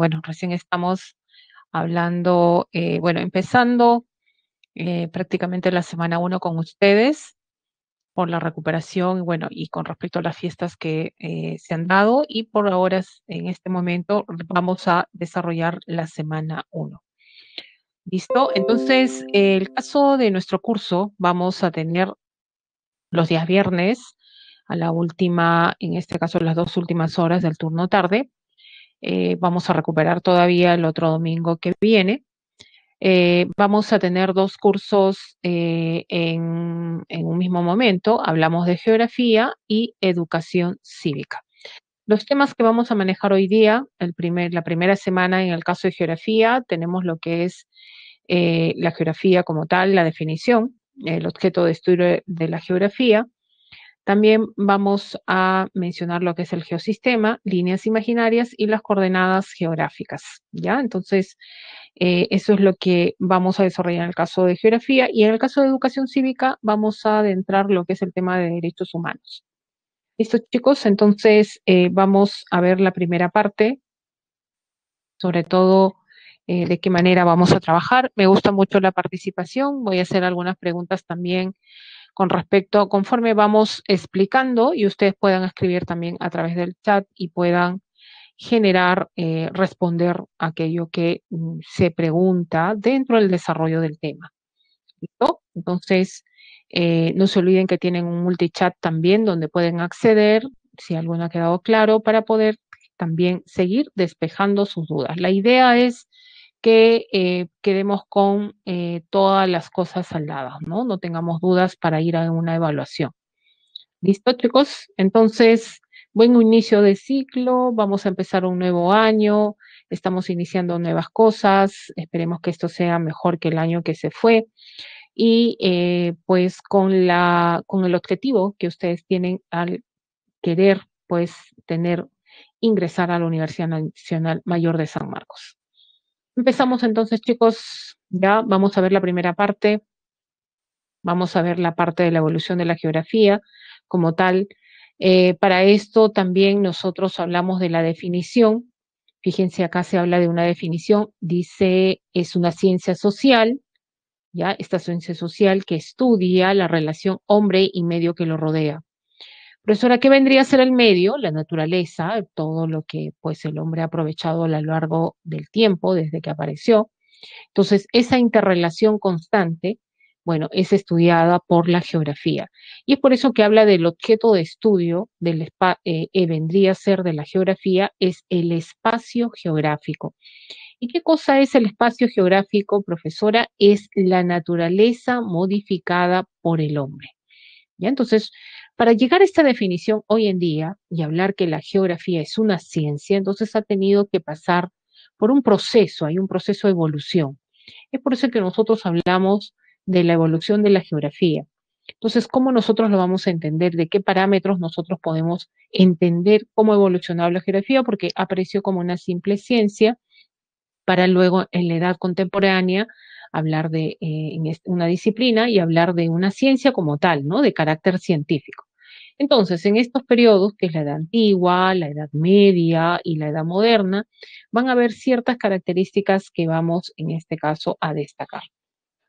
bueno, recién estamos hablando, eh, bueno, empezando eh, prácticamente la semana 1 con ustedes por la recuperación, bueno, y con respecto a las fiestas que eh, se han dado y por ahora, en este momento, vamos a desarrollar la semana 1. ¿Listo? Entonces, el caso de nuestro curso, vamos a tener los días viernes a la última, en este caso las dos últimas horas del turno tarde. Eh, vamos a recuperar todavía el otro domingo que viene. Eh, vamos a tener dos cursos eh, en, un mismo momento. Hablamos de geografía y educación cívica. Los temas que vamos a manejar hoy día, el primer, la primera semana en el caso de geografía, tenemos lo que es la geografía como tal, la definición, el objeto de estudio de la geografía. También vamos a mencionar lo que es el geosistema, líneas imaginarias y las coordenadas geográficas, ¿ya? Entonces, eh, eso es lo que vamos a desarrollar en el caso de geografía y en el caso de educación cívica vamos a adentrar lo que es el tema de derechos humanos. ¿Listo, chicos? Entonces, eh, vamos a ver la primera parte, sobre todo eh, de qué manera vamos a trabajar. Me gusta mucho la participación, voy a hacer algunas preguntas también con respecto, conforme vamos explicando y ustedes puedan escribir también a través del chat y puedan generar, eh, responder aquello que mm, se pregunta dentro del desarrollo del tema. Entonces, eh, no se olviden que tienen un multichat también donde pueden acceder, si algo no ha quedado claro, para poder también seguir despejando sus dudas. La idea es que eh, quedemos con eh, todas las cosas saldadas, ¿no? No tengamos dudas para ir a una evaluación. ¿Listo, chicos? Entonces, buen inicio de ciclo, vamos a empezar un nuevo año, estamos iniciando nuevas cosas, esperemos que esto sea mejor que el año que se fue y eh, pues con, la, con el objetivo que ustedes tienen al querer pues tener, ingresar a la Universidad Nacional Mayor de San Marcos. Empezamos entonces, chicos, ya vamos a ver la primera parte. Vamos a ver la parte de la evolución de la geografía como tal. Eh, para esto también nosotros hablamos de la definición. Fíjense, acá se habla de una definición. Dice, es una ciencia social, ¿ya? Esta ciencia social que estudia la relación hombre y medio que lo rodea. Profesora, ¿qué vendría a ser el medio? La naturaleza, todo lo que pues el hombre ha aprovechado a lo largo del tiempo desde que apareció. Entonces, esa interrelación constante, bueno, es estudiada por la geografía. Y es por eso que habla del objeto de estudio, del eh, eh, vendría a ser de la geografía, es el espacio geográfico. ¿Y qué cosa es el espacio geográfico, profesora? Es la naturaleza modificada por el hombre. ¿Ya? Entonces, para llegar a esta definición hoy en día y hablar que la geografía es una ciencia, entonces ha tenido que pasar por un proceso, hay un proceso de evolución. Es por eso que nosotros hablamos de la evolución de la geografía. Entonces, ¿cómo nosotros lo vamos a entender? ¿De qué parámetros nosotros podemos entender cómo ha evolucionado la geografía? Porque apareció como una simple ciencia para luego en la edad contemporánea hablar de eh, una disciplina y hablar de una ciencia como tal, ¿no? De carácter científico. Entonces, en estos periodos, que es la edad antigua, la edad media y la edad moderna, van a haber ciertas características que vamos en este caso a destacar.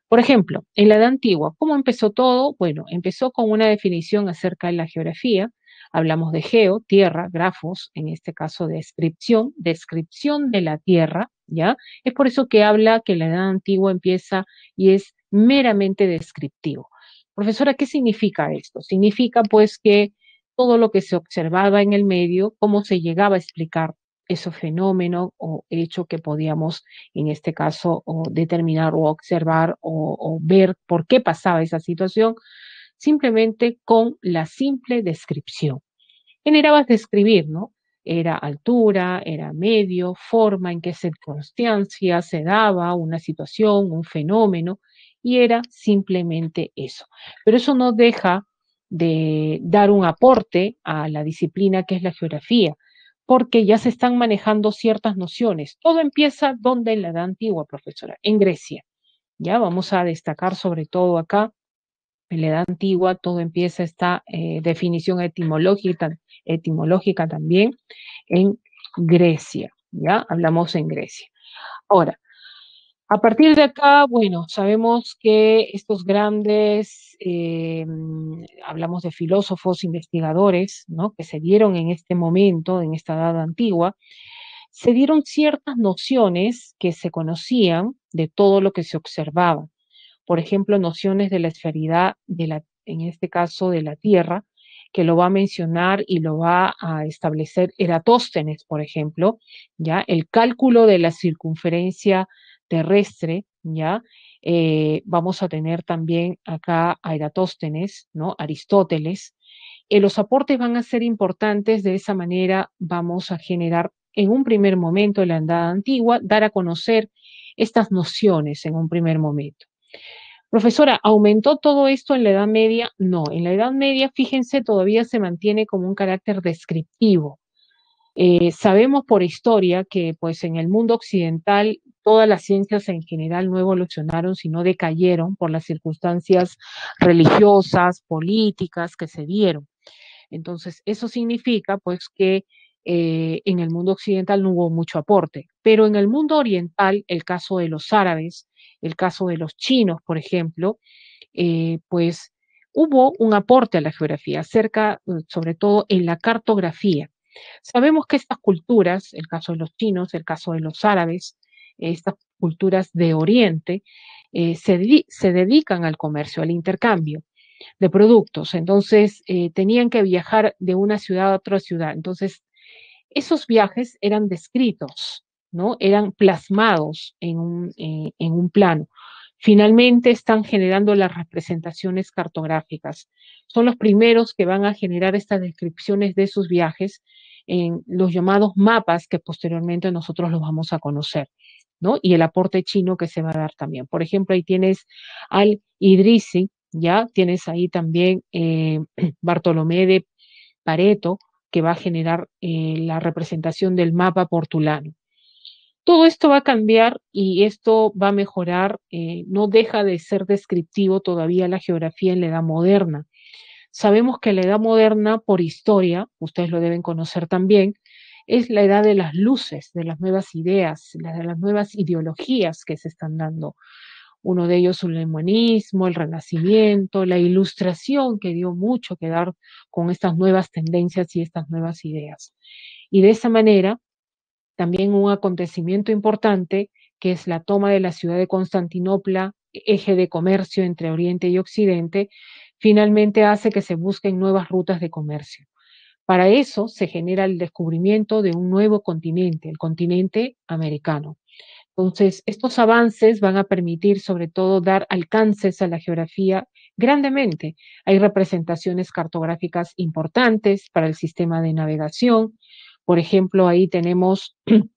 Por ejemplo, en la edad antigua, ¿cómo empezó todo? Bueno, empezó con una definición acerca de la geografía. Hablamos de geo, tierra, grafos, en este caso descripción, descripción de la tierra, ¿ya? Es por eso que habla que la edad antigua empieza y es meramente descriptivo. Profesora, ¿qué significa esto? Significa pues que todo lo que se observaba en el medio, cómo se llegaba a explicar ese fenómeno o hecho que podíamos, en este caso, determinar o observar o, o ver por qué pasaba esa situación, simplemente con la simple descripción. Generabas describir, ¿no? Era altura, era medio, forma, en qué circunstancias se daba una situación, un fenómeno, y era simplemente eso. Pero eso no deja de dar un aporte a la disciplina que es la geografía, porque ya se están manejando ciertas nociones. Todo empieza donde en la edad antigua, profesora, en Grecia. Ya vamos a destacar sobre todo acá, en la edad antigua, todo empieza esta eh, definición etimológica, etimológica también en Grecia. ¿ya? Hablamos en Grecia. Ahora, a partir de acá, bueno, sabemos que estos grandes, eh, hablamos de filósofos, investigadores, ¿no? Que se dieron en este momento, en esta edad antigua, se dieron ciertas nociones que se conocían de todo lo que se observaba. Por ejemplo, nociones de la esferidad, de la, en este caso de la Tierra, que lo va a mencionar y lo va a establecer Eratóstenes, por ejemplo, ya el cálculo de la circunferencia terrestre, ¿ya? Eh, vamos a tener también acá a Eratóstenes, ¿no? Aristóteles. Eh, los aportes van a ser importantes, de esa manera vamos a generar en un primer momento en la andada antigua, dar a conocer estas nociones en un primer momento. Profesora, ¿aumentó todo esto en la Edad Media? No, en la Edad Media, fíjense, todavía se mantiene como un carácter descriptivo. Eh, sabemos por historia que pues en el mundo occidental todas las ciencias en general no evolucionaron, sino decayeron por las circunstancias religiosas, políticas que se dieron. Entonces, eso significa pues que eh, en el mundo occidental no hubo mucho aporte, pero en el mundo oriental, el caso de los árabes, el caso de los chinos, por ejemplo, eh, pues hubo un aporte a la geografía, acerca, sobre todo en la cartografía. Sabemos que estas culturas, el caso de los chinos, el caso de los árabes, estas culturas de Oriente, eh, se, dedican al comercio, al intercambio de productos. Entonces, eh, tenían que viajar de una ciudad a otra ciudad. Entonces, esos viajes eran descritos, ¿no? Eran plasmados en un, eh, un plano. Finalmente están generando las representaciones cartográficas. Son los primeros que van a generar estas descripciones de sus viajes en los llamados mapas que posteriormente nosotros los vamos a conocer. Y el aporte chino que se va a dar también. Por ejemplo, ahí tienes al Idrisi, ¿ya? Tienes ahí también eh, Bartolomé de Pareto, que va a generar eh, la representación del mapa portulano. Todo esto va a cambiar y esto va a mejorar, eh, no deja de ser descriptivo todavía la geografía en la edad moderna. Sabemos que la edad moderna, por historia, ustedes lo deben conocer también, es la edad de las luces, de las nuevas ideas, de las nuevas ideologías que se están dando. Uno de ellos el humanismo, el renacimiento, la ilustración que dio mucho que dar con estas nuevas tendencias y estas nuevas ideas. Y de esa manera, también un acontecimiento importante que es la toma de la ciudad de Constantinopla, eje de comercio entre Oriente y Occidente, finalmente hace que se busquen nuevas rutas de comercio. Para eso se genera el descubrimiento de un nuevo continente, el continente americano. Entonces, estos avances van a permitir sobre todo dar alcances a la geografía grandemente. Hay representaciones cartográficas importantes para el sistema de navegación. Por ejemplo, ahí tenemos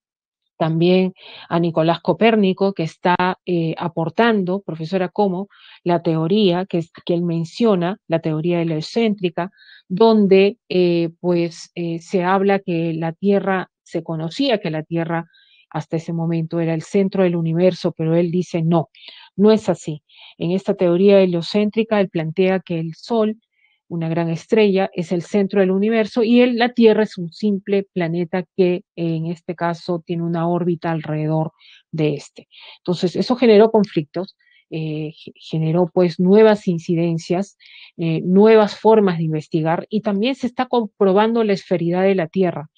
también a Nicolás Copérnico, que está eh, aportando, profesora Como, la teoría que, que él menciona, la teoría heliocéntrica, donde eh, pues eh, se habla que la Tierra, se conocía que la Tierra hasta ese momento era el centro del universo, pero él dice no, no es así. En esta teoría heliocéntrica, él plantea que el Sol, una gran estrella, es el centro del universo y él, la Tierra es un simple planeta que en este caso tiene una órbita alrededor de este. Entonces, eso generó conflictos eh, generó pues nuevas incidencias, eh, nuevas formas de investigar y también se está comprobando la esferidad de la Tierra.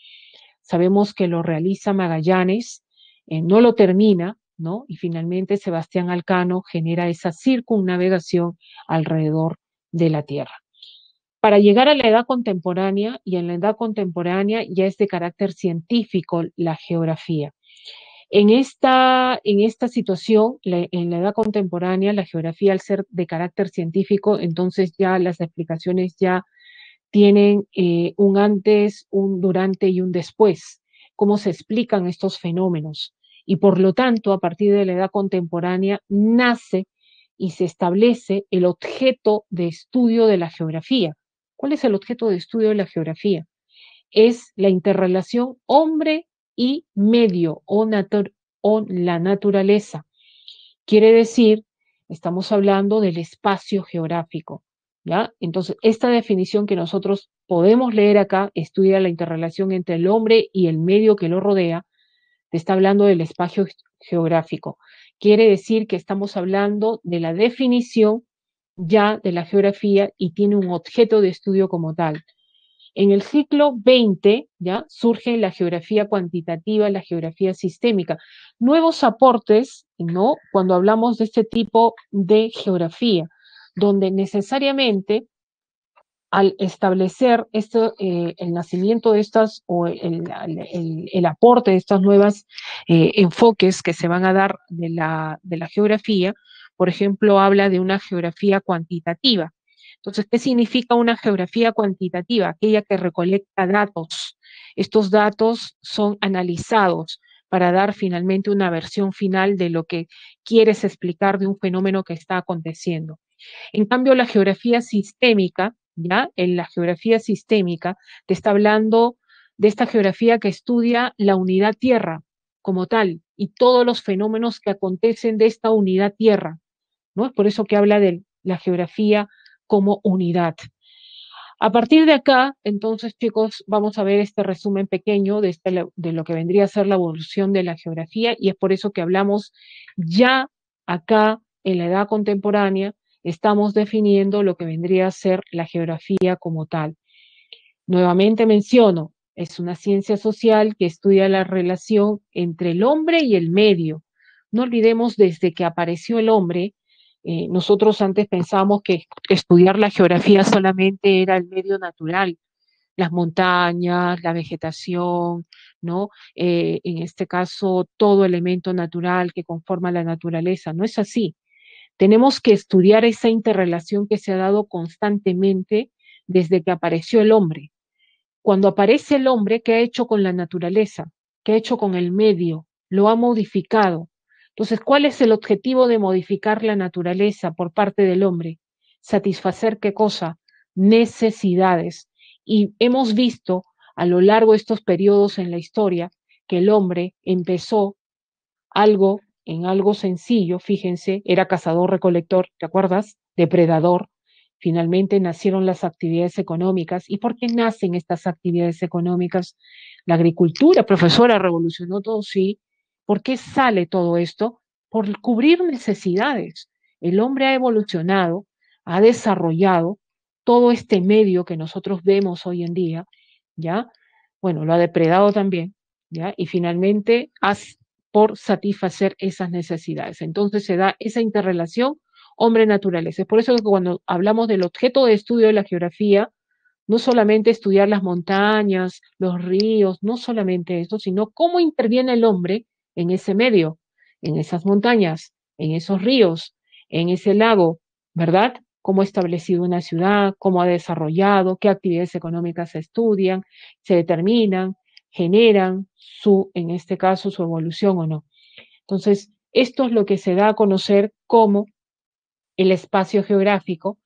Sabemos que lo realiza Magallanes, eh, no lo termina, ¿no? Y finalmente Sebastián Alcano genera esa circunnavegación alrededor de la Tierra. Para llegar a la edad contemporánea, y en la edad contemporánea ya es de carácter científico la geografía. En esta, en esta situación, en la edad contemporánea, la geografía, al ser de carácter científico, entonces ya las explicaciones ya tienen eh, un antes, un durante y un después. ¿Cómo se explican estos fenómenos? Y por lo tanto, a partir de la edad contemporánea, nace y se establece el objeto de estudio de la geografía. ¿Cuál es el objeto de estudio de la geografía? Es la interrelación hombre y medio o, la naturaleza. Quiere decir, estamos hablando del espacio geográfico. ¿Ya? Entonces, esta definición que nosotros podemos leer acá estudia la interrelación entre el hombre y el medio que lo rodea, está hablando del espacio geográfico. Quiere decir que estamos hablando de la definición ya de la geografía y tiene un objeto de estudio como tal. En el ciclo 20 ya surge la geografía cuantitativa, la geografía sistémica, nuevos aportes, ¿no? Cuando hablamos de este tipo de geografía, donde necesariamente al establecer esto, eh, el nacimiento de estas o el, aporte de estas nuevas eh, enfoques que se van a dar de la, de la geografía, por ejemplo, habla de una geografía cuantitativa. Entonces, ¿qué significa una geografía cuantitativa? Aquella que recolecta datos. Estos datos son analizados para dar finalmente una versión final de lo que quieres explicar de un fenómeno que está aconteciendo. En cambio, la geografía sistémica, ¿ya? En la geografía sistémica te está hablando de esta geografía que estudia la unidad tierra como tal y todos los fenómenos que acontecen de esta unidad tierra, ¿no? Es por eso que habla de la geografía como unidad. A partir de acá, entonces, chicos, vamos a ver este resumen pequeño de, este, de lo que vendría a ser la evolución de la geografía y es por eso que hablamos ya acá en la edad contemporánea, estamos definiendo lo que vendría a ser la geografía como tal. Nuevamente menciono, es una ciencia social que estudia la relación entre el hombre y el medio. No olvidemos desde que apareció el hombre, eh, nosotros antes pensábamos que estudiar la geografía solamente era el medio natural, las montañas, la vegetación, ¿no? Eh, en este caso, todo elemento natural que conforma la naturaleza. No es así. Tenemos que estudiar esa interrelación que se ha dado constantemente desde que apareció el hombre. Cuando aparece el hombre, ¿qué ha hecho con la naturaleza? ¿Qué ha hecho con el medio? Lo ha modificado, entonces, ¿cuál es el objetivo de modificar la naturaleza por parte del hombre? Satisfacer qué cosa? Necesidades. Y hemos visto a lo largo de estos periodos en la historia que el hombre empezó algo en algo sencillo, fíjense, era cazador-recolector, ¿te acuerdas? Depredador. Finalmente nacieron las actividades económicas. ¿Y por qué nacen estas actividades económicas? La agricultura, profesora, revolucionó todo, sí, ¿Por qué sale todo esto? Por cubrir necesidades. El hombre ha evolucionado, ha desarrollado todo este medio que nosotros vemos hoy en día, ¿ya? Bueno, lo ha depredado también, ¿ya? Y finalmente por satisfacer esas necesidades. Entonces se da esa interrelación hombre-naturaleza. Es por eso que cuando hablamos del objeto de estudio de la geografía, no solamente estudiar las montañas, los ríos, no solamente eso, sino cómo interviene el hombre en ese medio, en esas montañas, en esos ríos, en ese lago, ¿verdad? Cómo ha establecido una ciudad, cómo ha desarrollado, qué actividades económicas se estudian, se determinan, generan su, en este caso, su evolución o no. Entonces, esto es lo que se da a conocer como el espacio geográfico,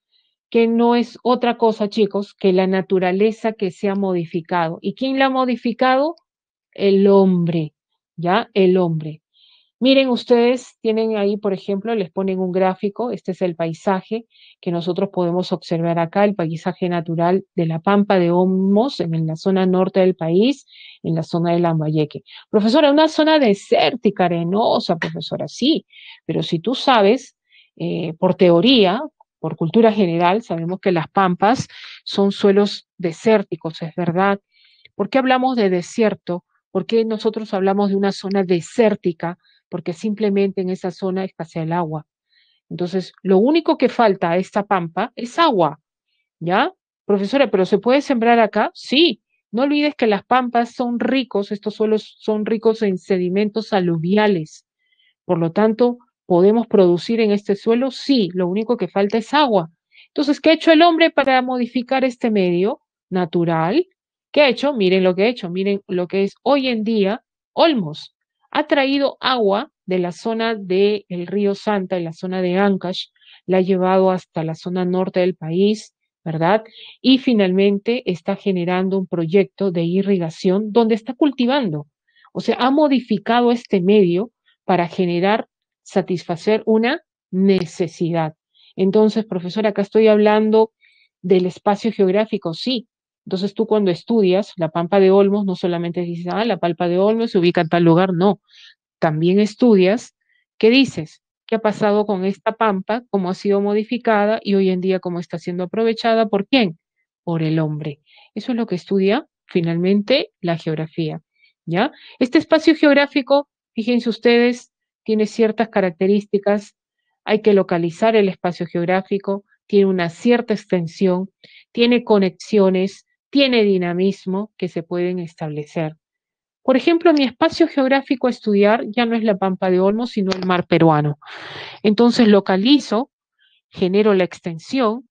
que no es otra cosa, chicos, que la naturaleza que se ha modificado. ¿Y quién la ha modificado? El hombre. ¿Ya? El hombre. Miren, ustedes tienen ahí, por ejemplo, les ponen un gráfico, este es el paisaje que nosotros podemos observar acá, el paisaje natural de la Pampa de Olmos, en la zona norte del país, en la zona de Lambayeque. Profesora, una zona desértica, arenosa, profesora, sí, pero si tú sabes, eh, por teoría, por cultura general, sabemos que las pampas son suelos desérticos, es verdad. ¿Por qué hablamos de desierto? ¿Por qué nosotros hablamos de una zona desértica? Porque simplemente en esa zona escasea el agua. Entonces, lo único que falta a esta pampa es agua. ¿Ya? Profesora, ¿pero se puede sembrar acá? Sí. No olvides que las pampas son ricos, estos suelos son ricos en sedimentos aluviales. Por lo tanto, ¿podemos producir en este suelo? Sí, lo único que falta es agua. Entonces, ¿qué ha hecho el hombre para modificar este medio natural? ¿Qué ha hecho? Miren lo que ha hecho, miren lo que es hoy en día Olmos. Ha traído agua de la zona del río Santa, en la zona de Ancash, la ha llevado hasta la zona norte del país, ¿verdad? Y finalmente está generando un proyecto de irrigación donde está cultivando. O sea, ha modificado este medio para generar, satisfacer una necesidad. Entonces, profesor, acá estoy hablando del espacio geográfico, sí, Entonces tú cuando estudias la Pampa de Olmos, no solamente dices, ah, la Pampa de Olmos se ubica en tal lugar, no. También estudias, ¿qué dices? ¿Qué ha pasado con esta Pampa? ¿Cómo ha sido modificada? Y hoy en día, ¿cómo está siendo aprovechada? ¿Por quién? Por el hombre. Eso es lo que estudia finalmente la geografía. ¿Ya? Este espacio geográfico, fíjense ustedes, tiene ciertas características. Hay que localizar el espacio geográfico, tiene una cierta extensión, tiene conexiones, tiene dinamismo que se pueden establecer. Por ejemplo, mi espacio geográfico a estudiar ya no es la Pampa de Olmos, sino el mar peruano. Entonces localizo, genero la extensión,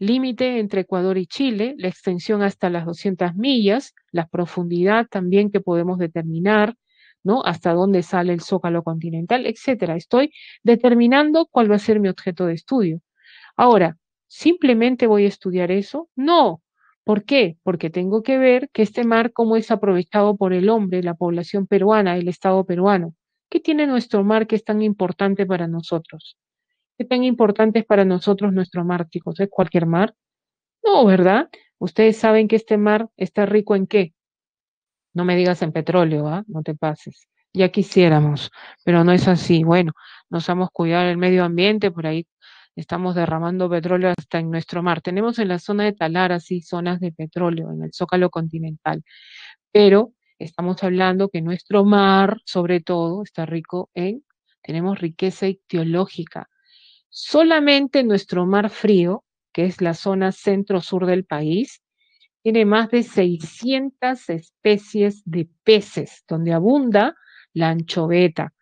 límite entre Ecuador y Chile, la extensión hasta las 200 millas, la profundidad también que podemos determinar, ¿no? Hasta dónde sale el zócalo continental, etcétera. Estoy determinando cuál va a ser mi objeto de estudio. Ahora, ¿simplemente voy a estudiar eso? No. ¿Por qué? Porque tengo que ver que este mar, cómo es aprovechado por el hombre, la población peruana, el Estado peruano. ¿Qué tiene nuestro mar que es tan importante para nosotros? ¿Qué tan importante es para nosotros nuestro mar, chicos? ¿Es cualquier mar? No, ¿verdad? Ustedes saben que este mar está rico en qué? No me digas en petróleo, ¿ah? No te pases. Ya quisiéramos, pero no es así. Bueno, nos vamos a cuidar el medio ambiente, por ahí estamos derramando petróleo hasta en nuestro mar. Tenemos en la zona de Talar así zonas de petróleo, en el zócalo continental, pero estamos hablando que nuestro mar, sobre todo, está rico en, tenemos riqueza ictiológica. Solamente nuestro mar frío, que es la zona centro-sur del país, tiene más de 600 especies de peces, donde abunda la anchoveta,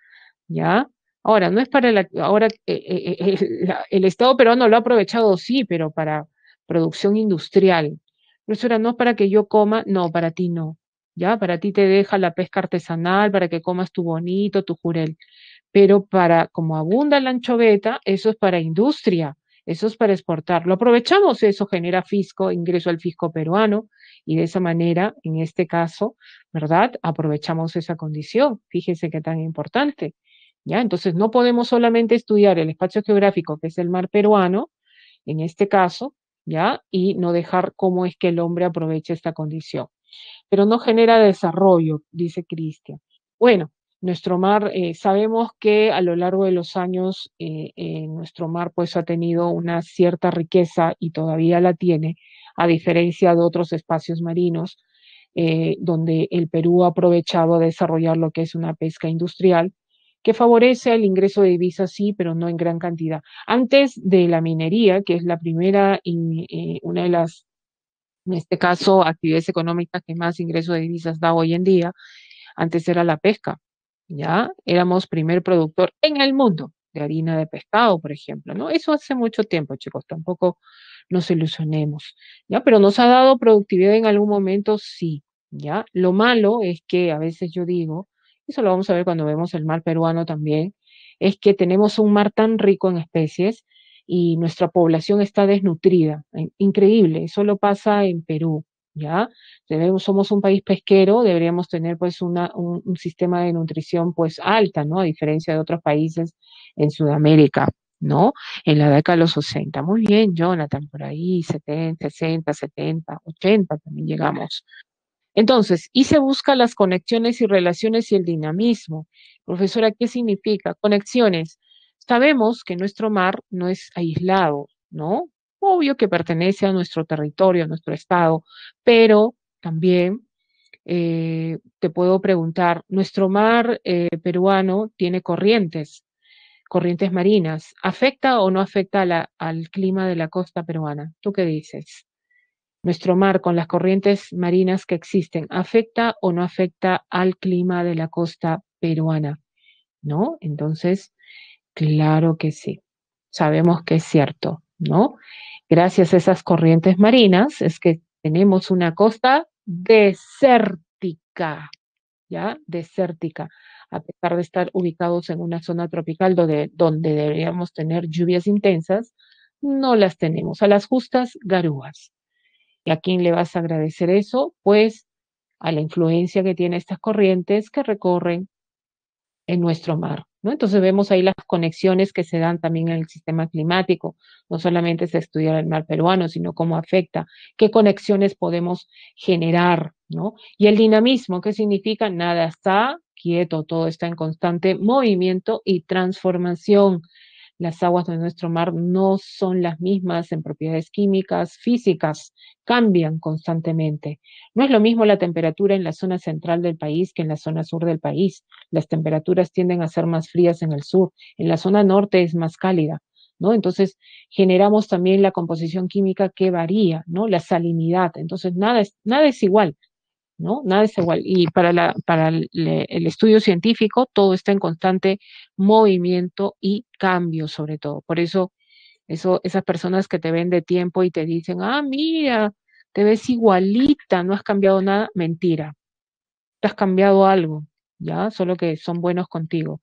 ¿ya? Ahora, no es para la, ahora eh, eh, eh, el Estado peruano lo ha aprovechado, sí, pero para producción industrial. Profesora, no es para que yo coma, no, para ti no. ¿Ya? Para ti te deja la pesca artesanal, para que comas tu bonito, tu jurel. Pero para, como abunda la anchoveta, eso es para industria, eso es para exportar. Lo aprovechamos, eso genera fisco, ingreso al fisco peruano, y de esa manera, en este caso, ¿verdad? Aprovechamos esa condición. Fíjese qué tan importante. Entonces no podemos solamente estudiar el espacio geográfico que es el mar peruano, en este caso, ¿ya? Y no dejar cómo es que el hombre aprovecha esta condición. Pero no genera desarrollo, dice Cristian. Bueno, nuestro mar, eh, sabemos que a lo largo de los años eh, eh, nuestro mar pues ha tenido una cierta riqueza y todavía la tiene, a diferencia de otros espacios marinos, donde el Perú ha aprovechado a desarrollar lo que es una pesca industrial que favorece el ingreso de divisas, sí, pero no en gran cantidad. Antes de la minería, que es la primera, y, eh, una de las, en este caso, actividades económicas que más ingreso de divisas da hoy en día, antes era la pesca, ¿ya? Éramos primer productor en el mundo de harina de pescado, por ejemplo, ¿no? Eso hace mucho tiempo, chicos, tampoco nos ilusionemos, ¿ya? Pero nos ha dado productividad en algún momento, sí, ¿ya? Lo malo es que a veces yo digo, eso lo vamos a ver cuando vemos el mar peruano también, es que tenemos un mar tan rico en especies y nuestra población está desnutrida. Increíble, eso lo pasa en Perú, ¿ya? Debemos, somos un país pesquero, deberíamos tener pues una, un, un, sistema de nutrición pues alta, ¿no? A diferencia de otros países en Sudamérica, ¿no? En la década de los 60. Muy bien, Jonathan, por ahí, 70, 60, 70, 80 también llegamos. Entonces, y se busca las conexiones y relaciones y el dinamismo. Profesora, ¿qué significa? Conexiones. Sabemos que nuestro mar no es aislado, ¿no? Obvio que pertenece a nuestro territorio, a nuestro estado, pero también eh, te puedo preguntar, ¿nuestro mar eh, peruano tiene corrientes, corrientes marinas? ¿Afecta o no afecta al clima de la costa peruana? ¿Tú qué dices? Nuestro mar con las corrientes marinas que existen, ¿afecta o no afecta al clima de la costa peruana? ¿No? Entonces, claro que sí. Sabemos que es cierto, ¿no? Gracias a esas corrientes marinas es que tenemos una costa desértica, ¿ya? Desértica. A pesar de estar ubicados en una zona tropical donde, deberíamos tener lluvias intensas, no las tenemos. A las justas garúas. ¿Y a quién le vas a agradecer eso? Pues a la influencia que tienen estas corrientes que recorren en nuestro mar. ¿no? Entonces vemos ahí las conexiones que se dan también en el sistema climático. No solamente se estudia el mar peruano, sino cómo afecta, qué conexiones podemos generar, ¿no? Y el dinamismo, ¿qué significa? Nada está quieto, todo está en constante movimiento y transformación. Las aguas de nuestro mar no son las mismas en propiedades químicas, físicas, cambian constantemente. No es lo mismo la temperatura en la zona central del país que en la zona sur del país. Las temperaturas tienden a ser más frías en el sur, en la zona norte es más cálida. ¿No? Entonces, generamos también la composición química que varía, ¿no? La salinidad. Entonces, nada es, nada es igual. ¿No? Nada es igual. Y para, la, para el, estudio científico, todo está en constante movimiento y cambio, sobre todo. Por eso, eso, esas personas que te ven de tiempo y te dicen, ah, mira, te ves igualita, no has cambiado nada, mentira. Te has cambiado algo, ¿ya? Solo que son buenos contigo.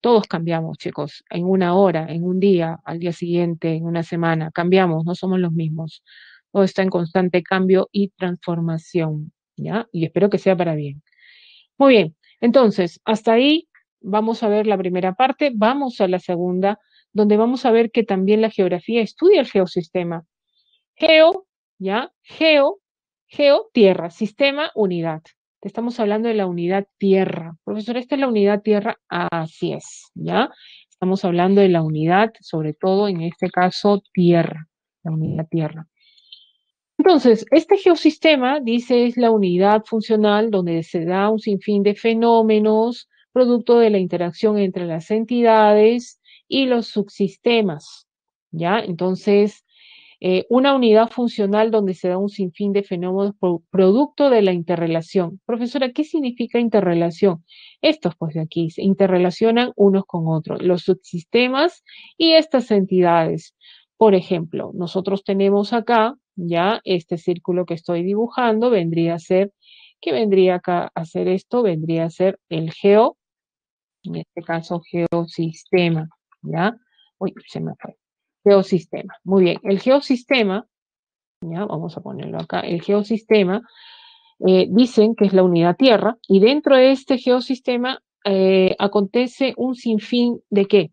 Todos cambiamos, chicos, en una hora, en un día, al día siguiente, en una semana, cambiamos, no somos los mismos. Todo está en constante cambio y transformación. ¿Ya? Y espero que sea para bien. Muy bien, entonces, hasta ahí vamos a ver la primera parte, vamos a la segunda, donde vamos a ver que también la geografía estudia el geosistema. Geo, ¿ya? Geo, geo, tierra, sistema, unidad. Te estamos hablando de la unidad tierra. Profesor, esta es la unidad tierra. Así es, ¿ya? Estamos hablando de la unidad, sobre todo en este caso, tierra, la unidad tierra. Entonces, este geosistema, dice, es la unidad funcional donde se da un sinfín de fenómenos producto de la interacción entre las entidades y los subsistemas, ¿ya? Entonces, eh, una unidad funcional donde se da un sinfín de fenómenos producto de la interrelación. Profesora, ¿qué significa interrelación? Estos, pues, de aquí, se interrelacionan unos con otros, los subsistemas y estas entidades. Por ejemplo, nosotros tenemos acá ya este círculo que estoy dibujando vendría a ser, ¿qué vendría acá a hacer esto? Vendría a ser el geo, en este caso geosistema, ¿ya? Uy, se me fue. Geosistema. Muy bien, el geosistema, ya, vamos a ponerlo acá, el geosistema, eh, dicen que es la unidad Tierra, y dentro de este geosistema eh, acontece un sinfín de qué?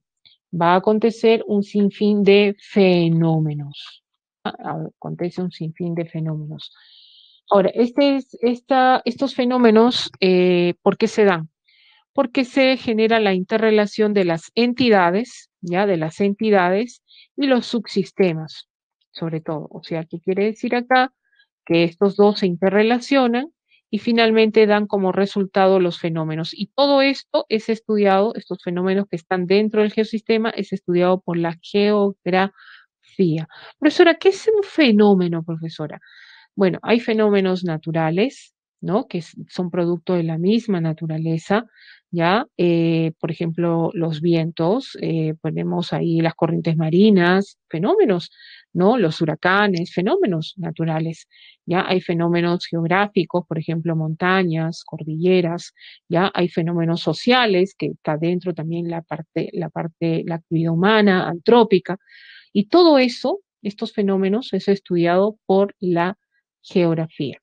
Va a acontecer un sinfín de fenómenos, acontece un sinfín de fenómenos. Ahora, este estos fenómenos, eh, ¿por qué se dan? Porque se genera la interrelación de las entidades, ya, de las entidades y los subsistemas, sobre todo. O sea, ¿qué quiere decir acá? Que estos dos se interrelacionan y finalmente dan como resultado los fenómenos. Y todo esto es estudiado, estos fenómenos que están dentro del geosistema, es estudiado por la geografía Profesora, ¿qué es un fenómeno, profesora? Bueno, hay fenómenos naturales, ¿no? Que son producto de la misma naturaleza, ¿ya? Eh, por ejemplo, los vientos, eh, ponemos ahí las corrientes marinas, fenómenos, ¿no? Los huracanes, fenómenos naturales, ¿ya? Hay fenómenos geográficos, por ejemplo, montañas, cordilleras, ¿ya? Hay fenómenos sociales, que está dentro también la parte, la parte, la actividad humana, antrópica, y todo eso, estos fenómenos, es estudiado por la geografía.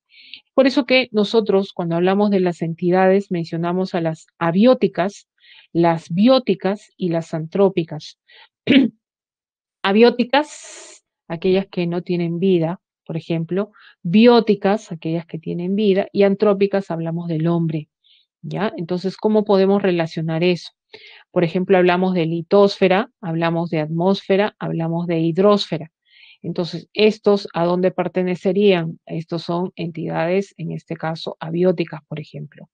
Por eso que nosotros, cuando hablamos de las entidades, mencionamos a las abióticas, las bióticas y las antrópicas. abióticas, aquellas que no tienen vida, por ejemplo, bióticas, aquellas que tienen vida, y antrópicas hablamos del hombre. ¿Ya? Entonces, ¿cómo podemos relacionar eso? Por ejemplo, hablamos de litósfera, hablamos de atmósfera, hablamos de hidrósfera. Entonces, ¿estos a dónde pertenecerían? Estos son entidades, en este caso, abióticas, por ejemplo.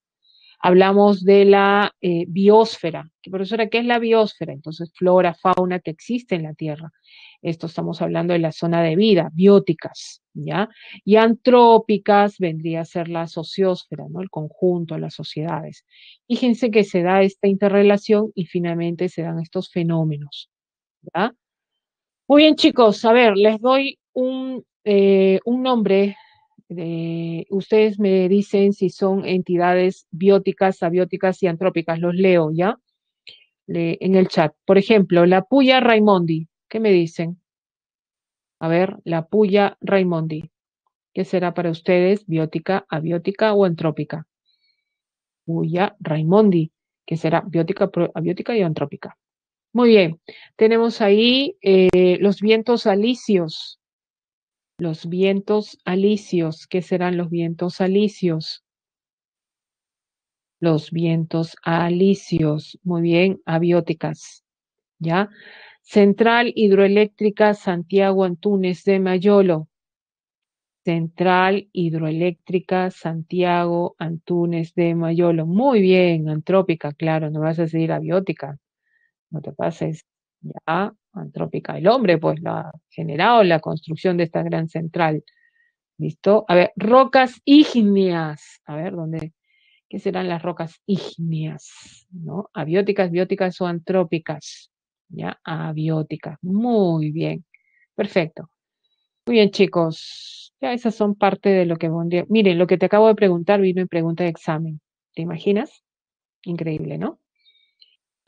Hablamos de la eh, biosfera. Profesora, ¿qué es la biosfera? Entonces, flora, fauna que existe en la Tierra. Esto estamos hablando de la zona de vida, bióticas, ¿ya? Y antrópicas vendría a ser la sociosfera, ¿no? El conjunto, las sociedades. Fíjense que se da esta interrelación y finalmente se dan estos fenómenos, ¿ya? Muy bien, chicos, a ver, les doy un, eh, un nombre. De, ustedes me dicen si son entidades bióticas, abióticas y antrópicas. Los leo, ¿ya? en el chat. Por ejemplo, la puya Raimondi. ¿Qué me dicen? A ver, la puya Raimondi. ¿Qué será para ustedes? ¿Biótica, abiótica o entrópica? Puya Raimondi. que será biótica, abiótica y antrópica. Muy bien, tenemos ahí eh, los vientos alisios. Los vientos alisios, ¿qué serán los vientos alisios? Los vientos alisios, muy bien, abióticas, ¿ya? Central Hidroeléctrica Santiago Antunes de Mayolo. Central Hidroeléctrica Santiago Antunes de Mayolo. Muy bien, antrópica, claro, no vas a decir abiótica. No te pases. Ya, antrópica. El hombre, pues, la ha generado la construcción de esta gran central. ¿Listo? A ver, rocas ígneas. A ver, ¿dónde? ¿Qué serán las rocas ígneas? ¿No? Abióticas, bióticas o antrópicas. ¿ya? Abiótica. Muy bien. Perfecto. Muy bien, chicos. Ya esas son parte de lo que Miren, lo que te acabo de preguntar vino en pregunta de examen. ¿Te imaginas? Increíble, ¿no?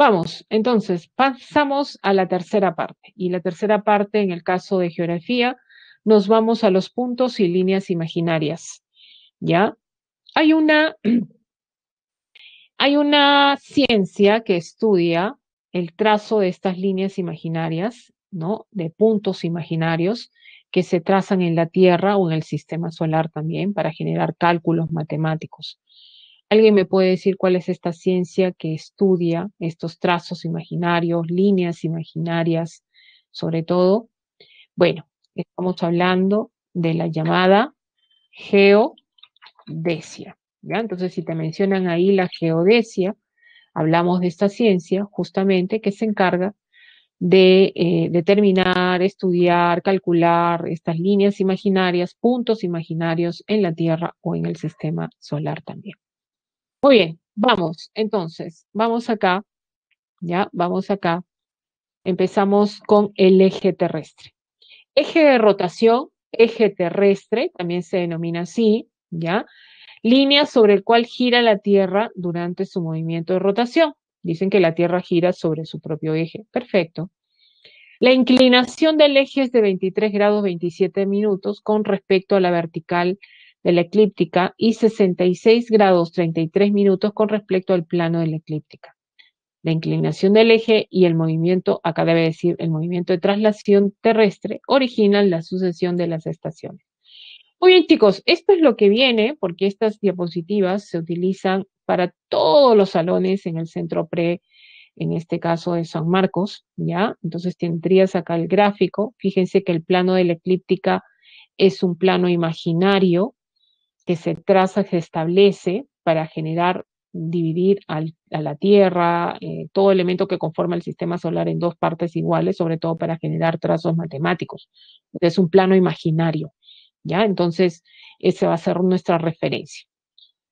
Vamos, entonces, pasamos a la tercera parte. Y la tercera parte, en el caso de geografía, nos vamos a los puntos y líneas imaginarias. ¿Ya? Hay una, hay una ciencia que estudia el trazo de estas líneas imaginarias, ¿no? De puntos imaginarios que se trazan en la Tierra o en el sistema solar también para generar cálculos matemáticos. ¿Alguien me puede decir cuál es esta ciencia que estudia estos trazos imaginarios, líneas imaginarias, sobre todo? Bueno, estamos hablando de la llamada geodesia. ¿ya? Entonces, si te mencionan ahí la geodesia, hablamos de esta ciencia justamente que se encarga de eh, determinar, estudiar, calcular estas líneas imaginarias, puntos imaginarios en la Tierra o en el sistema solar también. Muy bien, vamos, entonces, vamos acá, ya, vamos acá. Empezamos con el eje terrestre. Eje de rotación, eje terrestre, también se denomina así, ¿ya? línea sobre el cual gira la Tierra durante su movimiento de rotación. Dicen que la Tierra gira sobre su propio eje. Perfecto. La inclinación del eje es de 23 grados 27 minutos con respecto a la vertical de la eclíptica y 66 grados 33 minutos con respecto al plano de la eclíptica. La inclinación del eje y el movimiento, acá debe decir el movimiento de traslación terrestre, originan la sucesión de las estaciones. Muy bien, chicos, esto es lo que viene, porque estas diapositivas se utilizan para todos los salones en el centro pre, en este caso de San Marcos, ¿ya? Entonces tendrías acá el gráfico. Fíjense que el plano de la eclíptica es un plano imaginario que se traza, se establece para generar, dividir a la Tierra, eh, todo elemento que conforma el sistema solar en dos partes iguales, sobre todo para generar trazos matemáticos. Es un plano imaginario. ¿ya? Entonces, esa va a ser nuestra referencia.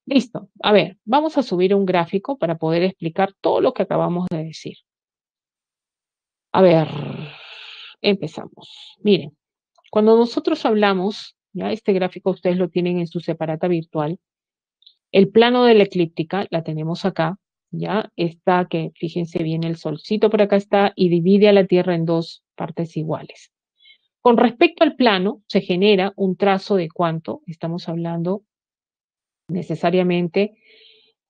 Listo. A ver, vamos a subir un gráfico para poder explicar todo lo que acabamos de decir. A ver, empezamos. Miren, cuando nosotros hablamos, ya este gráfico ustedes lo tienen en su separata virtual, el plano de la eclíptica, la tenemos acá, ya está que, fíjense bien, el solcito por acá está y divide a la Tierra en dos partes iguales. Con respecto al plano, se genera un trazo de cuánto, estamos hablando necesariamente,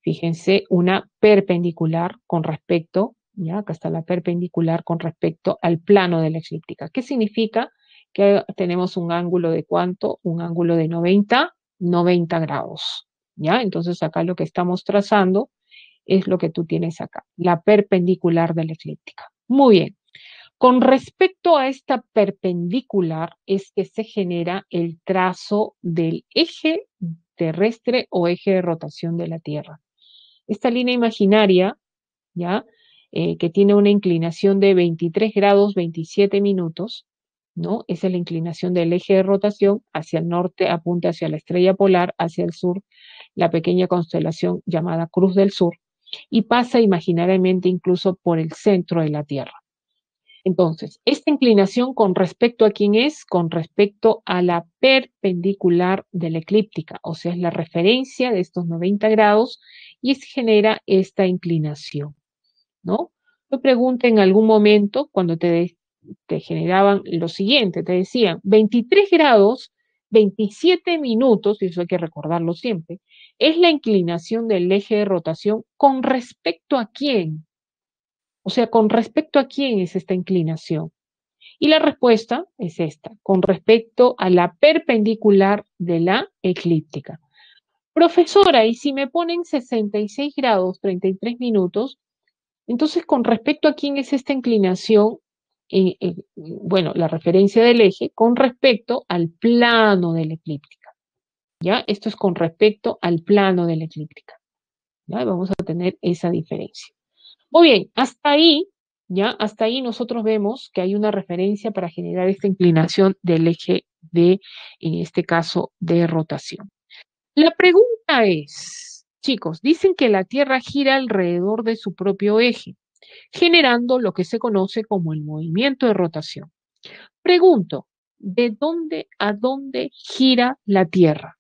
fíjense, una perpendicular con respecto, ya acá está la perpendicular con respecto al plano de la eclíptica. ¿Qué significa? Que tenemos un ángulo de cuánto? Un ángulo de 90, 90 grados. ¿Ya? Entonces acá lo que estamos trazando es lo que tú tienes acá, la perpendicular de la eclíptica. Muy bien. Con respecto a esta perpendicular es que se genera el trazo del eje terrestre o eje de rotación de la Tierra. Esta línea imaginaria, ¿ya? Eh, que tiene una inclinación de 23 grados 27 minutos, ¿no? Esa es la inclinación del eje de rotación, hacia el norte apunta hacia la estrella polar, hacia el sur la pequeña constelación llamada Cruz del Sur, y pasa imaginariamente incluso por el centro de la Tierra. Entonces, esta inclinación con respecto a quién es, con respecto a la perpendicular de la eclíptica, o sea, es la referencia de estos 90 grados y se genera esta inclinación, ¿no? Pregunté en algún momento cuando te, te generaban lo siguiente, te decían, 23 grados 27 minutos, y eso hay que recordarlo siempre, es la inclinación del eje de rotación con respecto a quién. O sea, con respecto a quién es esta inclinación. Y la respuesta es esta, con respecto a la perpendicular de la eclíptica. Profesora, y si me ponen 66 grados, 33 minutos, entonces con respecto a quién es esta inclinación, bueno, la referencia del eje con respecto al plano de la eclíptica. ¿Ya? Esto es con respecto al plano de la eclíptica. ¿Ya? Vamos a tener esa diferencia. Muy bien, hasta ahí, ¿ya? Hasta ahí nosotros vemos que hay una referencia para generar esta inclinación del eje de, en este caso, de rotación. La pregunta es, chicos, dicen que la Tierra gira alrededor de su propio eje generando lo que se conoce como el movimiento de rotación. Pregunto, ¿de dónde a dónde gira la Tierra?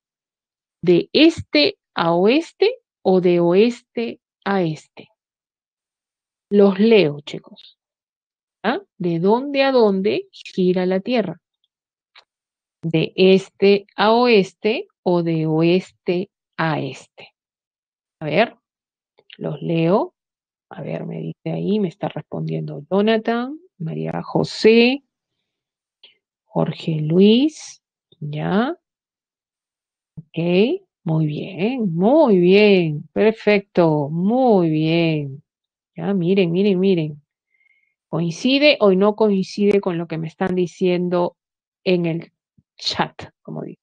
¿De este a oeste o de oeste a este? Los leo, chicos. ¿Ah? ¿De dónde a dónde gira la Tierra? ¿De este a oeste o de oeste a este? A ver, los leo. A ver, me dice ahí, me está respondiendo Jonathan, María José, Jorge Luis, ¿ya? Ok, muy bien, muy bien, perfecto, muy bien. Ya, miren, miren, miren. ¿Coincide o no coincide con lo que me están diciendo en el chat, como digo?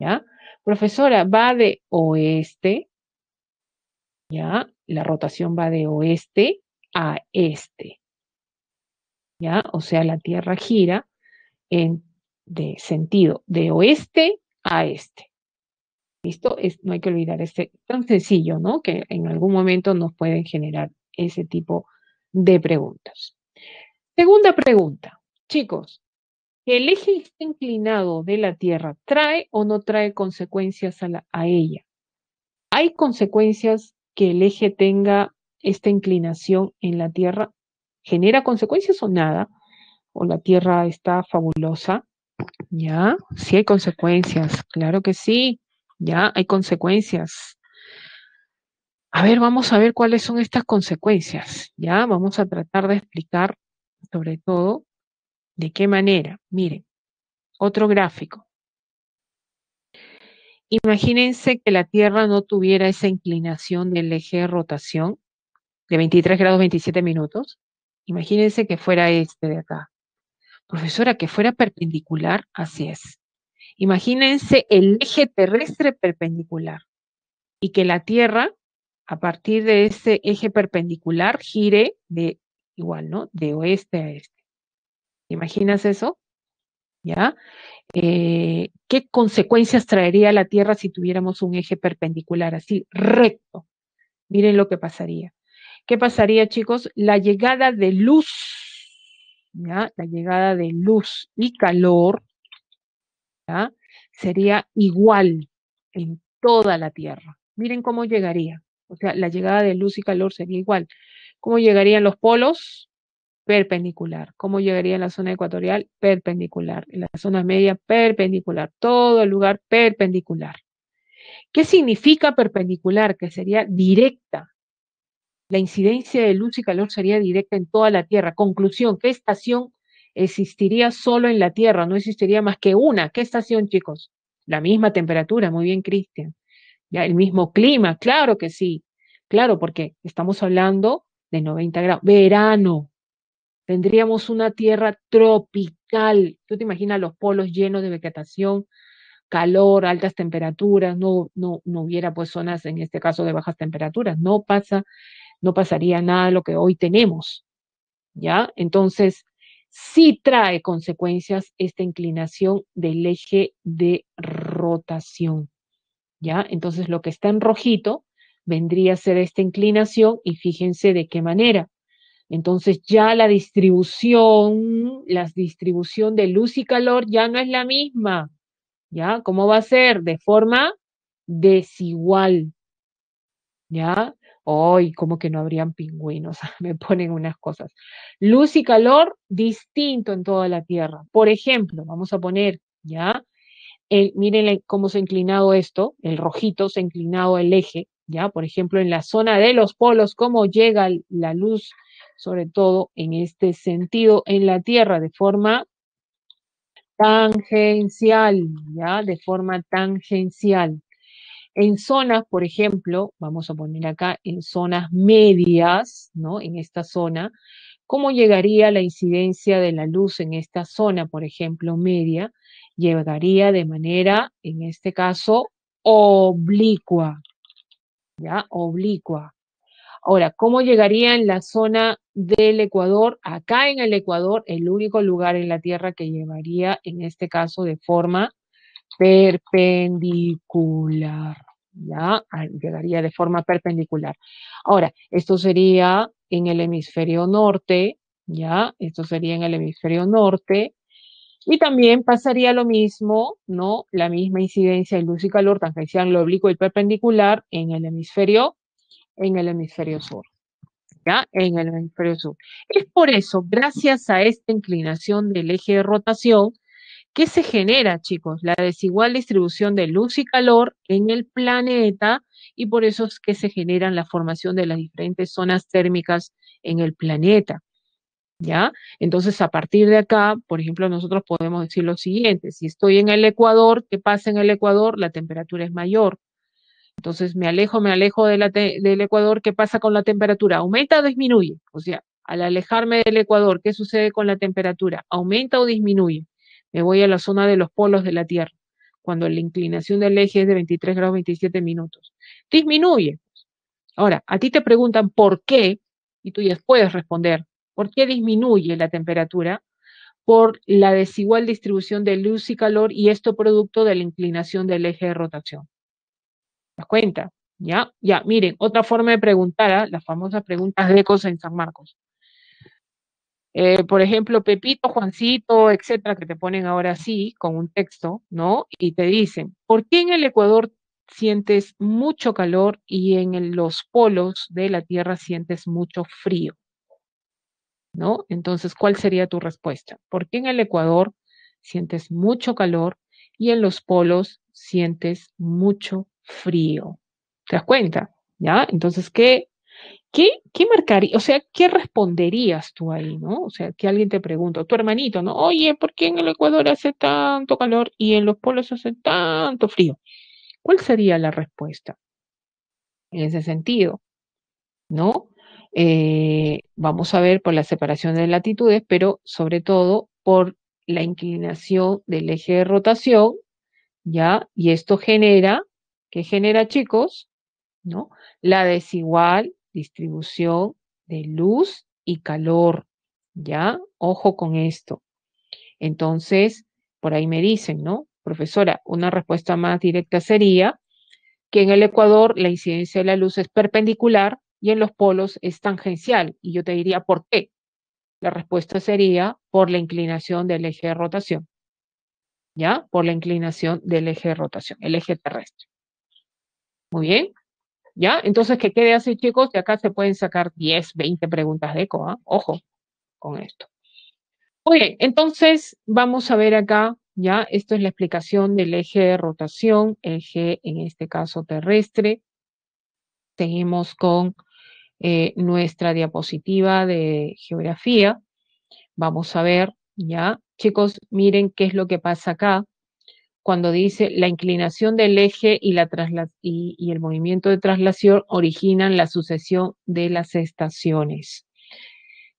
¿Ya? Profesora, va de oeste, ¿ya? La rotación va de oeste a este. ¿Ya? O sea, la Tierra gira en de sentido de oeste a este. ¿Listo? Es, no hay que olvidar este tan sencillo, ¿no? Que en algún momento nos pueden generar ese tipo de preguntas. Segunda pregunta. Chicos, ¿el eje inclinado de la Tierra trae o no trae consecuencias a, a ella? ¿Hay consecuencias que el eje tenga esta inclinación en la Tierra genera consecuencias o nada? ¿O la Tierra está fabulosa? ¿Ya? Sí hay consecuencias, claro que sí, ya hay consecuencias. A ver, vamos a ver cuáles son estas consecuencias, ¿ya? Vamos a tratar de explicar sobre todo de qué manera. Miren, otro gráfico. Imagínense que la Tierra no tuviera esa inclinación del eje de rotación de 23 grados 27 minutos. Imagínense que fuera este de acá. Profesora, que fuera perpendicular, así es. Imagínense el eje terrestre perpendicular y que la Tierra, a partir de ese eje perpendicular, gire de igual, ¿no? De oeste a este. ¿Imaginas eso? ¿Ya? Eh, ¿qué consecuencias traería la Tierra si tuviéramos un eje perpendicular así, recto? Miren lo que pasaría. ¿Qué pasaría, chicos? La llegada de luz, ¿ya? La llegada de luz y calor, ¿ya? Sería igual en toda la Tierra. Miren cómo llegaría. O sea, la llegada de luz y calor sería igual. ¿Cómo llegarían los polos? Perpendicular. ¿Cómo llegaría a la zona ecuatorial? Perpendicular. En la zona media, perpendicular. Todo el lugar perpendicular. ¿Qué significa perpendicular? Que sería directa. La incidencia de luz y calor sería directa en toda la Tierra. Conclusión, ¿qué estación existiría solo en la Tierra? No existiría más que una. ¿Qué estación, chicos? La misma temperatura, muy bien, Cristian. Ya, el mismo clima, claro que sí. Claro, porque estamos hablando de 90 grados. Verano, Tendríamos una tierra tropical. Tú te imaginas los polos llenos de vegetación, calor, altas temperaturas, no, no, no hubiera pues zonas en este caso de bajas temperaturas. No pasa, no pasaría nada de lo que hoy tenemos. ¿Ya? Entonces, sí trae consecuencias esta inclinación del eje de rotación. ¿Ya? Entonces, lo que está en rojito vendría a ser esta inclinación y fíjense de qué manera. Entonces ya la distribución, la distribución de luz y calor ya no es la misma. ¿Ya? ¿Cómo va a ser? De forma desigual. ¿Ya? Hoy, como que no habrían pingüinos, me ponen unas cosas. Luz y calor distinto en toda la Tierra. Por ejemplo, vamos a poner, ¿ya? miren cómo se ha inclinado esto, el rojito se ha inclinado el eje, ¿ya? Por ejemplo, en la zona de los polos, cómo llega la luz, sobre todo en este sentido, en la Tierra, de forma tangencial, ¿ya? De forma tangencial. En zonas, por ejemplo, vamos a poner acá, en zonas medias, ¿no? En esta zona, ¿cómo llegaría la incidencia de la luz en esta zona, por ejemplo, media? Llegaría de manera, en este caso, oblicua, ¿ya? Oblicua. Ahora, ¿cómo llegaría en la zona del Ecuador? Acá en el Ecuador, el único lugar en la Tierra que llevaría, en este caso, de forma perpendicular, ¿ya? Llegaría de forma perpendicular. Ahora, esto sería en el hemisferio norte, ¿ya? Esto sería en el hemisferio norte. Y también pasaría lo mismo, ¿no? La misma incidencia de luz y calor tangencial, lo oblicuo y perpendicular en el hemisferio, en el hemisferio sur. ¿Ya? En el hemisferio sur. Es por eso, gracias a esta inclinación del eje de rotación, ¿Qué se genera, chicos? La desigual distribución de luz y calor en el planeta y por eso es que se generan la formación de las diferentes zonas térmicas en el planeta. ¿Ya? Entonces, a partir de acá, por ejemplo, nosotros podemos decir lo siguiente, si estoy en el Ecuador, ¿qué pasa en el Ecuador? La temperatura es mayor. Entonces, me alejo, me alejo del Ecuador, ¿qué pasa con la temperatura? ¿Aumenta o disminuye? O sea, al alejarme del Ecuador, ¿qué sucede con la temperatura? ¿Aumenta o disminuye? me voy a la zona de los polos de la Tierra, cuando la inclinación del eje es de 23 grados 27 minutos. Disminuye. Ahora, a ti te preguntan por qué, y tú ya puedes responder, ¿por qué disminuye la temperatura? Por la desigual distribución de luz y calor y esto producto de la inclinación del eje de rotación. ¿Te das cuenta? ¿Ya? Ya, miren, otra forma de preguntar, ¿ah? las famosas preguntas de Ecos en San Marcos. Eh, por ejemplo, Pepito, Juancito, etcétera, que te ponen ahora sí con un texto, ¿no? Y te dicen, ¿por qué en el Ecuador sientes mucho calor y en los polos de la Tierra sientes mucho frío? ¿No? Entonces, ¿cuál sería tu respuesta? ¿Por qué en el Ecuador sientes mucho calor y en los polos sientes mucho frío? ¿Te das cuenta? ¿Ya? Entonces, ¿qué ¿Qué, qué marcaría, o sea, qué responderías tú ahí, no? O sea, que alguien te pregunta, tu hermanito, ¿no? Oye, ¿por qué en el Ecuador hace tanto calor y en los polos hace tanto frío? ¿Cuál sería la respuesta en ese sentido? ¿No? Eh, vamos a ver por la separación de latitudes, pero sobre todo por la inclinación del eje de rotación, ¿ya? Y esto genera, ¿qué genera, chicos? ¿No? La desigual distribución de luz y calor, ¿ya? Ojo con esto. Entonces, por ahí me dicen, ¿no? Profesora, una respuesta más directa sería que en el Ecuador la incidencia de la luz es perpendicular y en los polos es tangencial. Y yo te diría, ¿por qué? La respuesta sería por la inclinación del eje de rotación. ¿Ya? Por la inclinación del eje de rotación, el eje terrestre. Muy bien. ¿Ya? Entonces, que quede así, chicos, y acá se pueden sacar 10, 20 preguntas de eco, ¿ah? Ojo con esto. Muy entonces vamos a ver acá, ¿ya? Esto es la explicación del eje de rotación, eje en este caso terrestre. Seguimos con eh, nuestra diapositiva de geografía. Vamos a ver, ¿ya? Chicos, miren qué es lo que pasa acá cuando dice la inclinación del eje y, el movimiento de traslación originan la sucesión de las estaciones.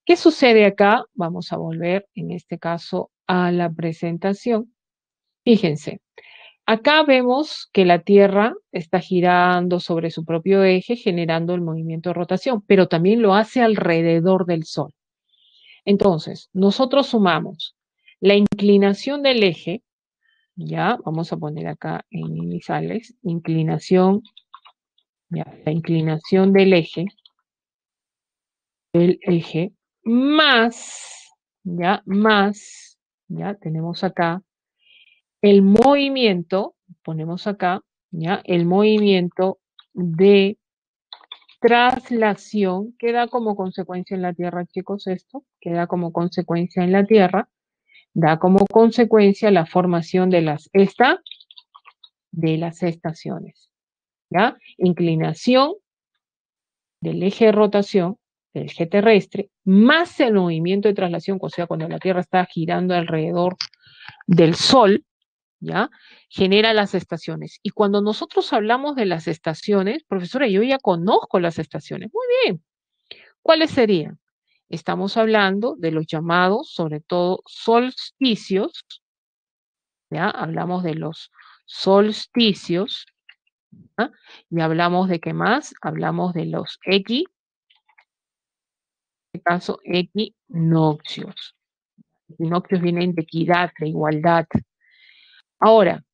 ¿Qué sucede acá? Vamos a volver en este caso a la presentación. Fíjense, acá vemos que la Tierra está girando sobre su propio eje generando el movimiento de rotación, pero también lo hace alrededor del Sol. Entonces, nosotros sumamos la inclinación del eje, ya, vamos a poner acá en iniciales, inclinación, ya, la inclinación del eje, el eje, más, ya, más, ya, tenemos acá, el movimiento, ponemos acá, ya, el movimiento de traslación, queda como consecuencia en la Tierra, chicos, esto, queda como consecuencia en la Tierra, da como consecuencia la formación de las estaciones. de las estaciones. ¿Ya? Inclinación del eje de rotación del eje terrestre, más el movimiento de traslación, o sea, cuando la Tierra está girando alrededor del Sol, ¿ya? Genera las estaciones. Y cuando nosotros hablamos de las estaciones, profesora, yo ya conozco las estaciones. Muy bien. ¿Cuáles serían? Estamos hablando de los llamados, sobre todo, solsticios, ¿ya? Hablamos de los solsticios, y hablamos de qué más? Hablamos de los X, en este caso, equinoccios. Equinoccios vienen de equidad, de igualdad. Ahora,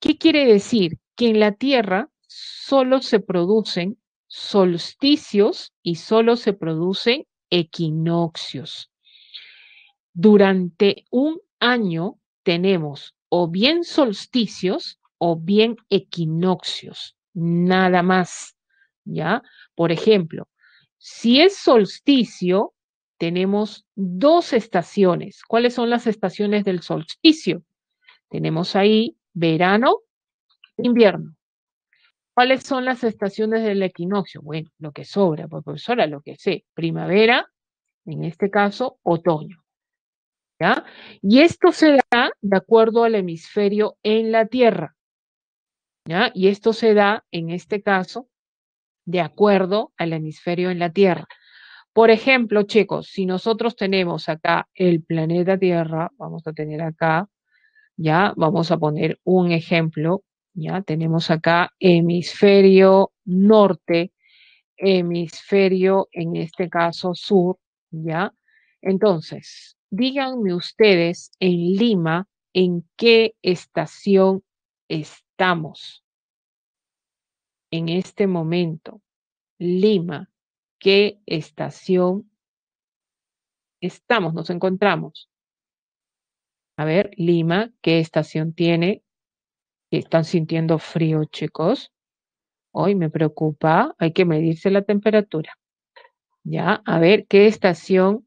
¿qué quiere decir? Que en la Tierra solo se producen solsticios y solo se producen equinoccios. Durante un año tenemos o bien solsticios o bien equinoccios, nada más, ¿ya? Por ejemplo, si es solsticio, tenemos dos estaciones. ¿Cuáles son las estaciones del solsticio? Tenemos ahí verano, invierno. ¿Cuáles son las estaciones del equinoccio? Bueno, lo que sobra, pues, profesora, lo que sé, primavera, en este caso, otoño. ¿Ya? Y esto se da de acuerdo al hemisferio en la Tierra. ¿Ya? Y esto se da, en este caso, de acuerdo al hemisferio en la Tierra. Por ejemplo, chicos, si nosotros tenemos acá el planeta Tierra, vamos a tener acá, ya, vamos a poner un ejemplo, ya, tenemos acá hemisferio norte, hemisferio, en este caso, sur, ya. Entonces, díganme ustedes en Lima, ¿en qué estación estamos? en este momento, Lima, ¿qué estación estamos? Nos encontramos. A ver, Lima, ¿qué estación tiene? ¿Están sintiendo frío, chicos? Hoy me preocupa, hay que medirse la temperatura. Ya, a ver, ¿qué estación?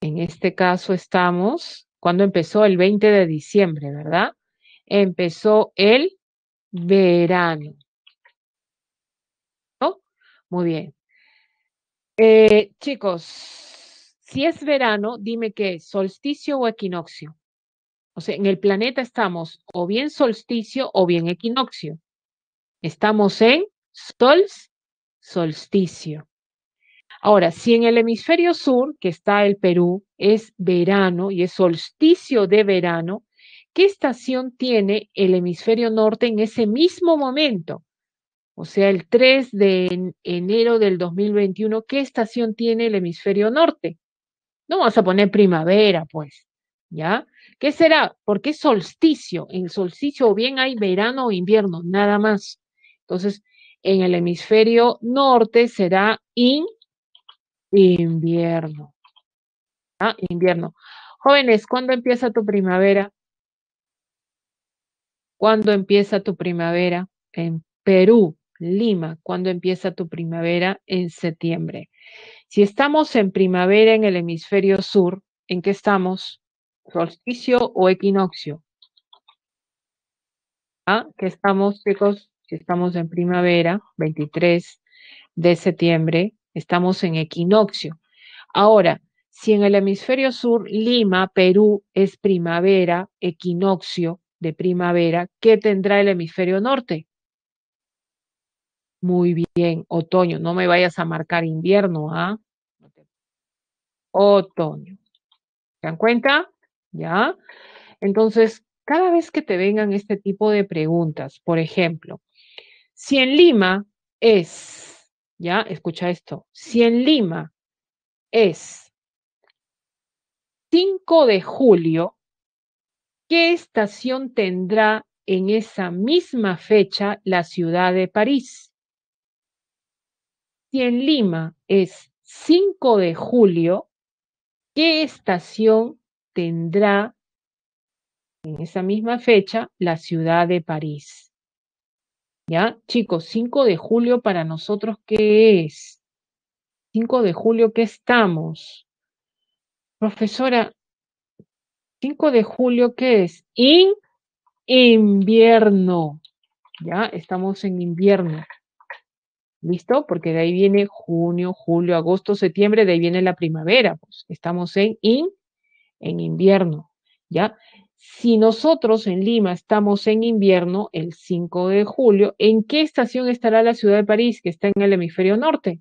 En este caso estamos, ¿cuándo empezó? El 20 de diciembre, ¿verdad? Empezó el verano. Muy bien. Eh, chicos, si es verano, dime qué es, solsticio o equinoccio. O sea, en el planeta estamos o bien solsticio o bien equinoccio. Estamos en sol, solsticio. Ahora, si en el hemisferio sur, que está el Perú, es verano y es solsticio de verano, ¿qué estación tiene el hemisferio norte en ese mismo momento? o sea, el 3 de enero del 2021, ¿qué estación tiene el hemisferio norte? No vamos a poner primavera, pues, ¿ya? ¿Qué será? Porque es solsticio. En solsticio o bien hay verano o invierno, nada más. Entonces, en el hemisferio norte será invierno. ¿Ah? Invierno. Jóvenes, ¿cuándo empieza tu primavera? ¿Cuándo empieza tu primavera? En Perú. Lima, ¿cuándo empieza tu primavera? En septiembre. Si estamos en primavera en el hemisferio sur, ¿en qué estamos? ¿Solsticio o equinoccio? ¿Ah? ¿Qué estamos, chicos? Si estamos en primavera, 23 de septiembre, estamos en equinoccio. Ahora, si en el hemisferio sur, Lima, Perú, es primavera, equinoccio de primavera, ¿qué tendrá el hemisferio norte? Muy bien, otoño. No me vayas a marcar invierno, ¿ah? Otoño. ¿Se dan cuenta? ¿Ya? Entonces, cada vez que te vengan este tipo de preguntas, por ejemplo, si en Lima es, ¿ya? Escucha esto, si en Lima es 5 de julio, ¿qué estación tendrá en esa misma fecha la ciudad de París? Si en Lima es 5 de julio, ¿qué estación tendrá en esa misma fecha la ciudad de París? ¿Ya? Chicos, 5 de julio para nosotros, ¿qué es? 5 de julio, ¿qué estamos? Profesora, 5 de julio, ¿qué es? In invierno. ¿ya? Estamos en invierno. ¿Listo? Porque de ahí viene junio, julio, agosto, septiembre, de ahí viene la primavera, pues estamos en in, en invierno, ¿ya? Si nosotros en Lima estamos en invierno, el 5 de julio, ¿en qué estación estará la ciudad de París, que está en el hemisferio norte?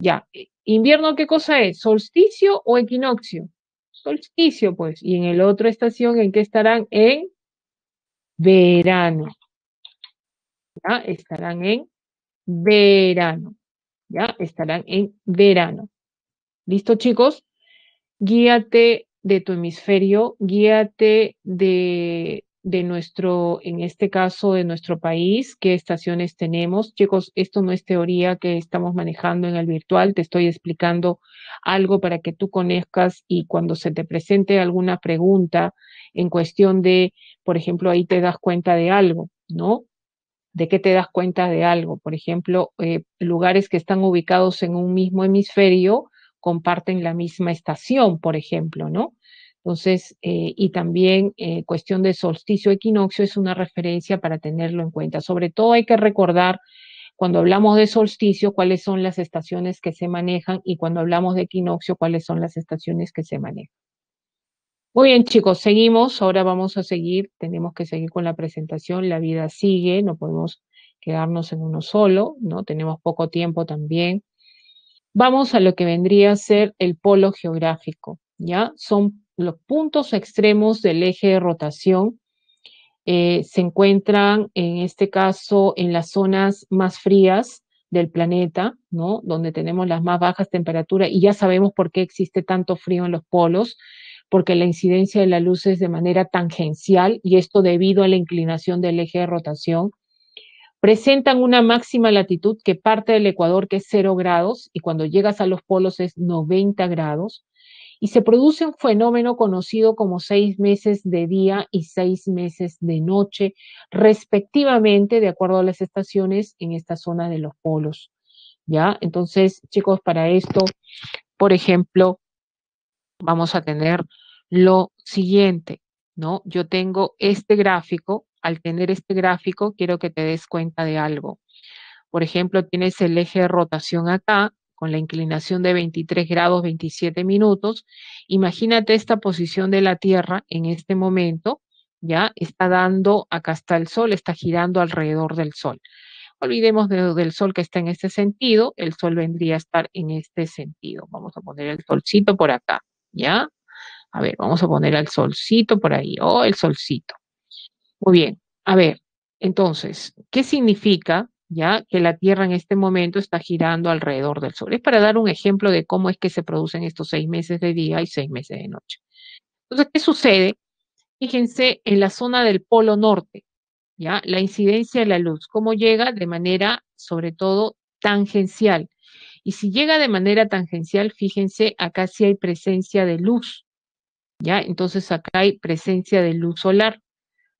Ya, eh, invierno, ¿qué cosa es? ¿Solsticio o equinoccio? Solsticio, pues. Y en el otra estación, ¿en qué estarán? En verano. ¿Ya? Estarán en verano. ¿Ya? Estarán en verano. ¿Listo, chicos? Guíate de tu hemisferio, guíate de, de nuestro, en este caso, de nuestro país, qué estaciones tenemos. Chicos, esto no es teoría que estamos manejando en el virtual, te estoy explicando algo para que tú conozcas y cuando se te presente alguna pregunta en cuestión de, por ejemplo, ahí te das cuenta de algo, ¿no? ¿De qué te das cuenta de algo? Por ejemplo, eh, lugares que están ubicados en un mismo hemisferio comparten la misma estación, por ejemplo, ¿no? Entonces, eh, y también eh, cuestión de solsticio equinoccio es una referencia para tenerlo en cuenta. Sobre todo hay que recordar cuando hablamos de solsticio cuáles son las estaciones que se manejan y cuando hablamos de equinoccio cuáles son las estaciones que se manejan. Muy bien, chicos, seguimos. Ahora vamos a seguir. Tenemos que seguir con la presentación. La vida sigue, no podemos quedarnos en uno solo, ¿no? Tenemos poco tiempo también. Vamos a lo que vendría a ser el polo geográfico, ¿ya? Son los puntos extremos del eje de rotación. Eh, se encuentran, en este caso, en las zonas más frías del planeta, ¿no? Donde tenemos las más bajas temperaturas y ya sabemos por qué existe tanto frío en los polos porque la incidencia de la luz es de manera tangencial y esto debido a la inclinación del eje de rotación. Presentan una máxima latitud que parte del ecuador que es 0 grados y cuando llegas a los polos es 90 grados y se produce un fenómeno conocido como seis meses de día y seis meses de noche, respectivamente, de acuerdo a las estaciones en esta zona de los polos. ¿Ya? Entonces, chicos, para esto, por ejemplo, vamos a tener lo siguiente, ¿no? Yo tengo este gráfico, al tener este gráfico quiero que te des cuenta de algo. Por ejemplo, tienes el eje de rotación acá, con la inclinación de 23 grados 27 minutos. Imagínate esta posición de la Tierra en este momento, ¿ya? Está dando, acá está el Sol, está girando alrededor del Sol. Olvidemos del Sol que está en este sentido, el Sol vendría a estar en este sentido. Vamos a poner el Solcito por acá. ¿ya? A ver, vamos a poner al solcito por ahí, oh, el solcito. Muy bien, a ver, entonces, ¿qué significa ya que la Tierra en este momento está girando alrededor del Sol? Es para dar un ejemplo de cómo es que se producen estos seis meses de día y seis meses de noche. Entonces, ¿qué sucede? Fíjense en la zona del Polo Norte, ¿ya? La incidencia de la luz, cómo llega de manera, sobre todo, tangencial. Y si llega de manera tangencial, fíjense, acá sí hay presencia de luz, ¿ya? Entonces acá hay presencia de luz solar.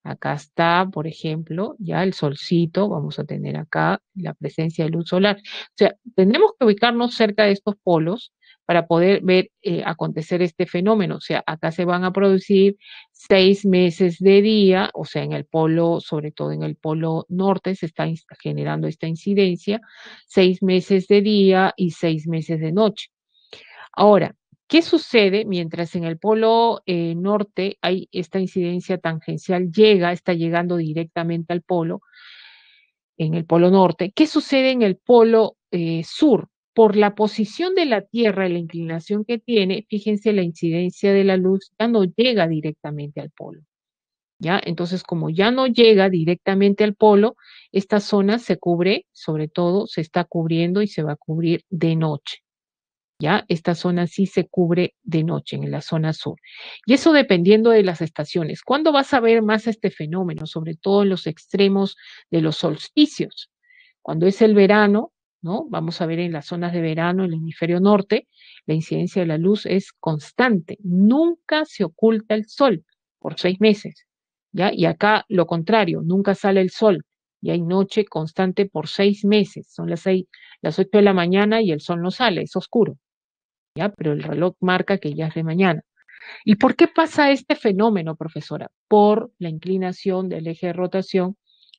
Acá está, por ejemplo, ya el solcito, vamos a tener acá la presencia de luz solar. O sea, tenemos que ubicarnos cerca de estos polos para poder ver eh, acontecer este fenómeno. O sea, acá se van a producir seis meses de día, o sea, en el polo, sobre todo en el polo norte, se está generando esta incidencia, seis meses de día y seis meses de noche. Ahora, ¿qué sucede mientras en el polo eh, norte hay esta incidencia tangencial, llega, está llegando directamente al polo, en el polo norte? ¿Qué sucede en el polo eh, sur? por la posición de la Tierra y la inclinación que tiene, fíjense, la incidencia de la luz ya no llega directamente al polo. ¿Ya? Entonces, como ya no llega directamente al polo, esta zona se cubre, sobre todo, se está cubriendo y se va a cubrir de noche. ¿Ya? Esta zona sí se cubre de noche en la zona sur. Y eso dependiendo de las estaciones. ¿Cuándo vas a ver más este fenómeno? Sobre todo en los extremos de los solsticios. Cuando es el verano, ¿no? Vamos a ver en las zonas de verano, en el hemisferio norte, la incidencia de la luz es constante. Nunca se oculta el sol por seis meses, ¿ya? Y acá lo contrario, nunca sale el sol y hay noche constante por seis meses. Son las seis, las ocho de la mañana y el sol no sale, es oscuro, Pero el reloj marca que ya es de mañana. ¿Y por qué pasa este fenómeno, profesora? Por la inclinación del eje de rotación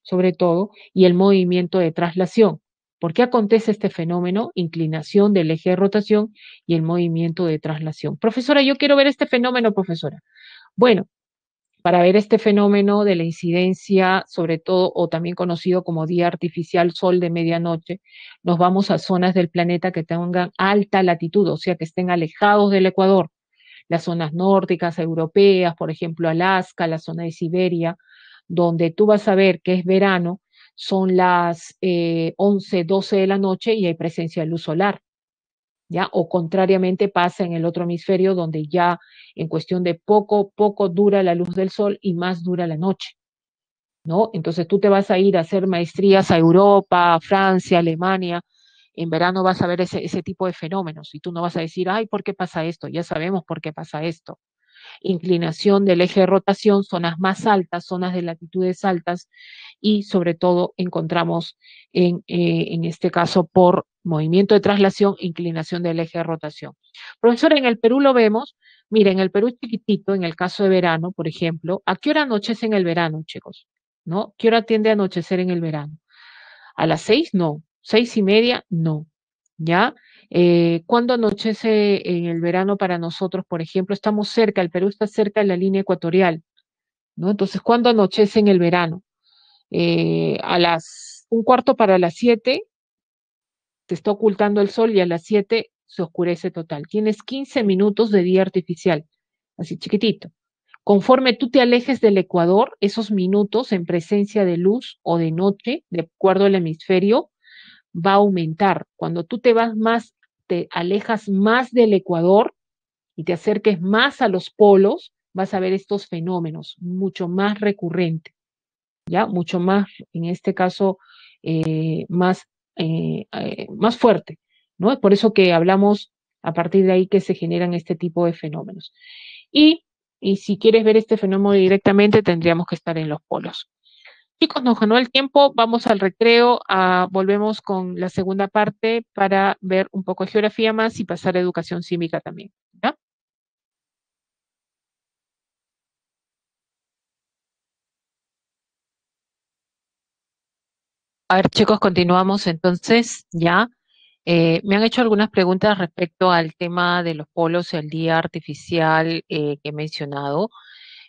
sobre todo, y el movimiento de traslación. ¿Por qué acontece este fenómeno? Inclinación del eje de rotación y el movimiento de traslación. Profesora, yo quiero ver este fenómeno, profesora. Bueno, para ver este fenómeno de la incidencia, sobre todo, o también conocido como día artificial, sol de medianoche, nos vamos a zonas del planeta que tengan alta latitud, o sea, que estén alejados del Ecuador. Las zonas nórdicas, europeas, por ejemplo, Alaska, la zona de Siberia, donde tú vas a ver que es verano, son las 11, eh, 12 de la noche y hay presencia de luz solar. ¿Ya? O contrariamente pasa en el otro hemisferio donde ya en cuestión de poco, poco dura la luz del sol y más dura la noche. ¿No? Entonces tú te vas a ir a hacer maestrías a Europa, a Francia, Alemania, en verano vas a ver ese, ese tipo de fenómenos y tú no vas a decir, ay, ¿por qué pasa esto? Ya sabemos por qué pasa esto inclinación del eje de rotación, zonas más altas, zonas de latitudes altas y sobre todo encontramos en, eh, en este caso por movimiento de traslación, inclinación del eje de rotación. Profesor, en el Perú lo vemos, miren, en el Perú chiquitito, en el caso de verano, por ejemplo, ¿a qué hora anochece en el verano, chicos? ¿No? ¿Qué hora tiende a anochecer en el verano? ¿A las seis? No. ¿Seis y media? No. ¿Ya? Eh, ¿Cuándo anochece en el verano para nosotros, por ejemplo? Estamos cerca, el Perú está cerca de la línea ecuatorial, ¿no? Entonces, ¿cuándo anochece en el verano? Eh, a las un cuarto para las siete se está ocultando el sol y a las siete se oscurece total. Tienes 15 minutos de día artificial, así chiquitito. Conforme tú te alejes del ecuador, esos minutos en presencia de luz o de noche, de acuerdo al hemisferio, va a aumentar. Cuando tú te vas más te alejas más del ecuador y te acerques más a los polos, vas a ver estos fenómenos mucho más recurrentes, ya mucho más, en este caso, eh, más, eh, eh, más fuerte, ¿no? Es por eso que hablamos a partir de ahí que se generan este tipo de fenómenos. Y, y si quieres ver este fenómeno directamente, tendríamos que estar en los polos. Chicos, nos ganó el tiempo, vamos al recreo, ah, volvemos con la segunda parte para ver un poco de geografía más y pasar a educación cívica también. ¿ya? A ver, chicos, continuamos entonces, ya. Eh, me han hecho algunas preguntas respecto al tema de los polos y el día artificial eh, que he mencionado.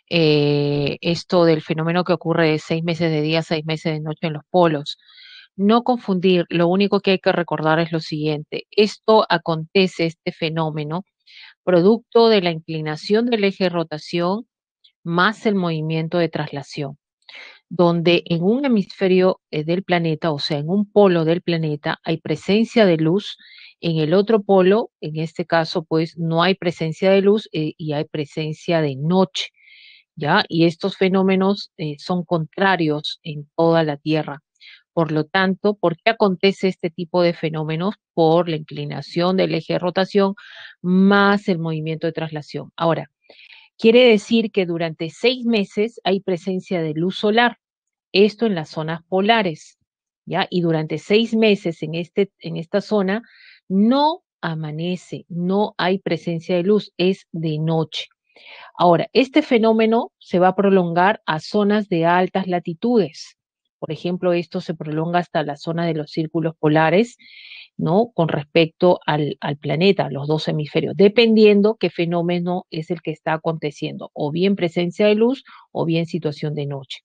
Eh, esto del fenómeno que ocurre de seis meses de día, seis meses de noche en los polos. No confundir, lo único que hay que recordar es lo siguiente, esto acontece, este fenómeno, producto de la inclinación del eje de rotación más el movimiento de traslación, donde en un hemisferio eh, del planeta, o sea, en un polo del planeta, hay presencia de luz, en el otro polo, en este caso, pues no hay presencia de luz eh, y hay presencia de noche. ¿ya? Y estos fenómenos eh, son contrarios en toda la Tierra. Por lo tanto, ¿por qué acontece este tipo de fenómenos? Por la inclinación del eje de rotación más el movimiento de traslación. Ahora, quiere decir que durante seis meses hay presencia de luz solar, esto en las zonas polares, ¿ya? Y durante seis meses en, este, en esta zona no amanece, no hay presencia de luz, es de noche. Ahora, este fenómeno se va a prolongar a zonas de altas latitudes. Por ejemplo, esto se prolonga hasta la zona de los círculos polares, ¿no? Con respecto al, planeta, los dos hemisferios, dependiendo qué fenómeno es el que está aconteciendo, o bien presencia de luz o bien situación de noche.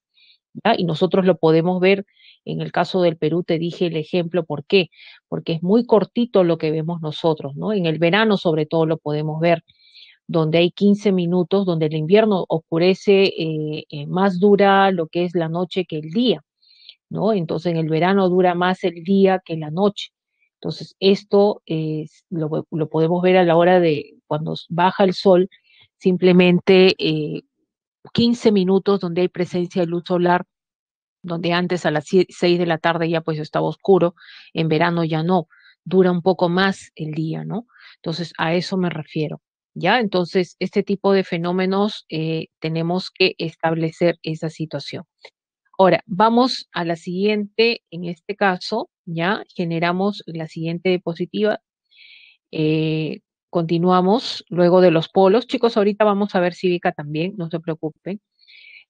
Y nosotros lo podemos ver en el caso del Perú, te dije el ejemplo, ¿por qué? Porque es muy cortito lo que vemos nosotros, ¿no? En el verano sobre todo lo podemos ver donde hay 15 minutos, donde el invierno oscurece eh, eh, más dura lo que es la noche que el día, ¿no? Entonces en el verano dura más el día que la noche. Entonces esto lo, lo, podemos ver a la hora de cuando baja el sol, simplemente 15 eh, minutos donde hay presencia de luz solar, donde antes a las 6 de la tarde ya pues estaba oscuro, en verano ya no, dura un poco más el día, ¿no? Entonces a eso me refiero. ¿ya? Entonces, este tipo de fenómenos eh, tenemos que establecer esa situación. Ahora, vamos a la siguiente, en este caso, ya generamos la siguiente diapositiva. Eh, continuamos luego de los polos. Chicos, ahorita vamos a ver cívica también, no se preocupen.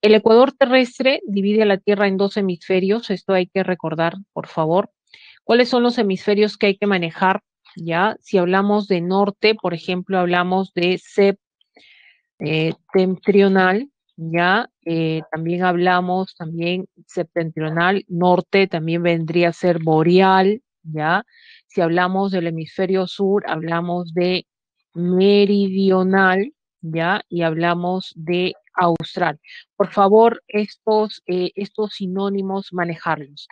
El ecuador terrestre divide a la Tierra en dos hemisferios, esto hay que recordar, por favor. ¿Cuáles son los hemisferios que hay que manejar? Ya, si hablamos de norte, por ejemplo, hablamos de septentrional, ya, eh, también hablamos también septentrional, norte también vendría a ser boreal, ya. Si hablamos del hemisferio sur, hablamos de meridional, ya, y hablamos de austral. Por favor, estos, eh, estos sinónimos manejarlos.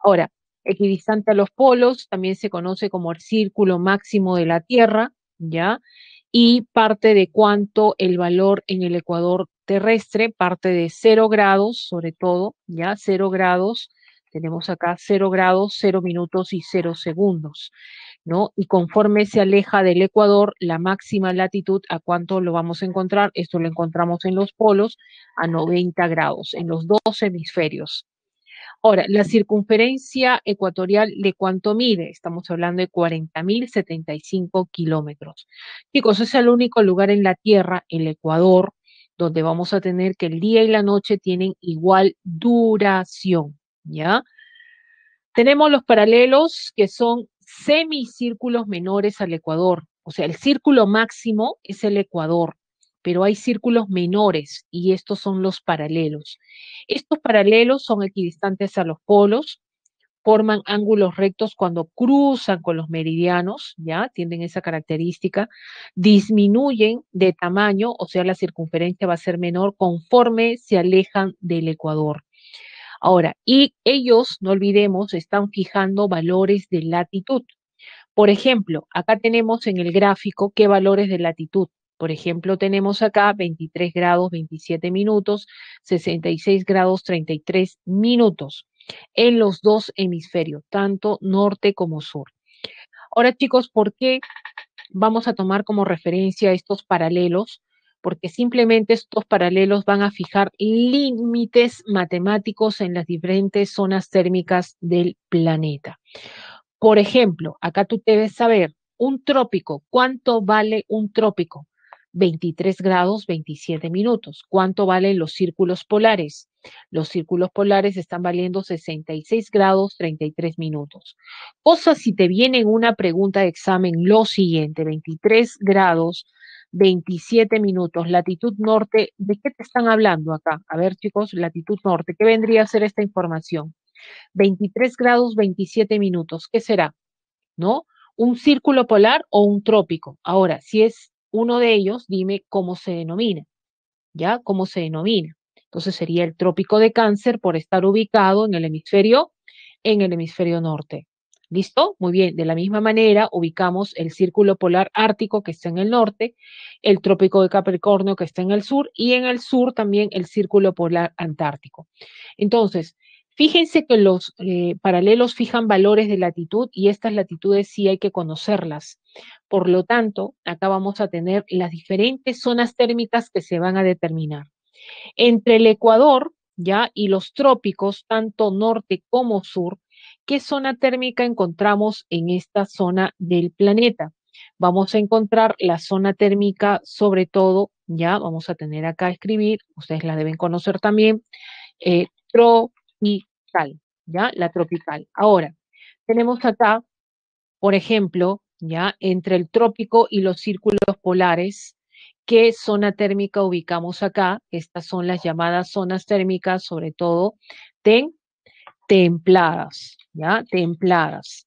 Ahora, equidistante a los polos, también se conoce como el círculo máximo de la Tierra, ¿ya? Y parte de cuánto el valor en el ecuador terrestre, parte de cero grados, sobre todo, ¿ya? Cero grados, tenemos acá cero grados, cero minutos y cero segundos, ¿no? Y conforme se aleja del ecuador, la máxima latitud, ¿a cuánto lo vamos a encontrar? Esto lo encontramos en los polos, a 90 grados, en los dos hemisferios, Ahora, la circunferencia ecuatorial de cuánto mide, estamos hablando de 40.075 kilómetros. Chicos, es el único lugar en la Tierra, el Ecuador, donde vamos a tener que el día y la noche tienen igual duración, ¿ya? Tenemos los paralelos que son semicírculos menores al Ecuador, o sea, el círculo máximo es el Ecuador, pero hay círculos menores y estos son los paralelos. Estos paralelos son equidistantes a los polos, forman ángulos rectos cuando cruzan con los meridianos, ya tienen esa característica, disminuyen de tamaño, o sea, la circunferencia va a ser menor conforme se alejan del ecuador. Ahora, y ellos, no olvidemos, están fijando valores de latitud. Por ejemplo, acá tenemos en el gráfico qué valores de latitud. Por ejemplo, tenemos acá 23 grados 27 minutos, 66 grados 33 minutos en los dos hemisferios, tanto norte como sur. Ahora, chicos, ¿por qué vamos a tomar como referencia estos paralelos? Porque simplemente estos paralelos van a fijar límites matemáticos en las diferentes zonas térmicas del planeta. Por ejemplo, acá tú debes saber un trópico, ¿cuánto vale un trópico? 23 grados 27 minutos. ¿Cuánto valen los círculos polares? Los círculos polares están valiendo 66 grados 33 minutos. Cosa si te viene en una pregunta de examen lo siguiente, 23 grados 27 minutos, latitud norte, ¿de qué te están hablando acá? A ver chicos, latitud norte, ¿qué vendría a ser esta información? 23 grados 27 minutos, ¿qué será? ¿No? ¿Un círculo polar o un trópico? Ahora, si es uno de ellos, dime cómo se denomina, ¿ya? ¿Cómo se denomina? Entonces sería el trópico de cáncer por estar ubicado en el hemisferio, en el hemisferio norte. ¿Listo? Muy bien. De la misma manera, ubicamos el círculo polar ártico que está en el norte, el trópico de Capricornio que está en el sur y en el sur también el círculo polar antártico. Entonces, Fíjense que los eh, paralelos fijan valores de latitud y estas latitudes sí hay que conocerlas. Por lo tanto, acá vamos a tener las diferentes zonas térmicas que se van a determinar. Entre el Ecuador, ya, y los trópicos, tanto norte como sur, ¿qué zona térmica encontramos en esta zona del planeta? Vamos a encontrar la zona térmica, sobre todo, ya, vamos a tener acá a escribir, ustedes la deben conocer también, eh, tropical, ¿ya? La tropical. Ahora, tenemos acá, por ejemplo, ¿ya? Entre el trópico y los círculos polares, ¿qué zona térmica ubicamos acá? Estas son las llamadas zonas térmicas, sobre todo templadas, ¿ya? Templadas.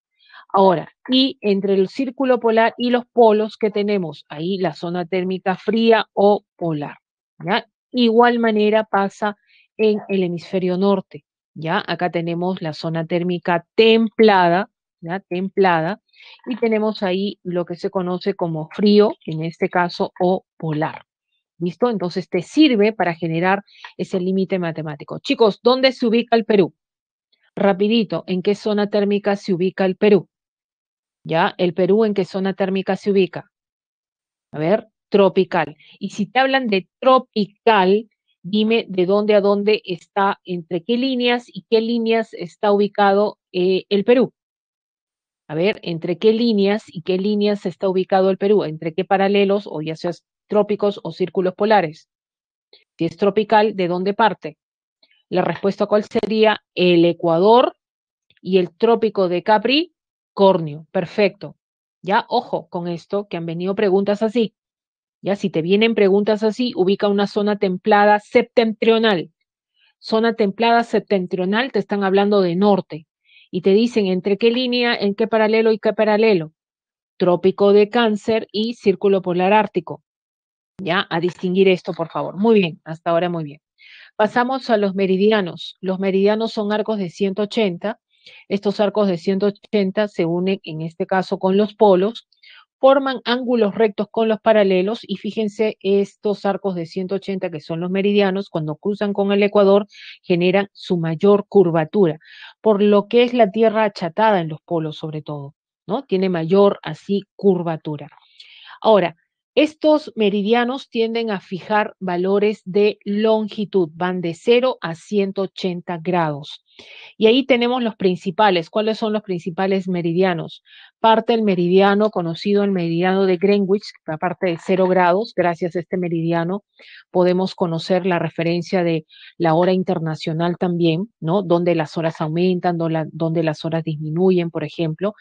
Ahora, y entre el círculo polar y los polos que tenemos, ahí la zona térmica fría o polar, ¿ya? Igual manera pasa en el hemisferio norte, ¿ya? Acá tenemos la zona térmica templada, Templada, y tenemos ahí lo que se conoce como frío, en este caso, o polar. ¿Listo? Entonces te sirve para generar ese límite matemático. Chicos, ¿dónde se ubica el Perú? Rapidito, ¿en qué zona térmica se ubica el Perú? ¿Ya? ¿El Perú en qué zona térmica se ubica? A ver, tropical. Y si te hablan de tropical, dime de dónde a dónde está, entre qué líneas y qué líneas está ubicado eh, el Perú. A ver, ¿entre qué líneas y qué líneas está ubicado el Perú? ¿Entre qué paralelos, o ya seas trópicos o círculos polares? Si es tropical, ¿de dónde parte? La respuesta cuál sería el Ecuador y el trópico de Capricornio. Perfecto. Ya, ojo con esto, que han venido preguntas así. Ya, si te vienen preguntas así, ubica una zona templada septentrional. Zona templada septentrional, te están hablando de norte. Y te dicen entre qué línea, en qué paralelo y qué paralelo. Trópico de Cáncer y Círculo Polar Ártico. Ya, a distinguir esto, por favor. Muy bien, hasta ahora muy bien. Pasamos a los meridianos. Los meridianos son arcos de 180. Estos arcos de 180 se unen, en este caso, con los polos forman ángulos rectos con los paralelos y fíjense estos arcos de 180 que son los meridianos, cuando cruzan con el ecuador generan su mayor curvatura, por lo que es la Tierra achatada en los polos sobre todo, ¿no? Tiene mayor así curvatura. Ahora, estos meridianos tienden a fijar valores de longitud, van de 0 a 180 grados. Y ahí tenemos los principales. ¿Cuáles son los principales meridianos? Parte el meridiano conocido el meridiano de Greenwich, aparte de 0 grados. Gracias a este meridiano podemos conocer la referencia de la hora internacional también, ¿no? Donde las horas aumentan, donde las horas disminuyen, por ejemplo.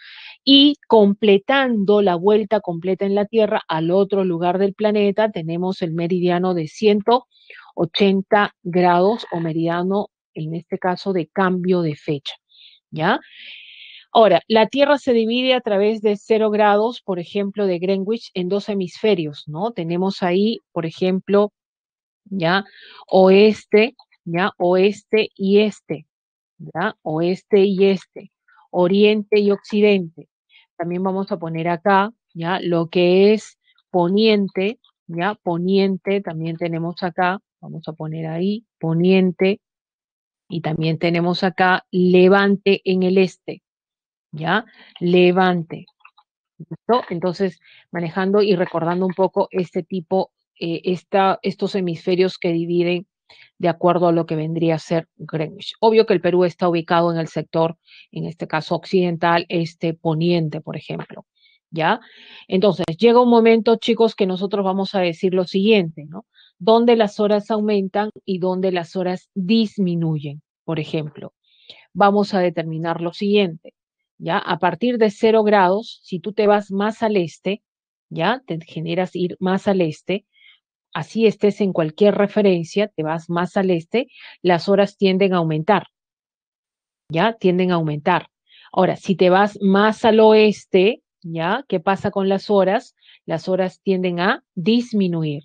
Y completando la vuelta completa en la Tierra al otro lugar del planeta, tenemos el meridiano de 180 grados o meridiano en este caso de cambio de fecha, ¿ya? Ahora, la Tierra se divide a través de cero grados, por ejemplo, de Greenwich en dos hemisferios, ¿no? Tenemos ahí, por ejemplo, ¿ya? Oeste, ¿ya? Oeste y este, ¿ya? Oeste y este, oriente y occidente. También vamos a poner acá, ¿ya? Lo que es poniente, ¿ya? Poniente, también tenemos acá, vamos a poner ahí, poniente, y también tenemos acá levante en el este, ¿ya? Levante. Entonces, manejando y recordando un poco este tipo, eh, estos hemisferios que dividen de acuerdo a lo que vendría a ser Greenwich. Obvio que el Perú está ubicado en el sector, en este caso occidental, este poniente, por ejemplo. ¿Ya? Entonces, llega un momento, chicos, que nosotros vamos a decir lo siguiente, ¿no? Donde las horas aumentan y donde las horas disminuyen, por ejemplo. Vamos a determinar lo siguiente, ¿ya? A partir de cero grados, si tú te vas más al este, ¿ya? Te generas ir más al este, así estés en cualquier referencia, te vas más al este, las horas tienden a aumentar, ¿ya? Tienden a aumentar. Ahora, si te vas más al oeste, ¿ya? ¿Qué pasa con las horas? Las horas tienden a disminuir.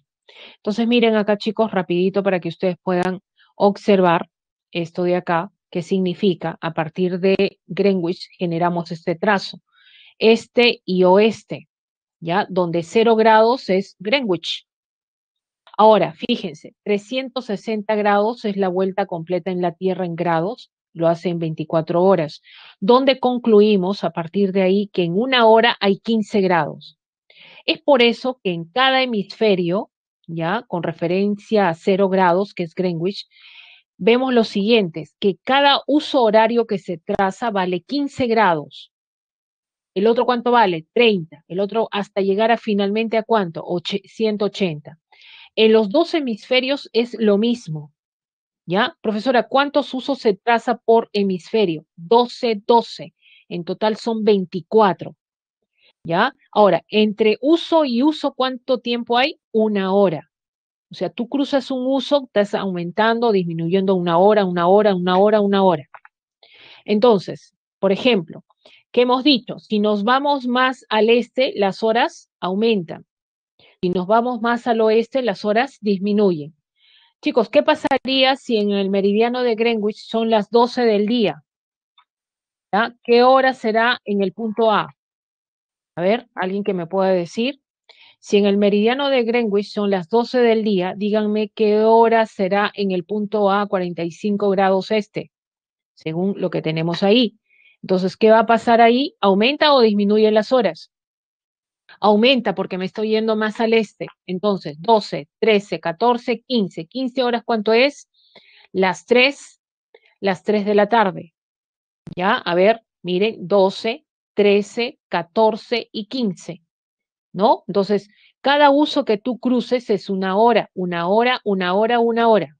Entonces, miren acá, chicos, rapidito para que ustedes puedan observar esto de acá, ¿qué significa? A partir de Greenwich generamos este trazo, este y oeste, ¿ya? Donde cero grados es Greenwich. Ahora, fíjense, 360 grados es la vuelta completa en la Tierra en grados, lo hace en 24 horas, donde concluimos a partir de ahí que en una hora hay 15 grados. Es por eso que en cada hemisferio, ya con referencia a cero grados, que es Greenwich, vemos los siguientes, que cada uso horario que se traza vale 15 grados. ¿El otro cuánto vale? 30. El otro hasta llegar a finalmente a cuánto? 180. En los dos hemisferios es lo mismo. ¿Ya? Profesora, ¿cuántos usos se traza por hemisferio? 12, 12. En total son 24. ¿Ya? Ahora, entre uso y uso, ¿cuánto tiempo hay? Una hora. O sea, tú cruzas un uso, estás aumentando, disminuyendo una hora, una hora, una hora, una hora. Entonces, por ejemplo, ¿qué hemos dicho? Si nos vamos más al este, las horas aumentan. Si nos vamos más al oeste, las horas disminuyen. Chicos, ¿qué pasaría si en el meridiano de Greenwich son las 12 del día? ¿Qué hora será en el punto A? A ver, alguien que me pueda decir. Si en el meridiano de Greenwich son las 12 del día, díganme qué hora será en el punto A 45 grados este, según lo que tenemos ahí. Entonces, ¿qué va a pasar ahí? ¿Aumenta o disminuye las horas? aumenta porque me estoy yendo más al este. Entonces, 12, 13, 14, 15. 15 horas, ¿cuánto es? Las 3, las 3 de la tarde. Ya, a ver, miren, 12, 13, 14 y 15. ¿No? Entonces, Cada uso que tú cruces es una hora, una hora, una hora, una hora.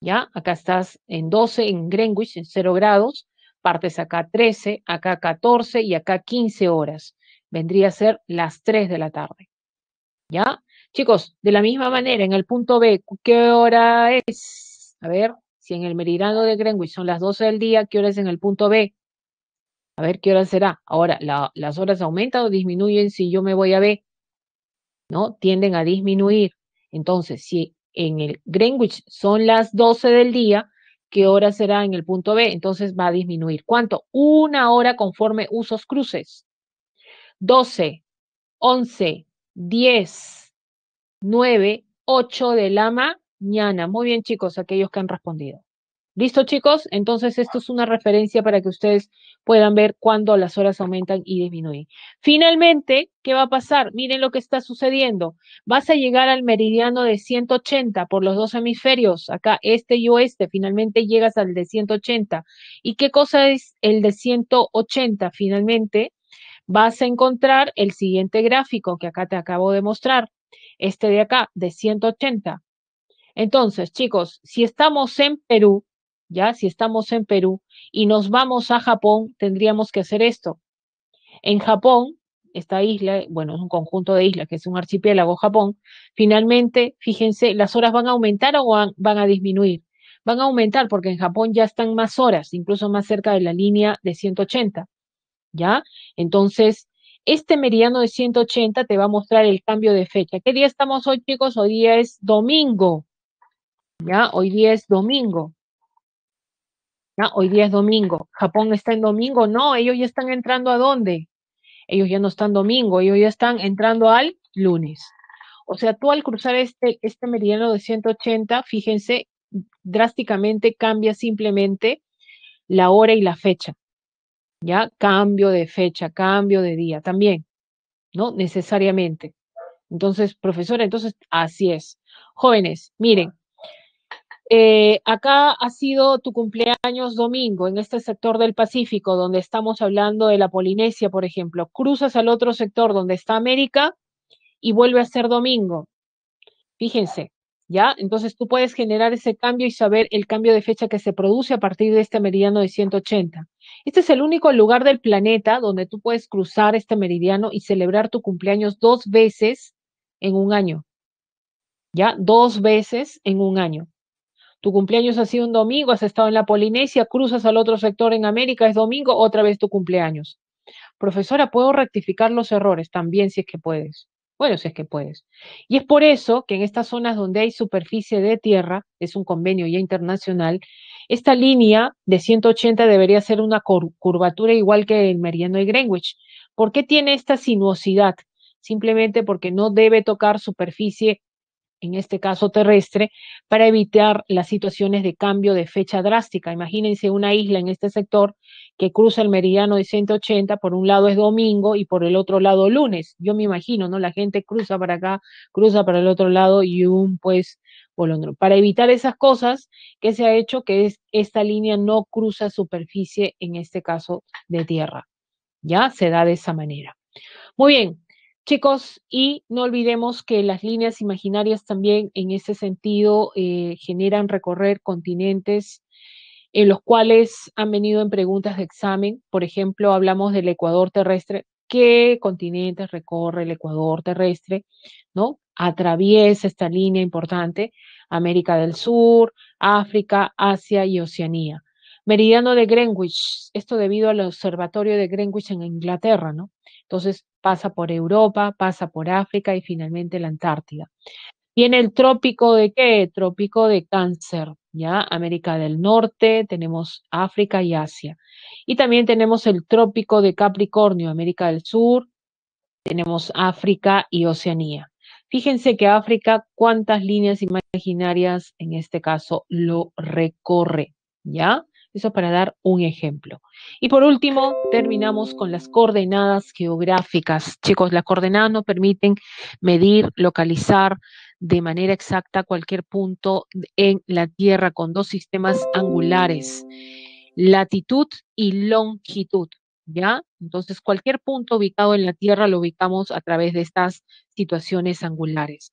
¿Ya? Acá estás en 12 en Greenwich, en 0 grados, partes acá 13, acá 14 y acá 15 horas. Vendría a ser las 3 de la tarde. ¿Ya? Chicos, de la misma manera, en el punto B, ¿qué hora es? A ver, si en el meridiano de Greenwich son las 12 del día, ¿qué hora es en el punto B? A ver, ¿qué hora será? Ahora, ¿las horas aumentan o disminuyen si yo me voy a B? ¿No? Tienden a disminuir. Entonces, si en el Greenwich son las 12 del día, ¿qué hora será en el punto B? Entonces va a disminuir. ¿Cuánto? Una hora conforme usos cruces. 12, 11, 10, 9, 8 de la mañana. Muy bien, chicos, aquellos que han respondido. ¿Listo, chicos? Entonces, esto es una referencia para que ustedes puedan ver cuándo las horas aumentan y disminuyen. Finalmente, ¿qué va a pasar? Miren lo que está sucediendo. Vas a llegar al meridiano de 180 por los dos hemisferios, acá este y oeste. Finalmente llegas al de 180. ¿Y qué cosa es el de 180? Finalmente, vas a encontrar el siguiente gráfico que acá te acabo de mostrar. Este de acá, de 180. Entonces, chicos, si estamos en Perú, ya, si estamos en Perú y nos vamos a Japón, tendríamos que hacer esto. En Japón, esta isla, bueno, es un conjunto de islas que es un archipiélago Japón, finalmente, fíjense, las horas van a aumentar o van, a disminuir. Van a aumentar porque en Japón ya están más horas, incluso más cerca de la línea de 180. ¿ya? Entonces, este meridiano de 180 te va a mostrar el cambio de fecha. ¿Qué día estamos hoy, chicos? Hoy día es domingo, ¿ya? Hoy día es domingo. ¿Ya? Hoy día es domingo. ¿Japón está en domingo? No, ellos ya están entrando a dónde? Ellos ya no están domingo, ellos ya están entrando al lunes. O sea, tú al cruzar este, este meridiano de 180, fíjense, drásticamente cambia simplemente la hora y la fecha. ¿ya? Cambio de fecha, cambio de día también, ¿no? Necesariamente. Entonces, profesora, entonces, así es. Jóvenes, miren, eh, acá ha sido tu cumpleaños domingo en este sector del Pacífico, donde estamos hablando de la Polinesia, por ejemplo. Cruzas al otro sector donde está América y vuelve a ser domingo. Fíjense, ¿ya? Entonces tú puedes generar ese cambio y saber el cambio de fecha que se produce a partir de este meridiano de 180. Este es el único lugar del planeta donde tú puedes cruzar este meridiano y celebrar tu cumpleaños dos veces en un año. ¿Ya? Dos veces en un año. Tu cumpleaños ha sido un domingo, has estado en la Polinesia, cruzas al otro sector en América, es domingo, otra vez tu cumpleaños. Profesora, ¿puedo rectificar los errores? También si es que puedes. Bueno, si es que puedes. Y es por eso que en estas zonas donde hay superficie de tierra, es un convenio ya internacional, esta línea de 180 debería ser una curvatura igual que el meridiano de Greenwich. ¿Por qué tiene esta sinuosidad? Simplemente porque no debe tocar superficie en este caso terrestre, para evitar las situaciones de cambio de fecha drástica. Imagínense una isla en este sector que cruza el meridiano de 180, por un lado es domingo y por el otro lado lunes. Yo me imagino, ¿no? La gente cruza para acá, cruza para el otro lado y un pues bolondro. Para evitar esas cosas, ¿qué se ha hecho? Que es, esta línea no cruza superficie, en este caso de tierra. Ya se da de esa manera. Muy bien, Chicos, y no olvidemos que las líneas imaginarias también en ese sentido eh, generan recorrer continentes en los cuales han venido en preguntas de examen. Por ejemplo, hablamos del ecuador terrestre. ¿Qué continentes recorre el ecuador terrestre? ¿No? Atraviesa esta línea importante. América del Sur, África, Asia y Oceanía. Meridiano de Greenwich, esto debido al observatorio de Greenwich en Inglaterra, ¿no? Entonces pasa por Europa, pasa por África y finalmente la Antártida. Viene el trópico de qué? Trópico de Cáncer, ¿ya? América del Norte, tenemos África y Asia. Y también tenemos el trópico de Capricornio, América del Sur, tenemos África y Oceanía. Fíjense que África, cuántas líneas imaginarias en este caso lo recorre, ¿ya? Eso para dar un ejemplo. Y por último, terminamos con las coordenadas geográficas. Chicos, las coordenadas nos permiten medir, localizar de manera exacta cualquier punto en la Tierra con dos sistemas angulares, latitud y longitud. ¿ya? Entonces, cualquier punto ubicado en la Tierra lo ubicamos a través de estas situaciones angulares.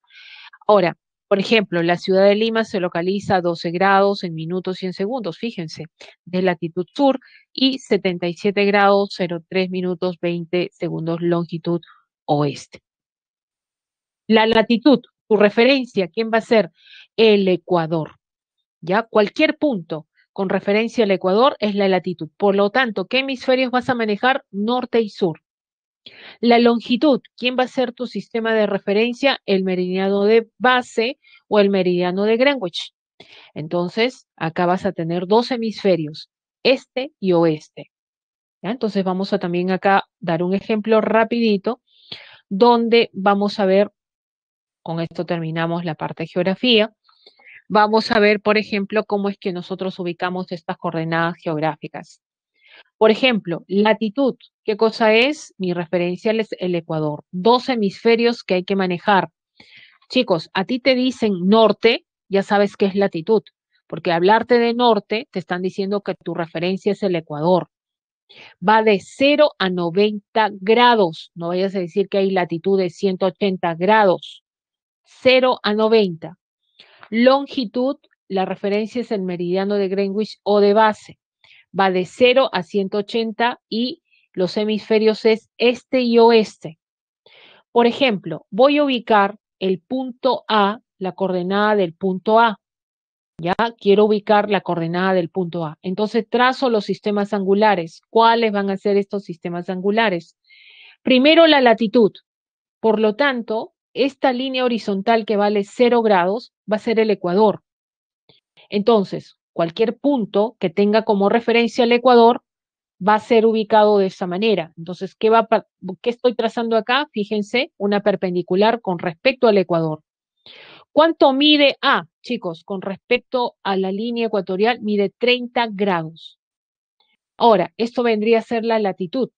Ahora, por ejemplo, la ciudad de Lima se localiza a 12 grados en minutos y en segundos, fíjense, de latitud sur y 77 grados 03 minutos 20 segundos longitud oeste. La latitud, tu referencia, ¿quién va a ser? El Ecuador. ¿Ya? Cualquier punto con referencia al Ecuador es la latitud. Por lo tanto, ¿qué hemisferios vas a manejar? Norte y sur. La longitud, ¿quién va a ser tu sistema de referencia? El meridiano de base o el meridiano de Greenwich. Entonces, acá vas a tener dos hemisferios, este y oeste. Entonces, vamos a también acá dar un ejemplo rapidito donde vamos a ver, con esto terminamos la parte de geografía, vamos a ver, por ejemplo, cómo es que nosotros ubicamos estas coordenadas geográficas. Por ejemplo, latitud. ¿Qué cosa es? Mi referencia es el Ecuador. Dos hemisferios que hay que manejar. Chicos, a ti te dicen norte, ya sabes qué es latitud, porque hablarte de norte te están diciendo que tu referencia es el Ecuador. Va de 0 a 90 grados. No vayas a decir que hay latitud de 180 grados. 0 a 90. Longitud, la referencia es el meridiano de Greenwich o de base va de 0 a 180 y los hemisferios es este y oeste. Por ejemplo, voy a ubicar el punto A, la coordenada del punto A. Ya quiero ubicar la coordenada del punto A. Entonces trazo los sistemas angulares. ¿Cuáles van a ser estos sistemas angulares? Primero la latitud. Por lo tanto, esta línea horizontal que vale 0 grados va a ser el ecuador. Entonces, cualquier punto que tenga como referencia el Ecuador va a ser ubicado de esa manera. Entonces, ¿qué, va, ¿qué estoy trazando acá? Fíjense, una perpendicular con respecto al Ecuador. ¿Cuánto mide A, chicos? Con respecto a la línea ecuatorial, mide 30 grados. Ahora, esto vendría a ser la latitud,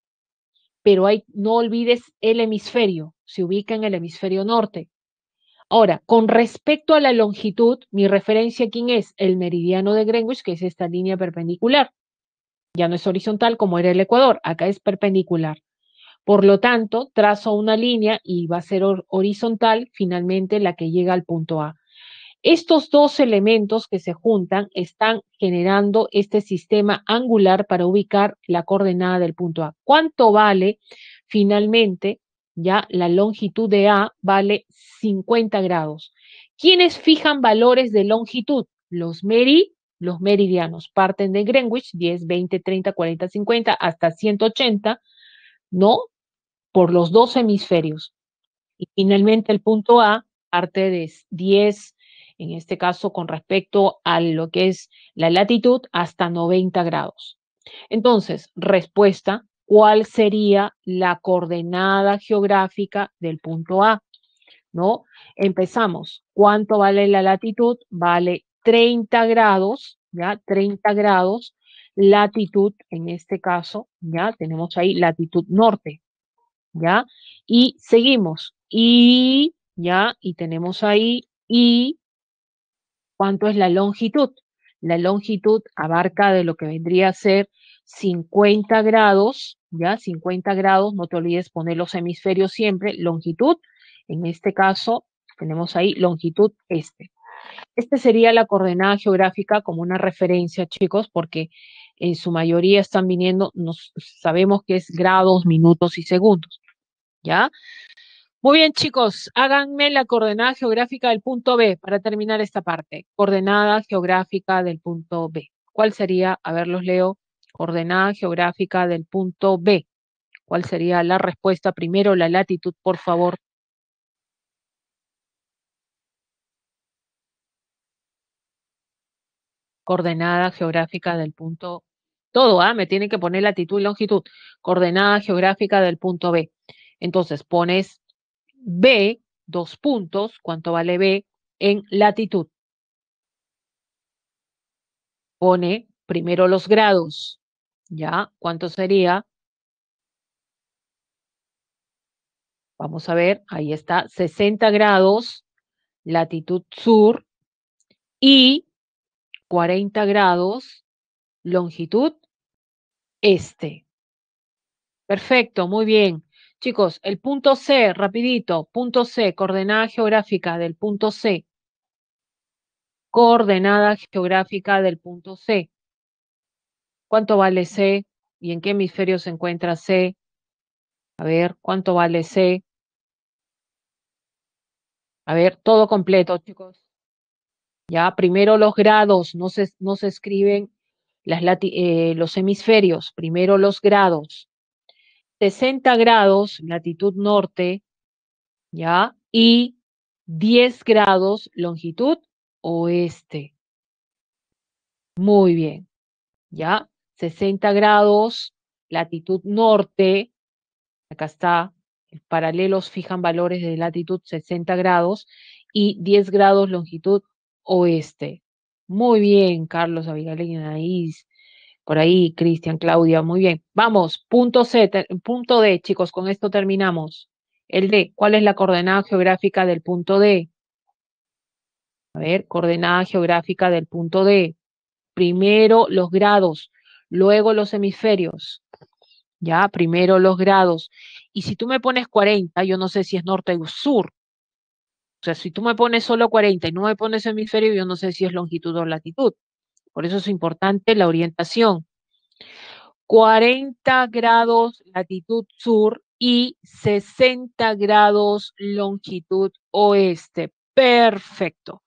pero no olvides el hemisferio, se ubica en el hemisferio norte. Ahora, con respecto a la longitud, mi referencia, ¿quién es? El meridiano de Greenwich, que es esta línea perpendicular. Ya no es horizontal como era el Ecuador, acá es perpendicular. Por lo tanto, trazo una línea y va a ser horizontal finalmente la que llega al punto A. Estos dos elementos que se juntan están generando este sistema angular para ubicar la coordenada del punto A. ¿Cuánto vale finalmente ya la longitud de A vale 50 grados. ¿Quiénes fijan valores de longitud? Los meri, los meridianos. Parten de Greenwich, 10, 20, 30, 40, 50, hasta 180, ¿no? Por los dos hemisferios. Y finalmente el punto A parte de 10, en este caso con respecto a lo que es la latitud, hasta 90 grados. Entonces, respuesta, cuál sería la coordenada geográfica del punto A, ¿no? Empezamos. ¿Cuánto vale la latitud? Vale 30 grados, ¿ya? 30 grados. Latitud, en este caso, ¿ya? Tenemos ahí latitud norte, ¿ya? Y seguimos. Y, ¿ya? Y tenemos ahí, y, ¿cuánto es la longitud? La longitud abarca de lo que vendría a ser 50 grados, ¿ya? 50 grados, no te olvides poner los hemisferios siempre, longitud, en este caso tenemos ahí longitud este. Este sería la coordenada geográfica como una referencia, chicos, porque en su mayoría están viniendo, nos, sabemos que es grados, minutos y segundos, ¿ya? Muy bien, chicos, háganme la coordenada geográfica del punto B para terminar esta parte. Coordenada geográfica del punto B. ¿Cuál sería? A ver, los leo coordenada geográfica del punto B. ¿Cuál sería la respuesta? Primero la latitud, por favor. Coordenada geográfica del punto todo, ¿ah? Me tiene que poner latitud y longitud. Coordenada geográfica del punto B. Entonces pones B, dos puntos, ¿cuánto vale B? En latitud. Pone primero los grados, ¿Ya? ¿Cuánto sería? Vamos a ver, ahí está, 60 grados, latitud sur, y 40 grados, longitud este. Perfecto, muy bien. Chicos, el punto C, rapidito, punto C, coordenada geográfica del punto C. Coordenada geográfica del punto C. ¿Cuánto vale C? ¿Y en qué hemisferio se encuentra C? A ver, ¿cuánto vale C? A ver, todo completo, chicos. Ya, primero los grados, no se, no se escriben eh, los hemisferios, primero los grados. 60 grados, latitud norte, ¿ya? Y 10 grados, longitud oeste. Muy bien, ¿ya? 60 grados, latitud norte, acá está, paralelos fijan valores de latitud 60 grados y 10 grados longitud oeste. Muy bien, Carlos, Abigail Anaís. Por ahí, Cristian, Claudia, muy bien. Vamos, punto C, punto D, chicos, con esto terminamos. El D, ¿cuál es la coordenada geográfica del punto D? A ver, coordenada geográfica del punto D. Primero los grados, luego los hemisferios. Ya, primero los grados. Y si tú me pones 40, yo no sé si es norte o sur. O sea, si tú me pones solo 40 y no me pones hemisferio, yo no sé si es longitud o latitud. Por eso es importante la orientación. 40 grados latitud sur y 60 grados longitud oeste. Perfecto.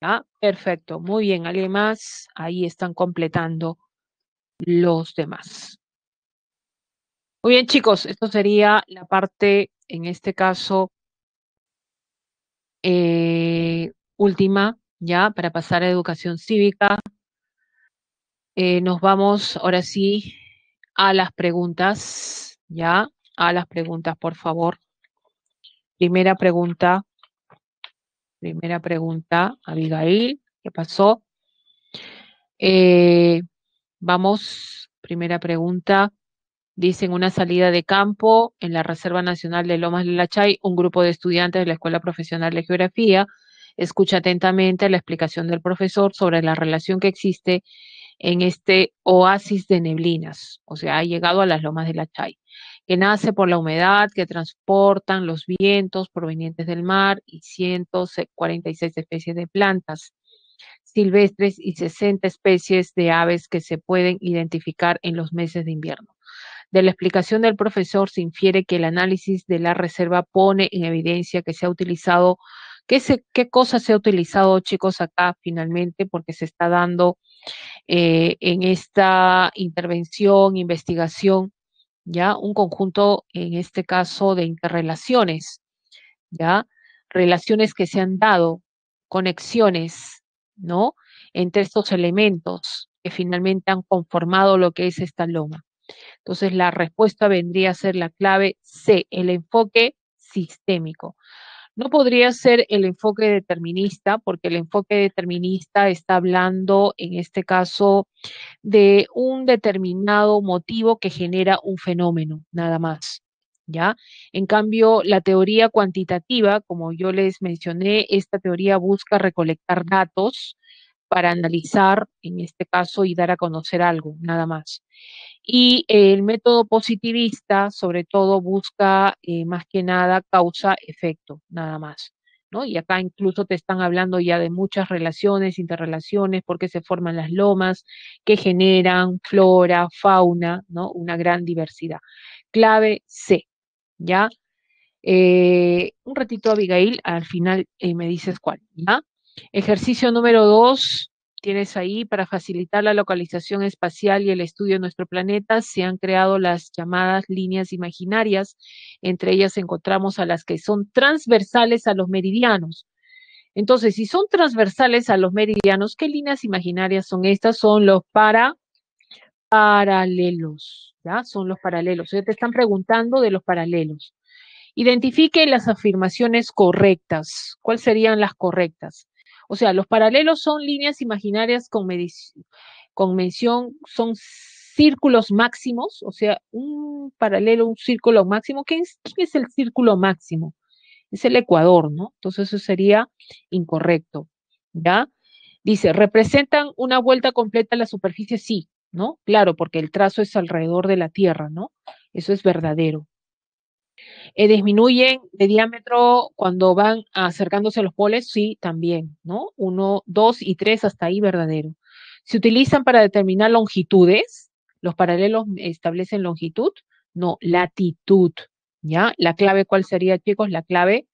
¿Ah? Perfecto. Muy bien. ¿Alguien más? Ahí están completando los demás. Muy bien, chicos. Esto sería la parte, en este caso, eh, última ya para pasar a educación cívica. Eh, nos vamos ahora sí a las preguntas, ya, a las preguntas, por favor. Primera pregunta, primera pregunta, Abigail, ¿qué pasó? Eh, vamos, primera pregunta. Dicen una salida de campo en la Reserva Nacional de Lomas Lachay, un grupo de estudiantes de la Escuela Profesional de Geografía Escucha atentamente la explicación del profesor sobre la relación que existe en este oasis de neblinas, o sea, ha llegado a las lomas de la Chay, que nace por la humedad que transportan los vientos provenientes del mar y 146 especies de plantas silvestres y 60 especies de aves que se pueden identificar en los meses de invierno. De la explicación del profesor se infiere que el análisis de la reserva pone en evidencia que se ha utilizado ¿Qué, cosa se ha utilizado, chicos, acá finalmente? Porque se está dando eh, en esta intervención, investigación, ya un conjunto, en este caso, de interrelaciones, ya relaciones que se han dado, conexiones, ¿no? Entre estos elementos que finalmente han conformado lo que es esta loma. Entonces, la respuesta vendría a ser la clave C, el enfoque sistémico. No podría ser el enfoque determinista, porque el enfoque determinista está hablando, en este caso, de un determinado motivo que genera un fenómeno, nada más. ¿Ya? En cambio, la teoría cuantitativa, como yo les mencioné, esta teoría busca recolectar datos para analizar, en este caso, y dar a conocer algo, nada más. Y el método positivista, sobre todo, busca eh, más que nada causa-efecto, nada más. ¿no? Y acá incluso te están hablando ya de muchas relaciones, interrelaciones, por qué se forman las lomas, qué generan flora, fauna, ¿no? Una gran diversidad. Clave C, ¿ya? Eh, un ratito, Abigail, al final eh, me dices cuál, ¿ya? Ejercicio número dos, tienes ahí para facilitar la localización espacial y el estudio de nuestro planeta, se han creado las llamadas líneas imaginarias. Entre ellas encontramos a las que son transversales a los meridianos. Entonces, si son transversales a los meridianos, ¿qué líneas imaginarias son estas? Son los para paralelos, ¿ya? Son los paralelos. te están preguntando de los paralelos. Identifique las afirmaciones correctas. ¿Cuáles serían las correctas? O sea, los paralelos son líneas imaginarias con, con mención, son círculos máximos, o sea, un paralelo, un círculo máximo. ¿Quién es, ¿Quién es el círculo máximo? Es el ecuador, ¿no? Entonces eso sería incorrecto, ¿ya? Dice, ¿representan una vuelta completa a la superficie? Sí, ¿no? Claro, porque el trazo es alrededor de la Tierra, ¿no? Eso es verdadero. Eh, disminuyen de diámetro cuando van acercándose a los poles, sí, también, ¿no? Uno, dos y tres, hasta ahí verdadero. Se utilizan para determinar longitudes. Los paralelos establecen longitud, no, latitud, ¿ya? La clave, ¿cuál sería, chicos? La clave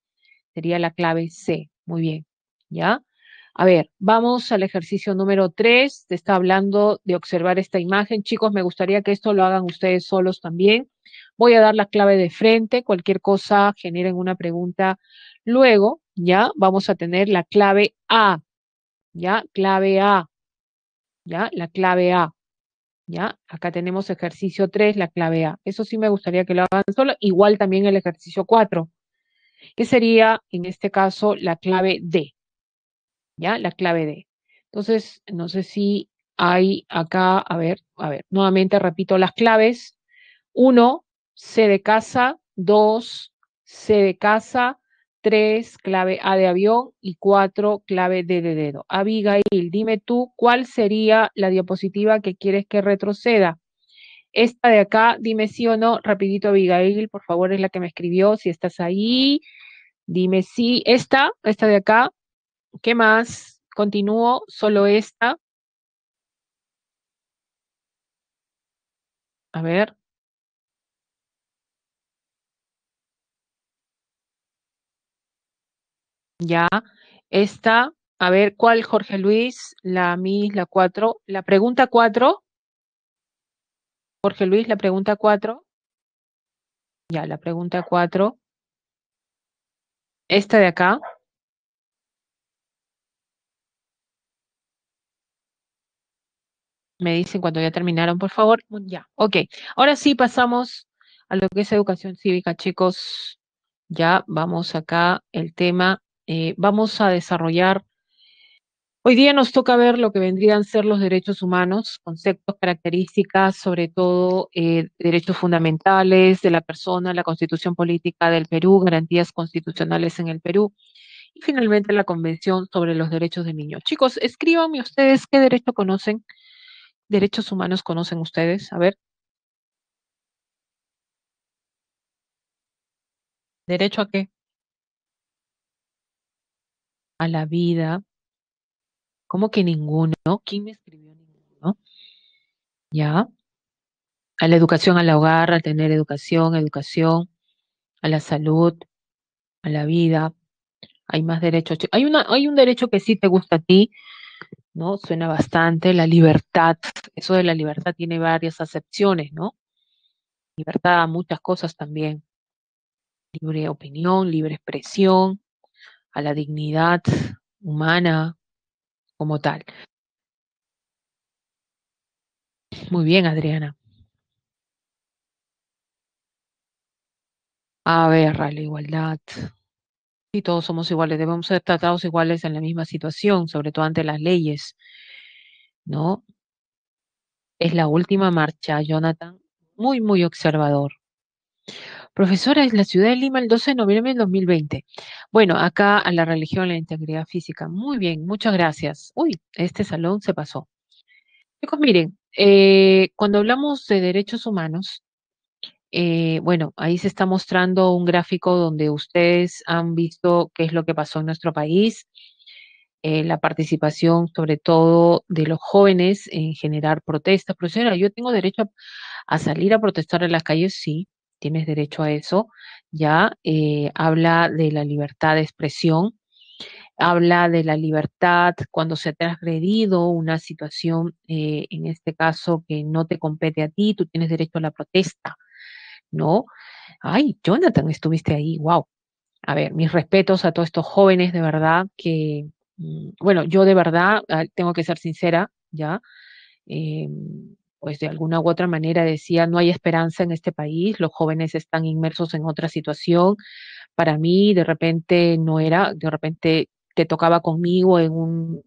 sería la clave C. Muy bien, ¿ya? A ver, vamos al ejercicio número 3. Te está hablando de observar esta imagen. Chicos, me gustaría que esto lo hagan ustedes solos también. Voy a dar la clave de frente. Cualquier cosa generen una pregunta. Luego, ya vamos a tener la clave A. ¿Ya? Clave A. ¿Ya? La clave A. ¿Ya? Acá tenemos ejercicio 3, la clave A. Eso sí me gustaría que lo hagan solo. Igual también el ejercicio 4, que sería, en este caso, la clave D. ¿ya? La clave D. Entonces, no sé si hay acá, a ver, a ver, nuevamente repito las claves. Uno, C de casa, dos, C de casa, tres, clave A de avión y cuatro, clave D de dedo. Abigail, dime tú, ¿cuál sería la diapositiva que quieres que retroceda? Esta de acá, dime sí o no, rapidito Abigail, por favor, es la que me escribió, si estás ahí, dime sí, esta, esta de acá, ¿Qué más? Continúo, solo esta. A ver. Ya. Esta. A ver, ¿cuál, Jorge Luis? La MIS, la 4. La pregunta 4. Jorge Luis, la pregunta 4. Ya, la pregunta 4. Esta de acá. Me dicen cuando ya terminaron, por favor. Ya, ok. Ahora sí pasamos a lo que es educación cívica, chicos. Ya vamos acá el tema. Eh, vamos a desarrollar. Hoy día nos toca ver lo que vendrían a ser los derechos humanos, conceptos, características, sobre todo eh, derechos fundamentales de la persona, la constitución política del Perú, garantías constitucionales en el Perú y finalmente la Convención sobre los Derechos del Niño. Chicos, escríbanme ustedes qué derecho conocen derechos humanos conocen ustedes? A ver. ¿Derecho a qué? A la vida. ¿Cómo que ninguno? ¿Quién me escribió ninguno? ¿Ya? A la educación al hogar, a tener educación, educación, a la salud, a la vida. Hay más derechos. Hay, una, hay un derecho que sí te gusta a ti, ¿no? Suena bastante, la libertad, eso de la libertad tiene varias acepciones, ¿no? Libertad a muchas cosas también. Libre opinión, libre expresión, a la dignidad humana como tal. Muy bien, Adriana. A ver, a la igualdad todos somos iguales, debemos ser tratados iguales en la misma situación, sobre todo ante las leyes, ¿no? Es la última marcha, Jonathan, muy, muy observador. Profesora, es la ciudad de Lima el 12 de noviembre de 2020. Bueno, acá a la religión, la integridad física. Muy bien, muchas gracias. Uy, este salón se pasó. Chicos, miren, eh, cuando hablamos de derechos humanos, eh, bueno, ahí se está mostrando un gráfico donde ustedes han visto qué es lo que pasó en nuestro país, eh, la participación sobre todo de los jóvenes en generar protestas. Profesora, yo tengo derecho a, salir a protestar en las calles, sí, tienes derecho a eso. Ya eh, habla de la libertad de expresión, habla de la libertad cuando se ha transgredido una situación, en este caso, que no te compete a ti, tú tienes derecho a la protesta. ¿no? Ay, Jonathan, estuviste ahí, wow. A ver, mis respetos a todos estos jóvenes, de verdad, que, mm, bueno, yo de verdad ah, tengo que ser sincera, ¿ya? Em, pues de alguna u otra manera decía, no hay esperanza en este país, los jóvenes están inmersos en otra situación. Para mí, de repente no era, de repente te tocaba conmigo en un,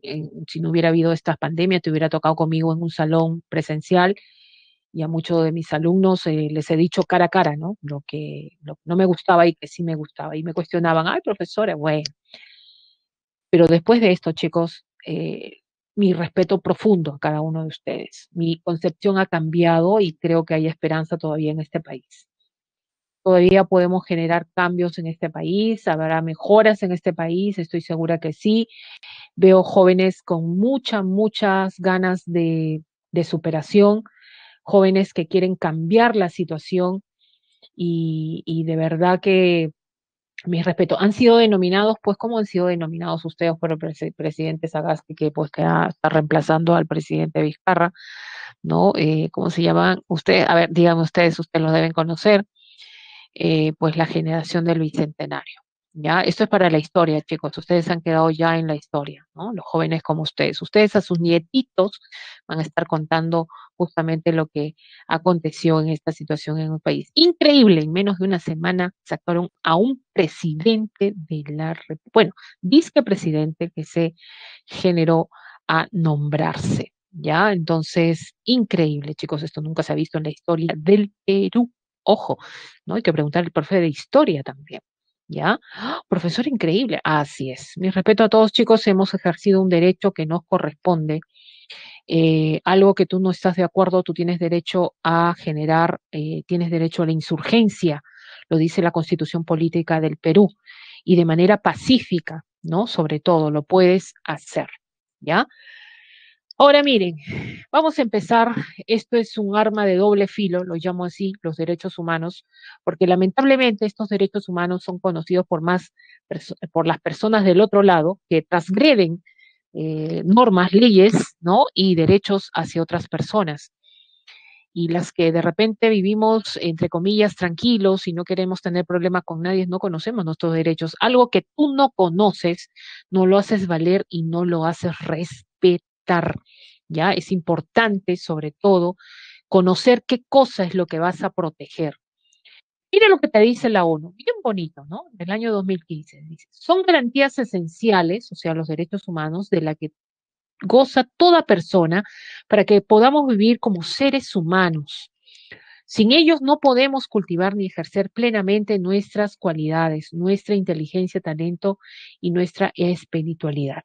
si no hubiera habido esta pandemia, te hubiera tocado conmigo en un salón presencial y a muchos de mis alumnos eh, les he dicho cara a cara, ¿no? Lo que no me gustaba y que sí me gustaba. Y me cuestionaban, ay, profesora, bueno. Pero después de esto, chicos, eh, mi respeto profundo a cada uno de ustedes. Mi concepción ha cambiado y creo que hay esperanza todavía en este país. Todavía podemos generar cambios en este país, habrá mejoras en este país, estoy segura que sí. Veo jóvenes con muchas, muchas ganas de, de superación, jóvenes que quieren cambiar la situación y, y de verdad que mi respeto. Han sido denominados, pues, ¿cómo han sido denominados ustedes por el presidente Sagasti, que pues que está reemplazando al presidente Vizcarra, ¿no? Eh, ¿Cómo se llaman? Ustedes, a ver, díganme ustedes, ustedes lo deben conocer, eh, pues la generación del Bicentenario. ¿Ya? Esto es para la historia, chicos. Ustedes han quedado ya en la historia, ¿no? Los jóvenes como ustedes. Ustedes a sus nietitos van a estar contando justamente lo que aconteció en esta situación en el país. Increíble, en menos de una semana sacaron a un presidente de la República, bueno, vicepresidente que se generó a nombrarse, ¿ya? Entonces, increíble, chicos, esto nunca se ha visto en la historia del Perú. Ojo, ¿no? Hay que preguntar al profe de historia también. ¿Ya? Profesor increíble. Así es. Mi respeto a todos, chicos. Hemos ejercido un derecho que nos corresponde. Eh, algo que tú no estás de acuerdo, tú tienes derecho a generar, eh, tienes derecho a la insurgencia, lo dice la Constitución Política del Perú, y de manera pacífica, ¿no? Sobre todo, lo puedes hacer, ¿ya? Ahora miren, vamos a empezar. Esto es un arma de doble filo, lo llamo así, los derechos humanos, porque lamentablemente estos derechos humanos son conocidos por más por las personas del otro lado que transgreden eh, normas, leyes, ¿no? Y derechos hacia otras personas. Y las que de repente vivimos, entre comillas, tranquilos y no queremos tener problema con nadie, no conocemos nuestros derechos. Algo que tú no conoces, no lo haces valer y no lo haces respetar. ¿Ya? Es importante, sobre todo, conocer qué cosa es lo que vas a proteger. Mira lo que te dice la ONU, bien bonito, ¿no? Del año 2015. Dice, son garantías esenciales, o sea, los derechos humanos, de la que goza toda persona para que podamos vivir como seres humanos. Sin ellos no podemos cultivar ni ejercer plenamente nuestras cualidades, nuestra inteligencia, talento y nuestra espiritualidad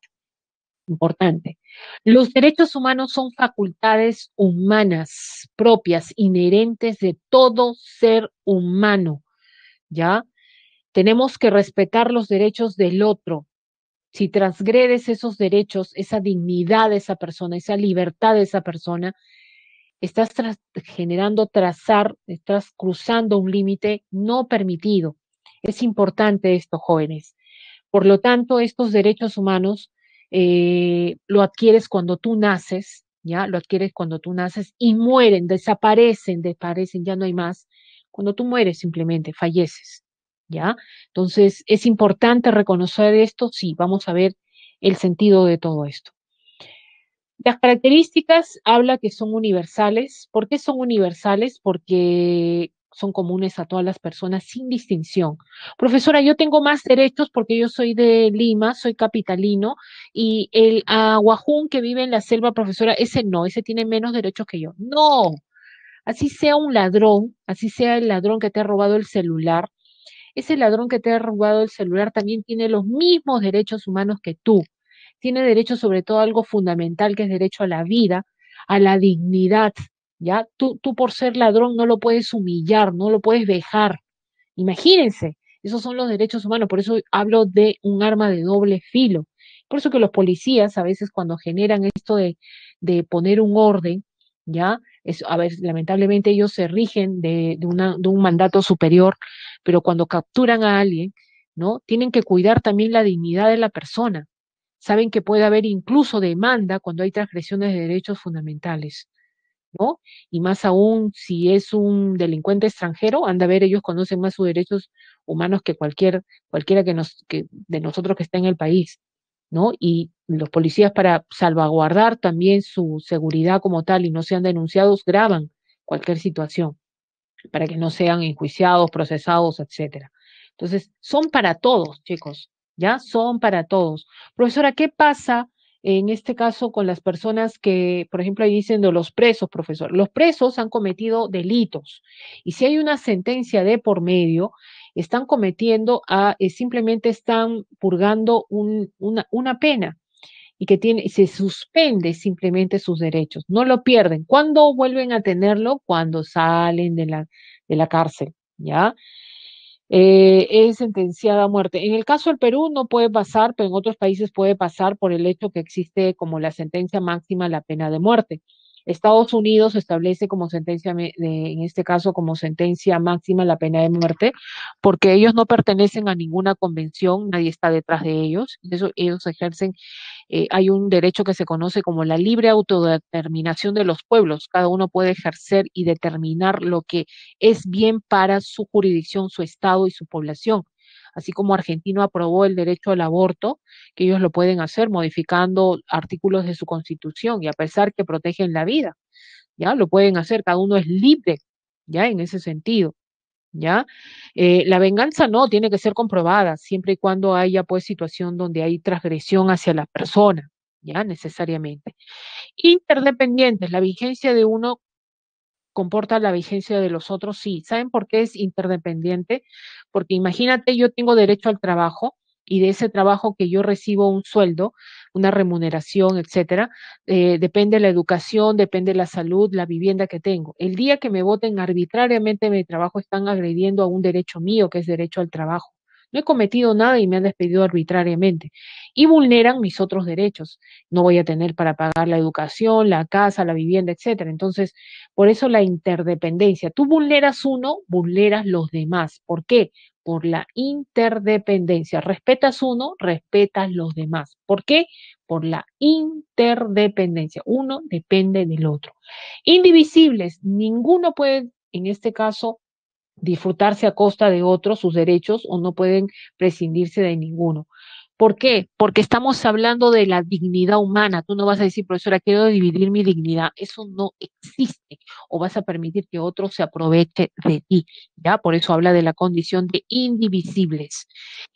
importante. Los derechos humanos son facultades humanas propias, inherentes de todo ser humano, ¿ya? Tenemos que respetar los derechos del otro. Si transgredes esos derechos, esa dignidad de esa persona, esa libertad de esa persona, estás generando trazar, estás cruzando un límite no permitido. Es importante esto, jóvenes. Por lo tanto, estos derechos humanos eh, lo adquieres cuando tú naces, ¿ya? Lo adquieres cuando tú naces y mueren, desaparecen, desaparecen, ya no hay más. Cuando tú mueres simplemente, falleces, ¿ya? Entonces, es importante reconocer esto, sí, vamos a ver el sentido de todo esto. Las características habla que son universales. ¿Por qué son universales? Porque son comunes a todas las personas sin distinción. Profesora, yo tengo más derechos porque yo soy de Lima, soy capitalino, y el aguajún que vive en la selva, profesora, ese no, ese tiene menos derechos que yo. No, así sea un ladrón, así sea el ladrón que te ha robado el celular, ese ladrón que te ha robado el celular también tiene los mismos derechos humanos que tú. Tiene derecho sobre todo a algo fundamental que es derecho a la vida, a la dignidad, ¿ya? Tú, tú por ser ladrón no lo puedes humillar, no lo puedes dejar. Imagínense, esos son los derechos humanos, por eso hablo de un arma de doble filo. Por eso que los policías a veces cuando generan esto de, de poner un orden, ¿ya? Es, a ver, lamentablemente ellos se rigen de, de un mandato superior, pero cuando capturan a alguien, ¿no? Tienen que cuidar también la dignidad de la persona. Saben que puede haber incluso demanda cuando hay transgresiones de derechos fundamentales. Y más aún si es un delincuente extranjero, anda a ver, ellos conocen más sus derechos humanos que cualquier, cualquiera que nos, que de nosotros que está en el país, ¿no? Y los policías para salvaguardar también su seguridad como tal y no sean denunciados, graban cualquier situación para que no sean enjuiciados, procesados, etcétera. Entonces, son para todos, chicos, ¿ya? Son para todos. Profesora, ¿qué pasa en este caso con las personas que, por ejemplo, ahí dicen de los presos, profesor. Los presos han cometido delitos y si hay una sentencia de por medio, están cometiendo, a, eh, simplemente están purgando un, una, una pena. y que tiene, se suspende simplemente sus derechos, no lo pierden. ¿Cuándo vuelven a tenerlo? Cuando salen de la, de la cárcel, ¿ya? Eh, es sentenciada a muerte. En el caso del Perú no puede pasar, pero en otros países puede pasar por el hecho que existe como la sentencia máxima la pena de muerte. Estados Unidos establece como sentencia, en este caso como sentencia máxima la pena de muerte, porque ellos no pertenecen a ninguna convención, nadie está detrás de ellos, eso, ellos ejercen, eh, hay un derecho que se conoce como la libre autodeterminación de los pueblos, cada uno puede ejercer y determinar lo que es bien para su jurisdicción, su estado y su población así como Argentina aprobó el derecho al aborto, que ellos lo pueden hacer modificando artículos de su constitución y a pesar que protegen la vida, ya lo pueden hacer, cada uno es libre, ya en ese sentido. ¿Ya? Eh, la venganza no, tiene que ser comprobada, siempre y cuando haya pues situación donde hay transgresión hacia la persona, ¿ya? Necesariamente. Interdependientes, la vigencia de uno comporta la vigencia de los otros, sí. ¿Saben por qué es interdependiente? Porque imagínate, yo tengo derecho al trabajo y de ese trabajo que yo recibo un sueldo, una remuneración, etcétera, eh, depende la educación, depende la salud, la vivienda que tengo. El día que me voten arbitrariamente mi trabajo, están agrediendo a un derecho mío, que es derecho al trabajo. No he cometido nada y me han despedido arbitrariamente. Y vulneran mis otros derechos. No voy a tener para pagar la educación, la casa, la vivienda, etcétera. Entonces, por eso la interdependencia. Tú vulneras uno, vulneras los demás. ¿Por qué? Por la interdependencia. Respetas uno, respetas los demás. ¿Por qué? Por la interdependencia. Uno depende del otro. Indivisibles. Ninguno puede, en este caso, disfrutarse a costa de otros sus derechos o no pueden prescindirse de ninguno. ¿Por qué? Porque estamos hablando de la dignidad humana. Tú no vas a decir, profesora, quiero dividir mi dignidad. Eso no existe. O vas a permitir que otro se aproveche de ti. ¿Ya? Por eso habla de la condición de indivisibles.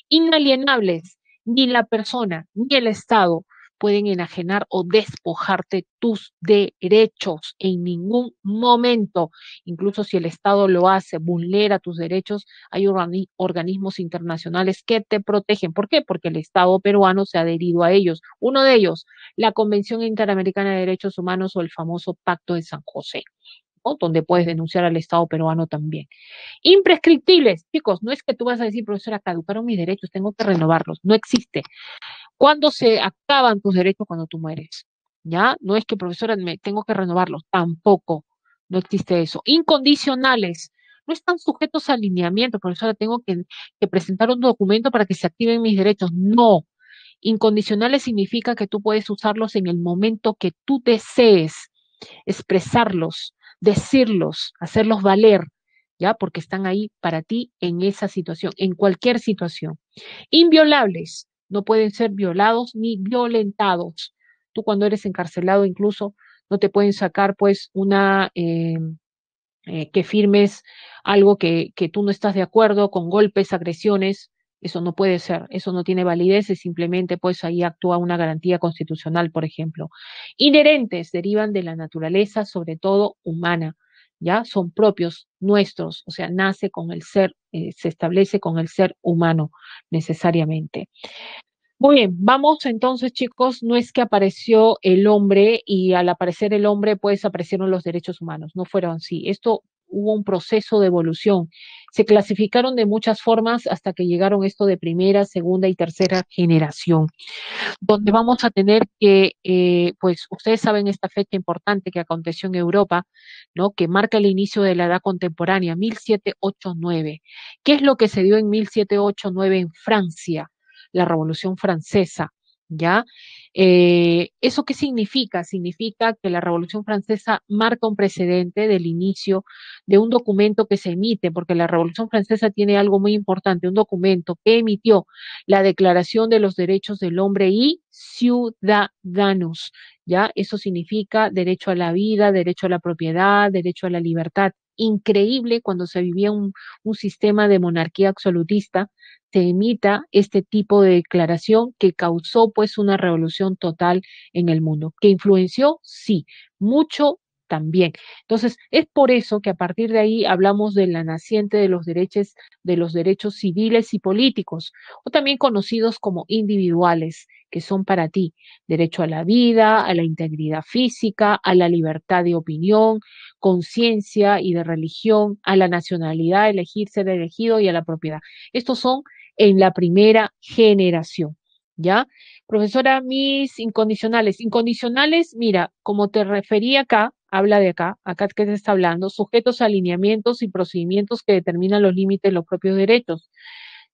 Inalienables. Ni la persona, ni el Estado pueden enajenar o despojarte tus derechos en ningún momento. Incluso si el Estado lo hace, vulnera tus derechos, hay organismos internacionales que te protegen. ¿Por qué? Porque el Estado peruano se ha adherido a ellos. Uno de ellos, la Convención Interamericana de Derechos Humanos o el famoso Pacto de San José. donde puedes denunciar al Estado peruano también. Imprescriptibles, chicos, no es que tú vas a decir, profesora, caducaron mis derechos, tengo que renovarlos, no existe. ¿Cuándo se acaban tus derechos cuando tú mueres? ¿Ya? No es que, profesora, me tengo que renovarlos, tampoco. No existe eso. Incondicionales. No están sujetos a alineamiento, profesora, tengo que, que presentar un documento para que se activen mis derechos. No. Incondicionales significa que tú puedes usarlos en el momento que tú desees, expresarlos, decirlos, hacerlos valer, ¿ya? Porque están ahí para ti en esa situación, en cualquier situación. Inviolables no pueden ser violados ni violentados. Tú cuando eres encarcelado incluso no te pueden sacar pues una, eh, eh, que firmes algo que, que tú no estás de acuerdo, con golpes, agresiones, eso no puede ser, eso no tiene validez, es simplemente pues ahí actúa una garantía constitucional, por ejemplo. Inherentes derivan de la naturaleza, sobre todo humana, ¿ya? Son propios nuestros, o sea, nace con el ser, eh, se establece con el ser humano necesariamente. Muy bien, vamos entonces chicos, no es que apareció el hombre y al aparecer el hombre pues aparecieron los derechos humanos, no fueron así. Esto hubo un proceso de evolución. Se clasificaron de muchas formas hasta que llegaron esto de primera, segunda y tercera generación, donde vamos a tener que, eh, pues ustedes saben esta fecha importante que aconteció en Europa, ¿no? Que marca el inicio de la edad contemporánea, 1789. ¿Qué es lo que se dio en 1789 en Francia? La Revolución Francesa. ¿Ya? Eh, ¿Eso qué significa? Significa que la Revolución Francesa marca un precedente del inicio de un documento que se emite, porque la Revolución Francesa tiene algo muy importante, un documento que emitió la Declaración de los Derechos del Hombre y Ciudadanos, ¿ya? Eso significa derecho a la vida, derecho a la propiedad, derecho a la libertad. Increíble cuando se vivía un, un sistema de monarquía absolutista, se emita este tipo de declaración que causó pues una revolución total en el mundo. ¿Que influenció? Sí, mucho también. Entonces, es por eso que a partir de ahí hablamos de la naciente de los derechos, de los derechos civiles y políticos, o también conocidos como individuales, que son para ti derecho a la vida, a la integridad física, a la libertad de opinión, conciencia y de religión, a la nacionalidad, elegir ser elegido y a la propiedad. Estos son en la primera generación, ¿ya? Profesora, mis incondicionales. Incondicionales, mira, como te refería acá, habla de acá, acá que te está hablando, sujetos a alineamientos y procedimientos que determinan los límites de los propios derechos.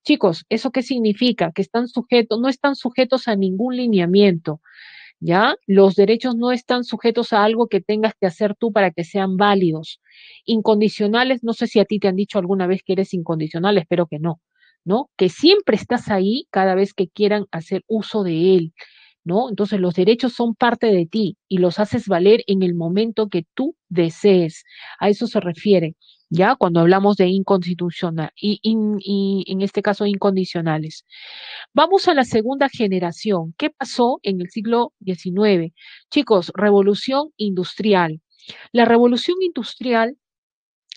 Chicos, ¿eso qué significa? Que están sujetos, no están sujetos a ningún lineamiento, ¿ya? Los derechos no están sujetos a algo que tengas que hacer tú para que sean válidos. Incondicionales, no sé si a ti te han dicho alguna vez que eres incondicional, espero que no. ¿no? Que siempre estás ahí cada vez que quieran hacer uso de él, ¿no? Entonces los derechos son parte de ti y los haces valer en el momento que tú desees. A eso se refiere, ¿ya? Cuando hablamos de inconstitucional y, y en este caso incondicionales. Vamos a la segunda generación. ¿Qué pasó en el siglo XIX? Chicos, revolución industrial. La revolución industrial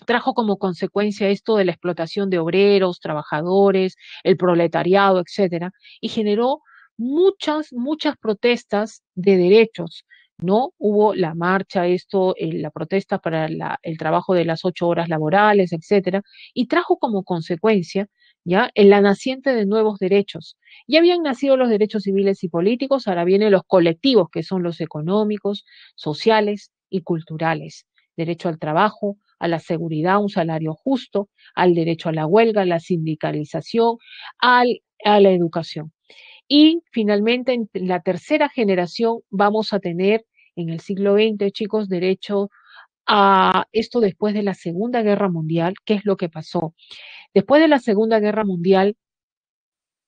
trajo como consecuencia esto de la explotación de obreros, trabajadores, el proletariado, etcétera, y generó muchas, muchas protestas de derechos, ¿no? Hubo la marcha, esto, eh, la protesta para el trabajo de las ocho horas laborales, etcétera, y trajo como consecuencia, ¿ya? En la naciente de nuevos derechos. Ya habían nacido los derechos civiles y políticos, ahora vienen los colectivos, que son los económicos, sociales y culturales. Derecho al trabajo, a la seguridad, un salario justo, al derecho a la huelga, a la sindicalización, al, a la educación. Y finalmente, en la tercera generación vamos a tener en el siglo XX, chicos, derecho a esto después de la Segunda Guerra Mundial. ¿Qué es lo que pasó? Después de la Segunda Guerra Mundial,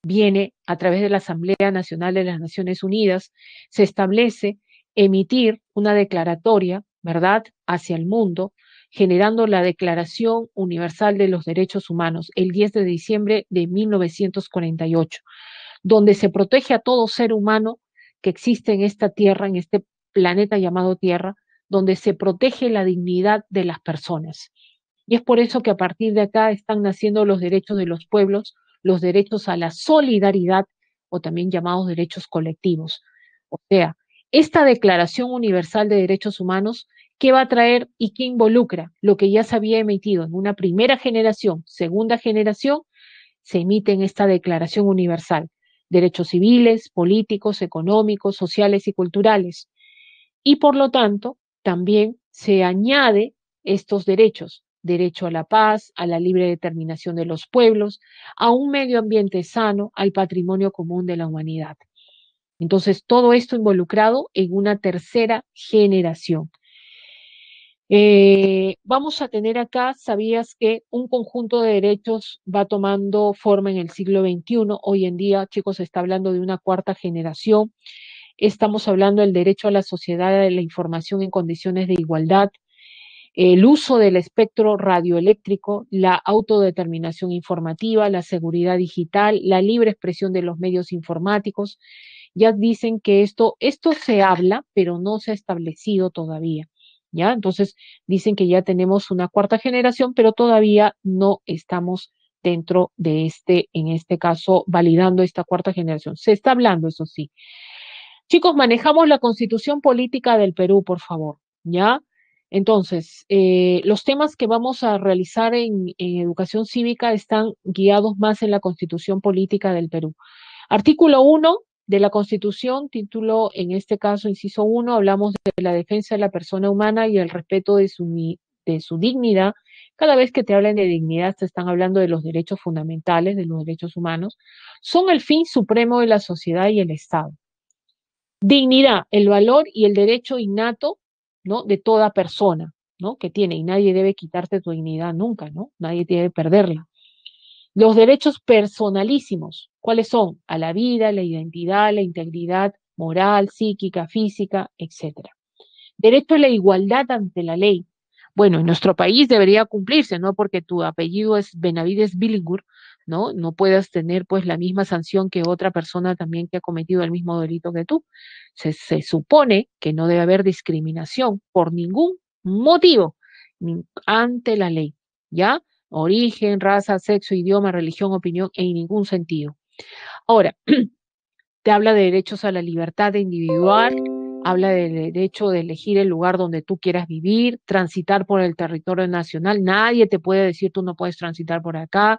viene a través de la Asamblea Nacional de las Naciones Unidas, se establece emitir una declaratoria, ¿verdad?, hacia el mundo generando la Declaración Universal de los Derechos Humanos el 10 de diciembre de 1948, donde se protege a todo ser humano que existe en esta tierra, en este planeta llamado Tierra, donde se protege la dignidad de las personas. Y es por eso que a partir de acá están naciendo los derechos de los pueblos, los derechos a la solidaridad o también llamados derechos colectivos. O sea, esta Declaración Universal de Derechos Humanos ¿Qué va a traer y qué involucra? Lo que ya se había emitido en una primera generación, segunda generación, se emite en esta Declaración Universal. Derechos civiles, políticos, económicos, sociales y culturales. Y por lo tanto, también se añade estos derechos, derecho a la paz, a la libre determinación de los pueblos, a un medio ambiente sano, al patrimonio común de la humanidad. Entonces, todo esto involucrado en una tercera generación. Eh, vamos a tener acá, ¿sabías que un conjunto de derechos va tomando forma en el siglo XXI? Hoy en día, chicos, se está hablando de una cuarta generación. Estamos hablando del derecho a la sociedad de la información en condiciones de igualdad, el uso del espectro radioeléctrico, la autodeterminación informativa, la seguridad digital, la libre expresión de los medios informáticos. Ya dicen que esto, esto se habla, pero no se ha establecido todavía. ¿Ya? Entonces dicen que ya tenemos una cuarta generación, pero todavía no estamos dentro de este, en este caso, validando esta cuarta generación. Se está hablando, eso sí. Chicos, manejamos la constitución política del Perú, por favor, ¿ya? Entonces, eh, los temas que vamos a realizar en, en educación cívica están guiados más en la constitución política del Perú. Artículo 1, de la Constitución, título, en este caso, inciso 1, hablamos de la defensa de la persona humana y el respeto de su, de su dignidad. Cada vez que te hablan de dignidad, te están hablando de los derechos fundamentales, de los derechos humanos. Son el fin supremo de la sociedad y el Estado. Dignidad, el valor y el derecho innato, ¿no? De toda persona, ¿no? Que tiene, y nadie debe quitarte tu dignidad nunca, ¿no? Nadie debe perderla. Los derechos personalísimos, ¿cuáles son? A la vida, la identidad, la integridad moral, psíquica, física, etc. Derecho a la igualdad ante la ley. Bueno, en nuestro país debería cumplirse, ¿no? Porque tu apellido es Benavides Billingur, ¿no? No puedas tener pues la misma sanción que otra persona también que ha cometido el mismo delito que tú. Se, se supone que no debe haber discriminación por ningún motivo ante la ley, ¿ya? Origen, raza, sexo, idioma, religión, opinión, en ningún sentido. Ahora, te habla de derechos a la libertad individual, habla del derecho de elegir el lugar donde tú quieras vivir, transitar por el territorio nacional. Nadie te puede decir tú no puedes transitar por acá,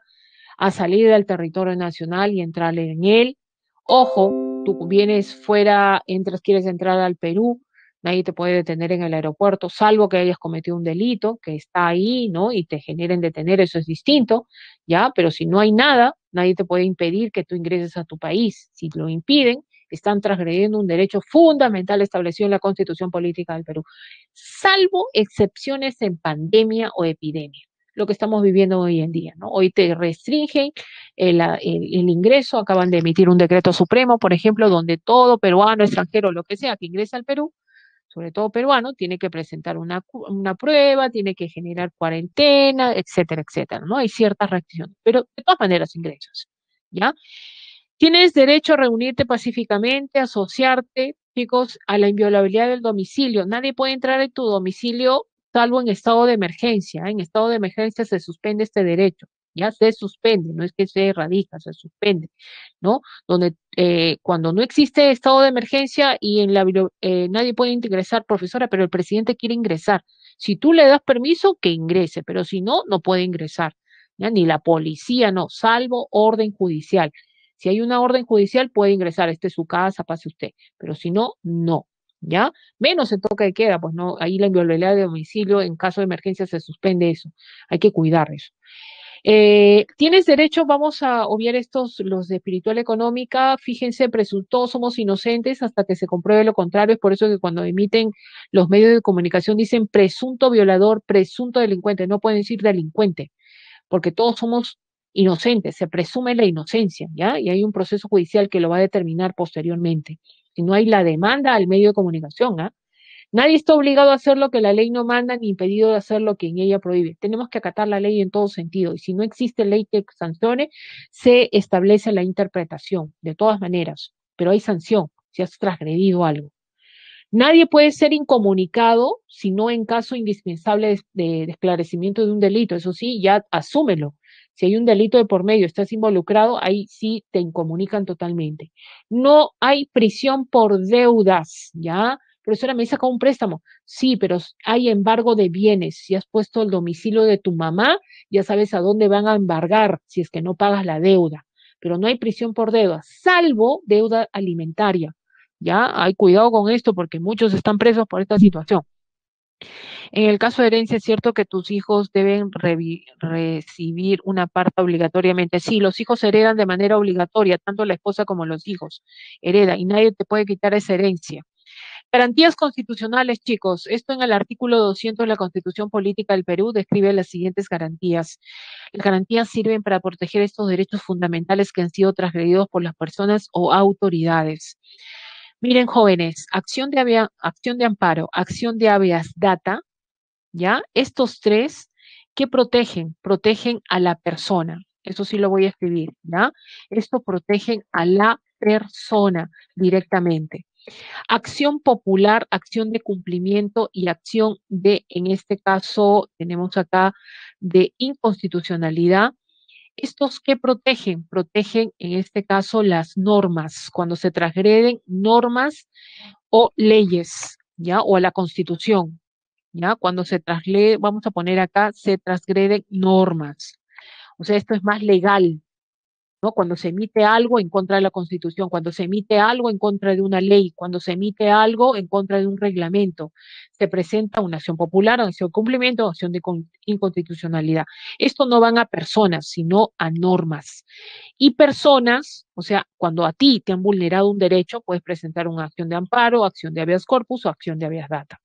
a salir del territorio nacional y entrar en él. Ojo, tú vienes fuera, entras, quieres entrar al Perú, nadie te puede detener en el aeropuerto, salvo que hayas cometido un delito que está ahí, ¿no? Y te generen detener, eso es distinto, ¿ya? Pero si no hay nada, nadie te puede impedir que tú ingreses a tu país. Si lo impiden, están transgrediendo un derecho fundamental establecido en la Constitución Política del Perú, salvo excepciones en pandemia o epidemia lo que estamos viviendo hoy en día. ¿no? Hoy te restringen el, el, ingreso, acaban de emitir un decreto supremo, por ejemplo, donde todo peruano, extranjero, lo que sea, que ingresa al Perú, sobre todo peruano, tiene que presentar una, una prueba, tiene que generar cuarentena, etcétera, etcétera, ¿no? Hay ciertas restricciones, pero de todas maneras ingresas, ¿ya? Tienes derecho a reunirte pacíficamente, asociarte, chicos, a la inviolabilidad del domicilio. Nadie puede entrar en tu domicilio salvo en estado de emergencia. En estado de emergencia se suspende este derecho, ya se suspende, no es que se erradica, se suspende, ¿no? Donde eh, cuando no existe estado de emergencia y en la eh, nadie puede ingresar, profesora, pero el presidente quiere ingresar. Si tú le das permiso, que ingrese, pero si no, no puede ingresar. ¿ya? Ni la policía, no, salvo orden judicial. Si hay una orden judicial, puede ingresar. Este es su casa, pase usted. Pero si no, no. ¿ya? Menos en toque de queda, pues no, ahí la inviolabilidad de domicilio, en caso de emergencia se suspende eso, hay que cuidar eso. Eh, tienes derecho, vamos a obviar estos, los de espiritual económica, fíjense, todos somos inocentes hasta que se compruebe lo contrario, es por eso que cuando emiten los medios de comunicación dicen presunto violador, presunto delincuente, no pueden decir delincuente, porque todos somos inocentes, se presume la inocencia, ¿ya? Y hay un proceso judicial que lo va a determinar posteriormente si no hay la demanda al medio de comunicación. ¿ah? Nadie está obligado a hacer lo que la ley no manda ni impedido de hacer lo que en ella prohíbe. Tenemos que acatar la ley en todo sentido y si no existe ley que sancione, se establece la interpretación, de todas maneras, pero hay sanción si has transgredido algo. Nadie puede ser incomunicado si no en caso indispensable de, de, esclarecimiento de un delito. Eso sí, ya asúmelo. Si hay un delito de por medio, estás involucrado, ahí sí te incomunican totalmente. No hay prisión por deudas, ¿ya? Profesora, me sacado un préstamo. Sí, pero hay embargo de bienes. Si has puesto el domicilio de tu mamá, ya sabes a dónde van a embargar si es que no pagas la deuda. Pero no hay prisión por deuda, salvo deuda alimentaria. Ya, hay cuidado con esto porque muchos están presos por esta situación. En el caso de herencia, es cierto que tus hijos deben recibir una parte obligatoriamente. Sí, los hijos heredan de manera obligatoria, tanto la esposa como los hijos hereda y nadie te puede quitar esa herencia. Garantías constitucionales, chicos. Esto en el artículo 200 de la Constitución Política del Perú describe las siguientes garantías. Las garantías sirven para proteger estos derechos fundamentales que han sido transgredidos por las personas o autoridades. Miren, jóvenes, acción de, acción de amparo, acción de habeas data, ¿ya? Estos tres, ¿qué protegen? Protegen a la persona. Eso sí lo voy a escribir, ¿ya? Esto protegen a la persona directamente. Acción popular, acción de cumplimiento y acción de, en este caso, tenemos acá de inconstitucionalidad, ¿Estos qué protegen? Protegen, en este caso, las normas, cuando se transgreden normas o leyes, ¿ya? O a la constitución, ¿ya? Cuando se transgrede, vamos a poner acá, se transgreden normas. O sea, esto es más legal, cuando se emite algo en contra de la Constitución, cuando se emite algo en contra de una ley, cuando se emite algo en contra de un reglamento, se presenta una acción popular, acción de cumplimiento, acción de inconstitucionalidad. Esto no van a personas, sino a normas. Y personas, o sea, cuando a ti te han vulnerado un derecho, puedes presentar una acción de amparo, acción de habeas corpus o acción de habeas data.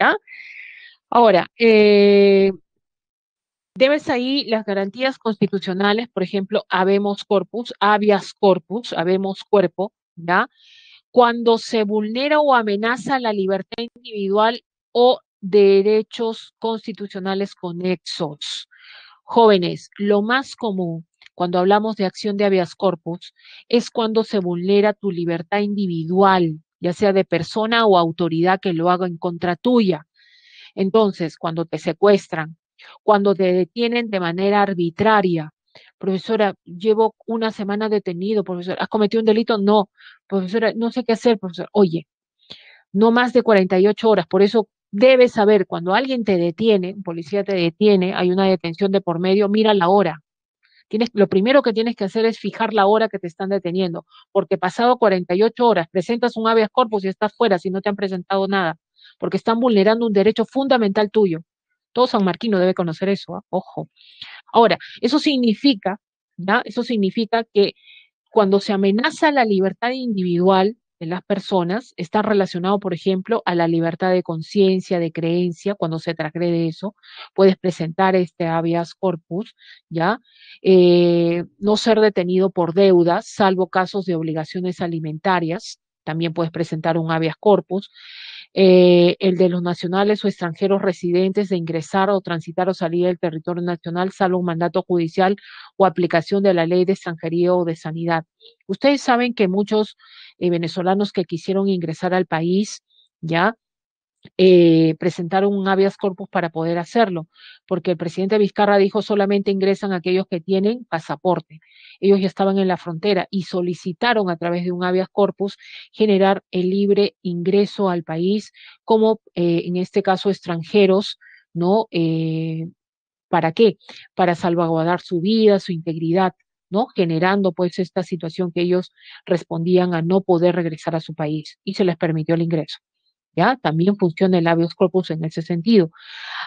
¿Ya? Ahora, eh, Debes ahí las garantías constitucionales, por ejemplo, habemos corpus, habeas corpus, habemos cuerpo, ¿ya? Cuando se vulnera o amenaza la libertad individual o derechos constitucionales conexos. Jóvenes, lo más común cuando hablamos de acción de habeas corpus es cuando se vulnera tu libertad individual, ya sea de persona o autoridad que lo haga en contra tuya. Entonces, cuando te secuestran, cuando te detienen de manera arbitraria, profesora, llevo una semana detenido, profesora, ¿has cometido un delito? No, profesora, no sé qué hacer, profesora. Oye, no más de 48 horas, por eso debes saber, cuando alguien te detiene, un policía te detiene, hay una detención de por medio, mira la hora. Tienes, lo primero que tienes que hacer es fijar la hora que te están deteniendo, porque pasado 48 horas presentas un habeas corpus y estás fuera si no te han presentado nada, porque están vulnerando un derecho fundamental tuyo. Todo San Marquino debe conocer eso, ¿ah? ojo. Ahora, eso significa, ¿ya? Eso significa que cuando se amenaza la libertad individual, de las personas está relacionado, por ejemplo, a la libertad de conciencia, de creencia, cuando se transgrede eso, puedes presentar este habeas corpus, ¿ya? Eh, no ser detenido por deudas, salvo casos de obligaciones alimentarias, también puedes presentar un habeas corpus. Eh, el de los nacionales o extranjeros residentes de ingresar o transitar o salir del territorio nacional, salvo un mandato judicial o aplicación de la ley de extranjería o de sanidad. Ustedes saben que muchos eh, venezolanos que quisieron ingresar al país, ya, eh, presentaron un habeas corpus para poder hacerlo, porque el presidente Vizcarra dijo solamente ingresan aquellos que tienen pasaporte. Ellos ya estaban en la frontera y solicitaron a través de un habeas corpus generar el libre ingreso al país, como eh, en este caso extranjeros, ¿no? Eh, ¿Para qué? Para salvaguardar su vida, su integridad, ¿no? Generando pues esta situación que ellos respondían a no poder regresar a su país y se les permitió el ingreso. ¿Ya? También funciona el habeas corpus en ese sentido.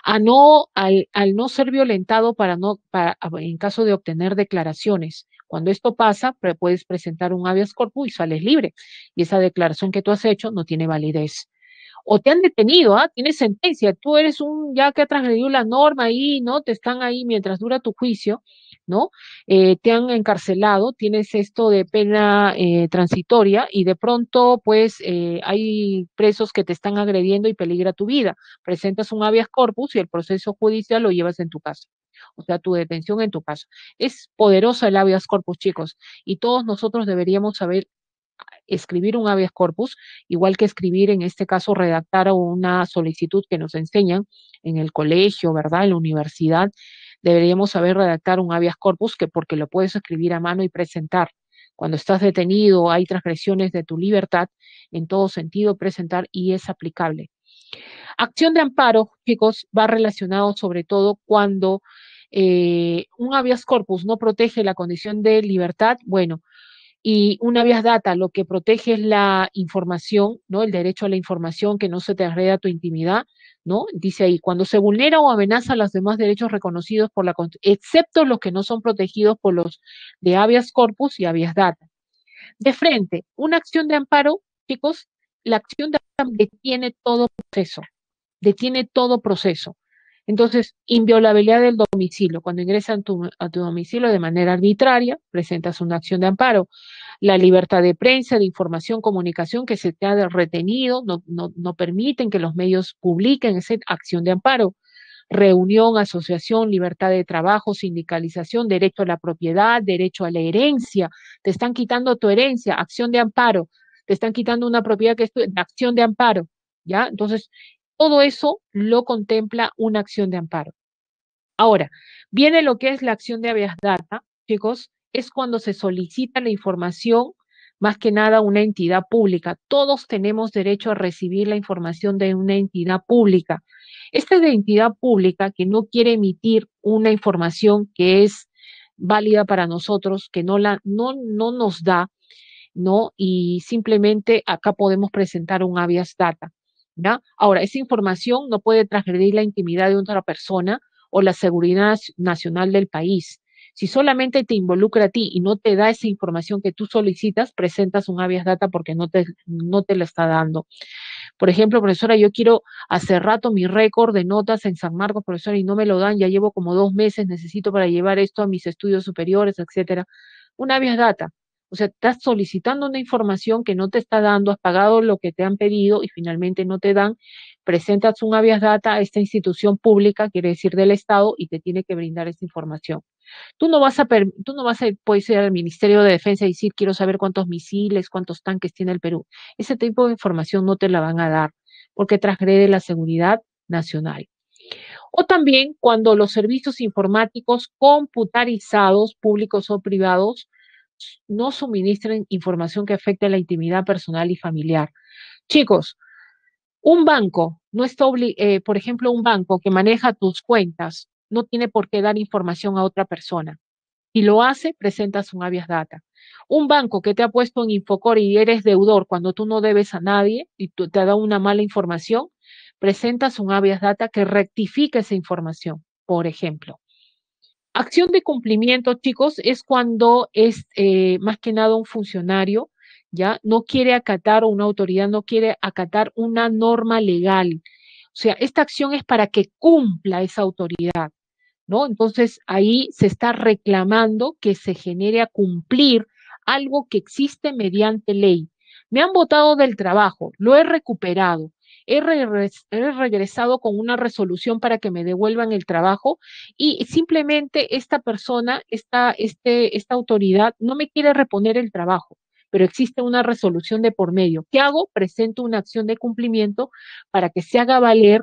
A no, al, al no ser violentado para no, para, en caso de obtener declaraciones. Cuando esto pasa, puedes presentar un habeas corpus y sales libre. Y esa declaración que tú has hecho no tiene validez o te han detenido, ¿ah? Tienes sentencia, tú eres un ya que ha transgredido la norma ahí, ¿no? Te están ahí mientras dura tu juicio, ¿no? Eh, te han encarcelado, tienes esto de pena eh, transitoria y de pronto, pues, eh, hay presos que te están agrediendo y peligra tu vida. Presentas un habeas corpus y el proceso judicial lo llevas en tu casa. O sea, tu detención en tu casa. Es poderosa el habeas corpus, chicos, y todos nosotros deberíamos saber escribir un habeas corpus, igual que escribir, en este caso, redactar una solicitud que nos enseñan en el colegio, ¿verdad? En la universidad, deberíamos saber redactar un habeas corpus, que porque lo puedes escribir a mano y presentar. Cuando estás detenido, hay transgresiones de tu libertad, en todo sentido presentar y es aplicable. Acción de amparo, chicos, va relacionado sobre todo cuando eh, un habeas corpus no protege la condición de libertad, bueno, y una vía data lo que protege es la información, ¿no? El derecho a la información, que no se te agreda tu intimidad, ¿no? Dice ahí, cuando se vulnera o amenaza los demás derechos reconocidos por la excepto los que no son protegidos por los de habeas corpus y habeas data. De frente, una acción de amparo, chicos, la acción de amparo detiene todo proceso, detiene todo proceso. Entonces, inviolabilidad del domicilio. Cuando ingresan a tu domicilio de manera arbitraria, presentas una acción de amparo. La libertad de prensa, de información, comunicación que se te ha retenido, no, no, no permiten que los medios publiquen esa acción de amparo. Reunión, asociación, libertad de trabajo, sindicalización, derecho a la propiedad, derecho a la herencia. Te están quitando tu herencia, acción de amparo. Te están quitando una propiedad que es tu, acción de amparo. ¿Ya? Entonces, todo eso lo contempla una acción de amparo. Ahora, viene lo que es la acción de habeas data, chicos, es cuando se solicita la información, más que nada una entidad pública. Todos tenemos derecho a recibir la información de una entidad pública. Esta es de entidad pública que no quiere emitir una información que es válida para nosotros, que no, la, no, no nos da, ¿no? Y simplemente acá podemos presentar un habeas data. Ahora, esa información no puede transgredir la intimidad de otra persona o la seguridad nacional del país. Si solamente te involucra a ti y no te da esa información que tú solicitas, presentas un habeas data porque no te, no te la está dando. Por ejemplo, profesora, yo quiero hacer rato mi récord de notas en San Marcos, profesora, y no me lo dan, ya llevo como dos meses, necesito para llevar esto a mis estudios superiores, etcétera. Un habeas data. O sea, estás solicitando una información que no te está dando, has pagado lo que te han pedido y finalmente no te dan, presentas un habeas data a esta institución pública, quiere decir del Estado, y te tiene que brindar esa información. Tú no vas a, tú no vas a, puedes ir al Ministerio de Defensa y decir, quiero saber cuántos misiles, cuántos tanques tiene el Perú. Ese tipo de información no te la van a dar, porque transgrede la seguridad nacional. O también cuando los servicios informáticos computarizados, públicos o privados, no suministren información que afecte la intimidad personal y familiar. Chicos, un banco no está eh, por ejemplo, un banco que maneja tus cuentas no tiene por qué dar información a otra persona. Si lo hace, presentas un habeas data. Un banco que te ha puesto en Infocor y eres deudor cuando tú no debes a nadie y te ha dado una mala información, presentas un habeas data que rectifique esa información, por ejemplo. Acción de cumplimiento, chicos, es cuando es eh, más que nada un funcionario, ¿ya? No quiere acatar o una autoridad no quiere acatar una norma legal. O sea, esta acción es para que cumpla esa autoridad, ¿no? Entonces ahí se está reclamando que se genere a cumplir algo que existe mediante ley. Me han votado del trabajo, lo he recuperado, he, regresado con una resolución para que me devuelvan el trabajo y simplemente esta persona, esta, este, esta autoridad no me quiere reponer el trabajo pero existe una resolución de por medio. ¿Qué hago? Presento una acción de cumplimiento para que se haga valer,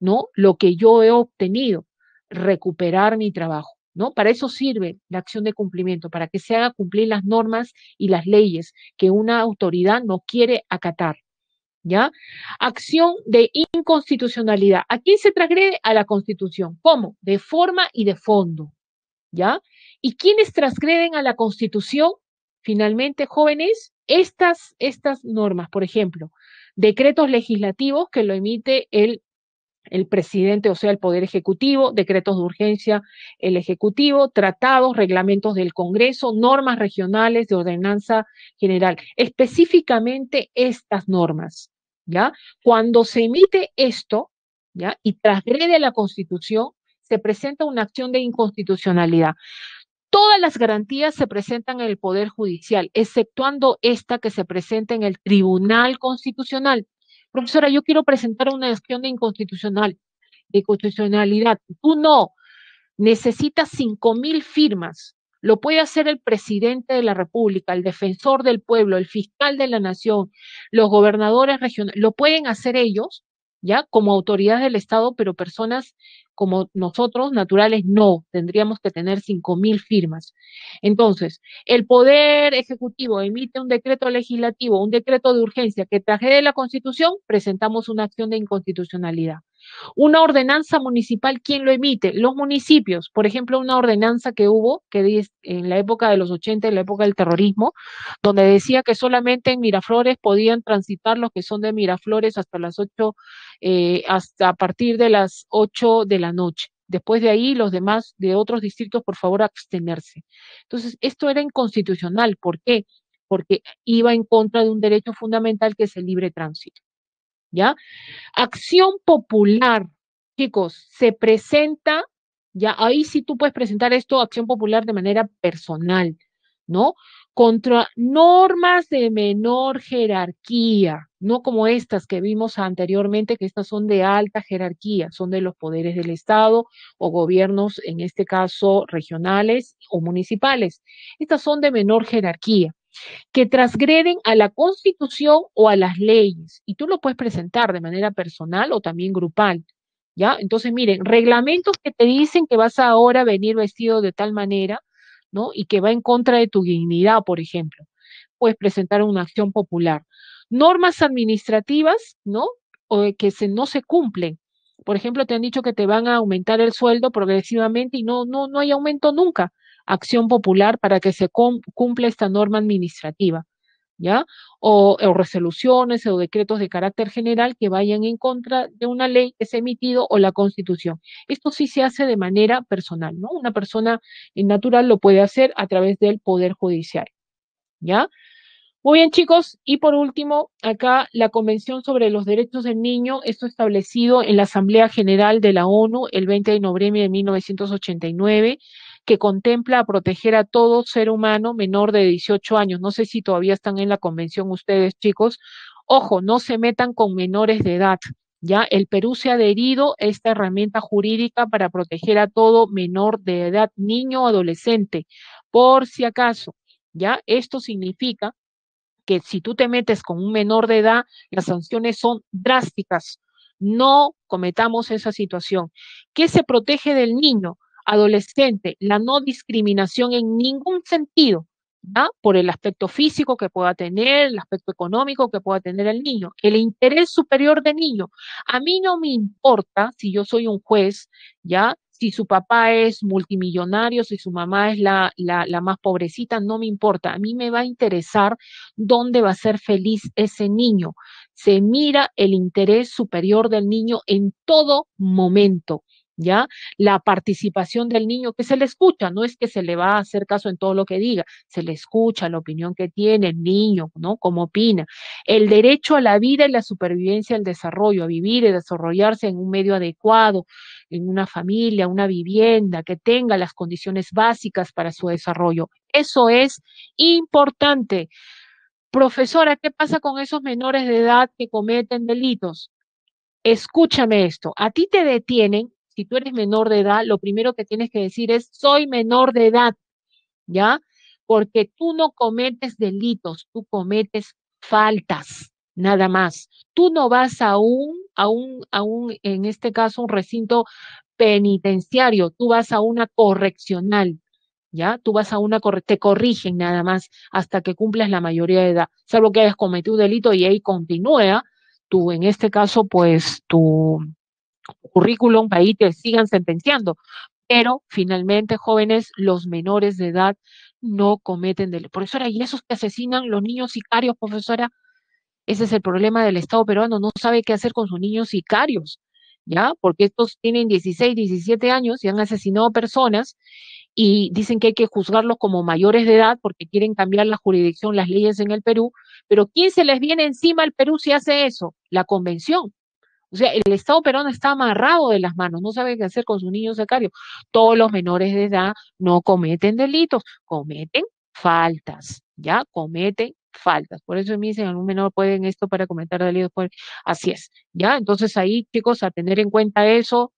¿no? Lo que yo he obtenido, recuperar mi trabajo. ¿No? Para eso sirve la acción de cumplimiento, para que se haga cumplir las normas y las leyes que una autoridad no quiere acatar. ¿Ya? Acción de inconstitucionalidad. ¿A quién se transgrede? A la Constitución. ¿Cómo? De forma y de fondo, ¿ya? ¿Y quiénes transgreden a la Constitución? Finalmente, jóvenes, estas, estas normas, por ejemplo, decretos legislativos que lo emite el el presidente, o sea, el Poder Ejecutivo, decretos de urgencia, el Ejecutivo, tratados, reglamentos del Congreso, normas regionales de ordenanza general. Específicamente estas normas, ¿ya? Cuando se emite esto, ¿ya? Y transgrede la Constitución, se presenta una acción de inconstitucionalidad. Todas las garantías se presentan en el Poder Judicial, exceptuando esta que se presenta en el Tribunal Constitucional. Profesora, yo quiero presentar una acción de inconstitucional, de constitucionalidad. Tú no, necesitas cinco mil firmas. Lo puede hacer el presidente de la República, el defensor del pueblo, el fiscal de la nación, los gobernadores regionales, lo pueden hacer ellos, ¿ya? Como autoridades del Estado, pero personas como nosotros, naturales, no, tendríamos que tener cinco mil firmas. Entonces, el Poder Ejecutivo emite un decreto legislativo, un decreto de urgencia que traje de la Constitución, presentamos una acción de inconstitucionalidad. Una ordenanza municipal, ¿quién lo emite? Los municipios. Por ejemplo, una ordenanza que hubo que en la época de los 80, en la época del terrorismo, donde decía que solamente en Miraflores podían transitar los que son de Miraflores hasta las 8, eh, hasta a partir de las 8 de la noche. Después de ahí, los demás de otros distritos, por favor, abstenerse. Entonces, esto era inconstitucional. ¿Por qué? Porque iba en contra de un derecho fundamental que es el libre tránsito. ¿Ya? Acción popular, chicos, se presenta, ya ahí sí tú puedes presentar esto, acción popular de manera personal, ¿no? Contra normas de menor jerarquía, no como estas que vimos anteriormente, que estas son de alta jerarquía, son de los poderes del Estado o gobiernos, en este caso, regionales o municipales. Estas son de menor jerarquía que transgreden a la constitución o a las leyes. Y tú lo puedes presentar de manera personal o también grupal. ¿Ya? Entonces, miren, reglamentos que te dicen que vas ahora a venir vestido de tal manera, ¿no? Y que va en contra de tu dignidad, por ejemplo. Puedes presentar una acción popular. Normas administrativas, ¿no? O que se, no se cumplen. Por ejemplo, te han dicho que te van a aumentar el sueldo progresivamente y no, no, no hay aumento nunca acción popular para que se cumpla esta norma administrativa, ¿ya? O, resoluciones o decretos de carácter general que vayan en contra de una ley que se ha emitido o la constitución. Esto sí se hace de manera personal, ¿no? Una persona natural lo puede hacer a través del Poder Judicial, ¿ya? Muy bien, chicos. Y por último, acá la Convención sobre los Derechos del Niño, esto establecido en la Asamblea General de la ONU el 20 de noviembre de 1989 que contempla proteger a todo ser humano menor de 18 años. No sé si todavía están en la convención ustedes, chicos. Ojo, no se metan con menores de edad. Ya el Perú se ha adherido a esta herramienta jurídica para proteger a todo menor de edad, niño o adolescente, por si acaso. Ya esto significa que si tú te metes con un menor de edad, las sanciones son drásticas No cometamos esa situación. ¿Qué se protege del niño? Adolescente, la no discriminación en ningún sentido. ¿Ya? por el aspecto físico que pueda tener, el aspecto económico que pueda tener el niño, el interés superior del niño. A mí no me importa si yo soy un juez, ¿ya? si su papá es multimillonario, si su mamá es la, la, más pobrecita, no me importa. A mí me va a interesar dónde va a ser feliz ese niño. Se mira el interés superior del niño en todo momento. ¿Ya? La participación del niño, que se le escucha, no es que se le va a hacer caso en todo lo que diga, se le escucha la opinión que tiene el niño, ¿no? Cómo opina. El derecho a la vida y la supervivencia, al desarrollo, a vivir y desarrollarse en un medio adecuado, en una familia, una vivienda, que tenga las condiciones básicas para su desarrollo. Eso es importante. Profesora, ¿qué pasa con esos menores de edad que cometen delitos? Escúchame esto, a ti te detienen si tú eres menor de edad, lo primero que tienes que decir es, soy menor de edad, ¿ya? Porque tú no cometes delitos, tú cometes faltas, nada más. Tú no vas a un, a un, a un, en este caso, un recinto penitenciario, tú vas a una correccional, ¿ya? Tú vas a una, te corrigen nada más hasta que cumplas la mayoría de edad, salvo que hayas cometido un delito y ahí continúa, tú, en este caso, pues, tu, currículum, ahí te sigan sentenciando. Pero finalmente, jóvenes, los menores de edad no cometen delito. Profesora, ¿y esos que asesinan los niños sicarios, profesora? Ese es el problema del Estado peruano, no sabe qué hacer con sus niños sicarios, ¿ya? Porque estos tienen 16, 17 años y han asesinado personas y dicen que hay que juzgarlos como mayores de edad porque quieren cambiar la jurisdicción, las leyes en el Perú, pero ¿quién se les viene encima al Perú si hace eso? La convención. O sea, el Estado peruano está amarrado de las manos, no sabe qué hacer con sus niños secarios. Todos los menores de edad no cometen delitos, cometen faltas, ¿ya? Cometen faltas. Por eso me dicen, algún menor puede en esto para cometer delitos. Así es, ¿ya? Entonces ahí, chicos, a tener en cuenta eso.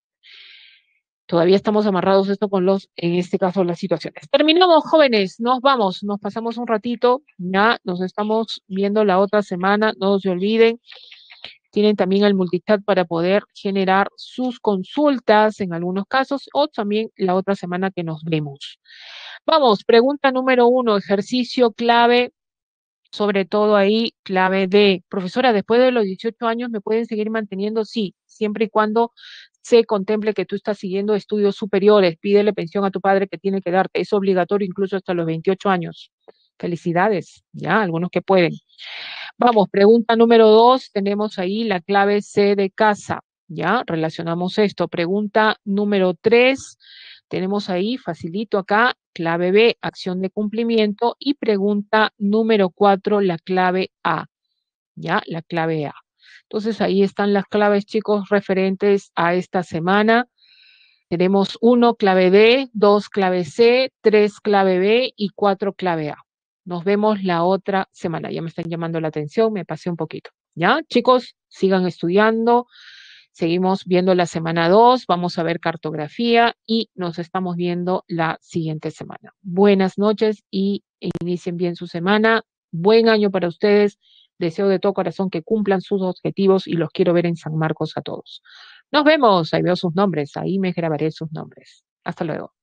Todavía estamos amarrados esto con los, en este caso, las situaciones. Terminamos, jóvenes, nos vamos, nos pasamos un ratito, ya nos estamos viendo la otra semana, no se olviden. Tienen también el multichat para poder generar sus consultas en algunos casos o también la otra semana que nos vemos. Vamos, pregunta número uno, ejercicio clave, sobre todo ahí, clave de, profesora, después de los 18 años me pueden seguir manteniendo, sí, siempre y cuando se contemple que tú estás siguiendo estudios superiores, pídele pensión a tu padre que tiene que darte, es obligatorio incluso hasta los 28 años. Felicidades, ya, algunos que pueden. Vamos, pregunta número dos, tenemos ahí la clave C de casa, ¿ya? Relacionamos esto. Pregunta número tres, tenemos ahí, facilito acá, clave B, acción de cumplimiento. Y pregunta número cuatro, la clave A, ¿ya? La clave A. Entonces ahí están las claves, chicos, referentes a esta semana. Tenemos uno, clave D, dos, clave C, tres, clave B y cuatro, clave A. Nos vemos la otra semana. Ya me están llamando la atención, me pasé un poquito. ¿Ya? Chicos, sigan estudiando. Seguimos viendo la semana 2, vamos a ver cartografía y nos estamos viendo la siguiente semana. Buenas noches y inicien bien su semana. Buen año para ustedes. Deseo de todo corazón que cumplan sus objetivos y los quiero ver en San Marcos a todos. Nos vemos. Ahí veo sus nombres. Ahí me grabaré sus nombres. Hasta luego.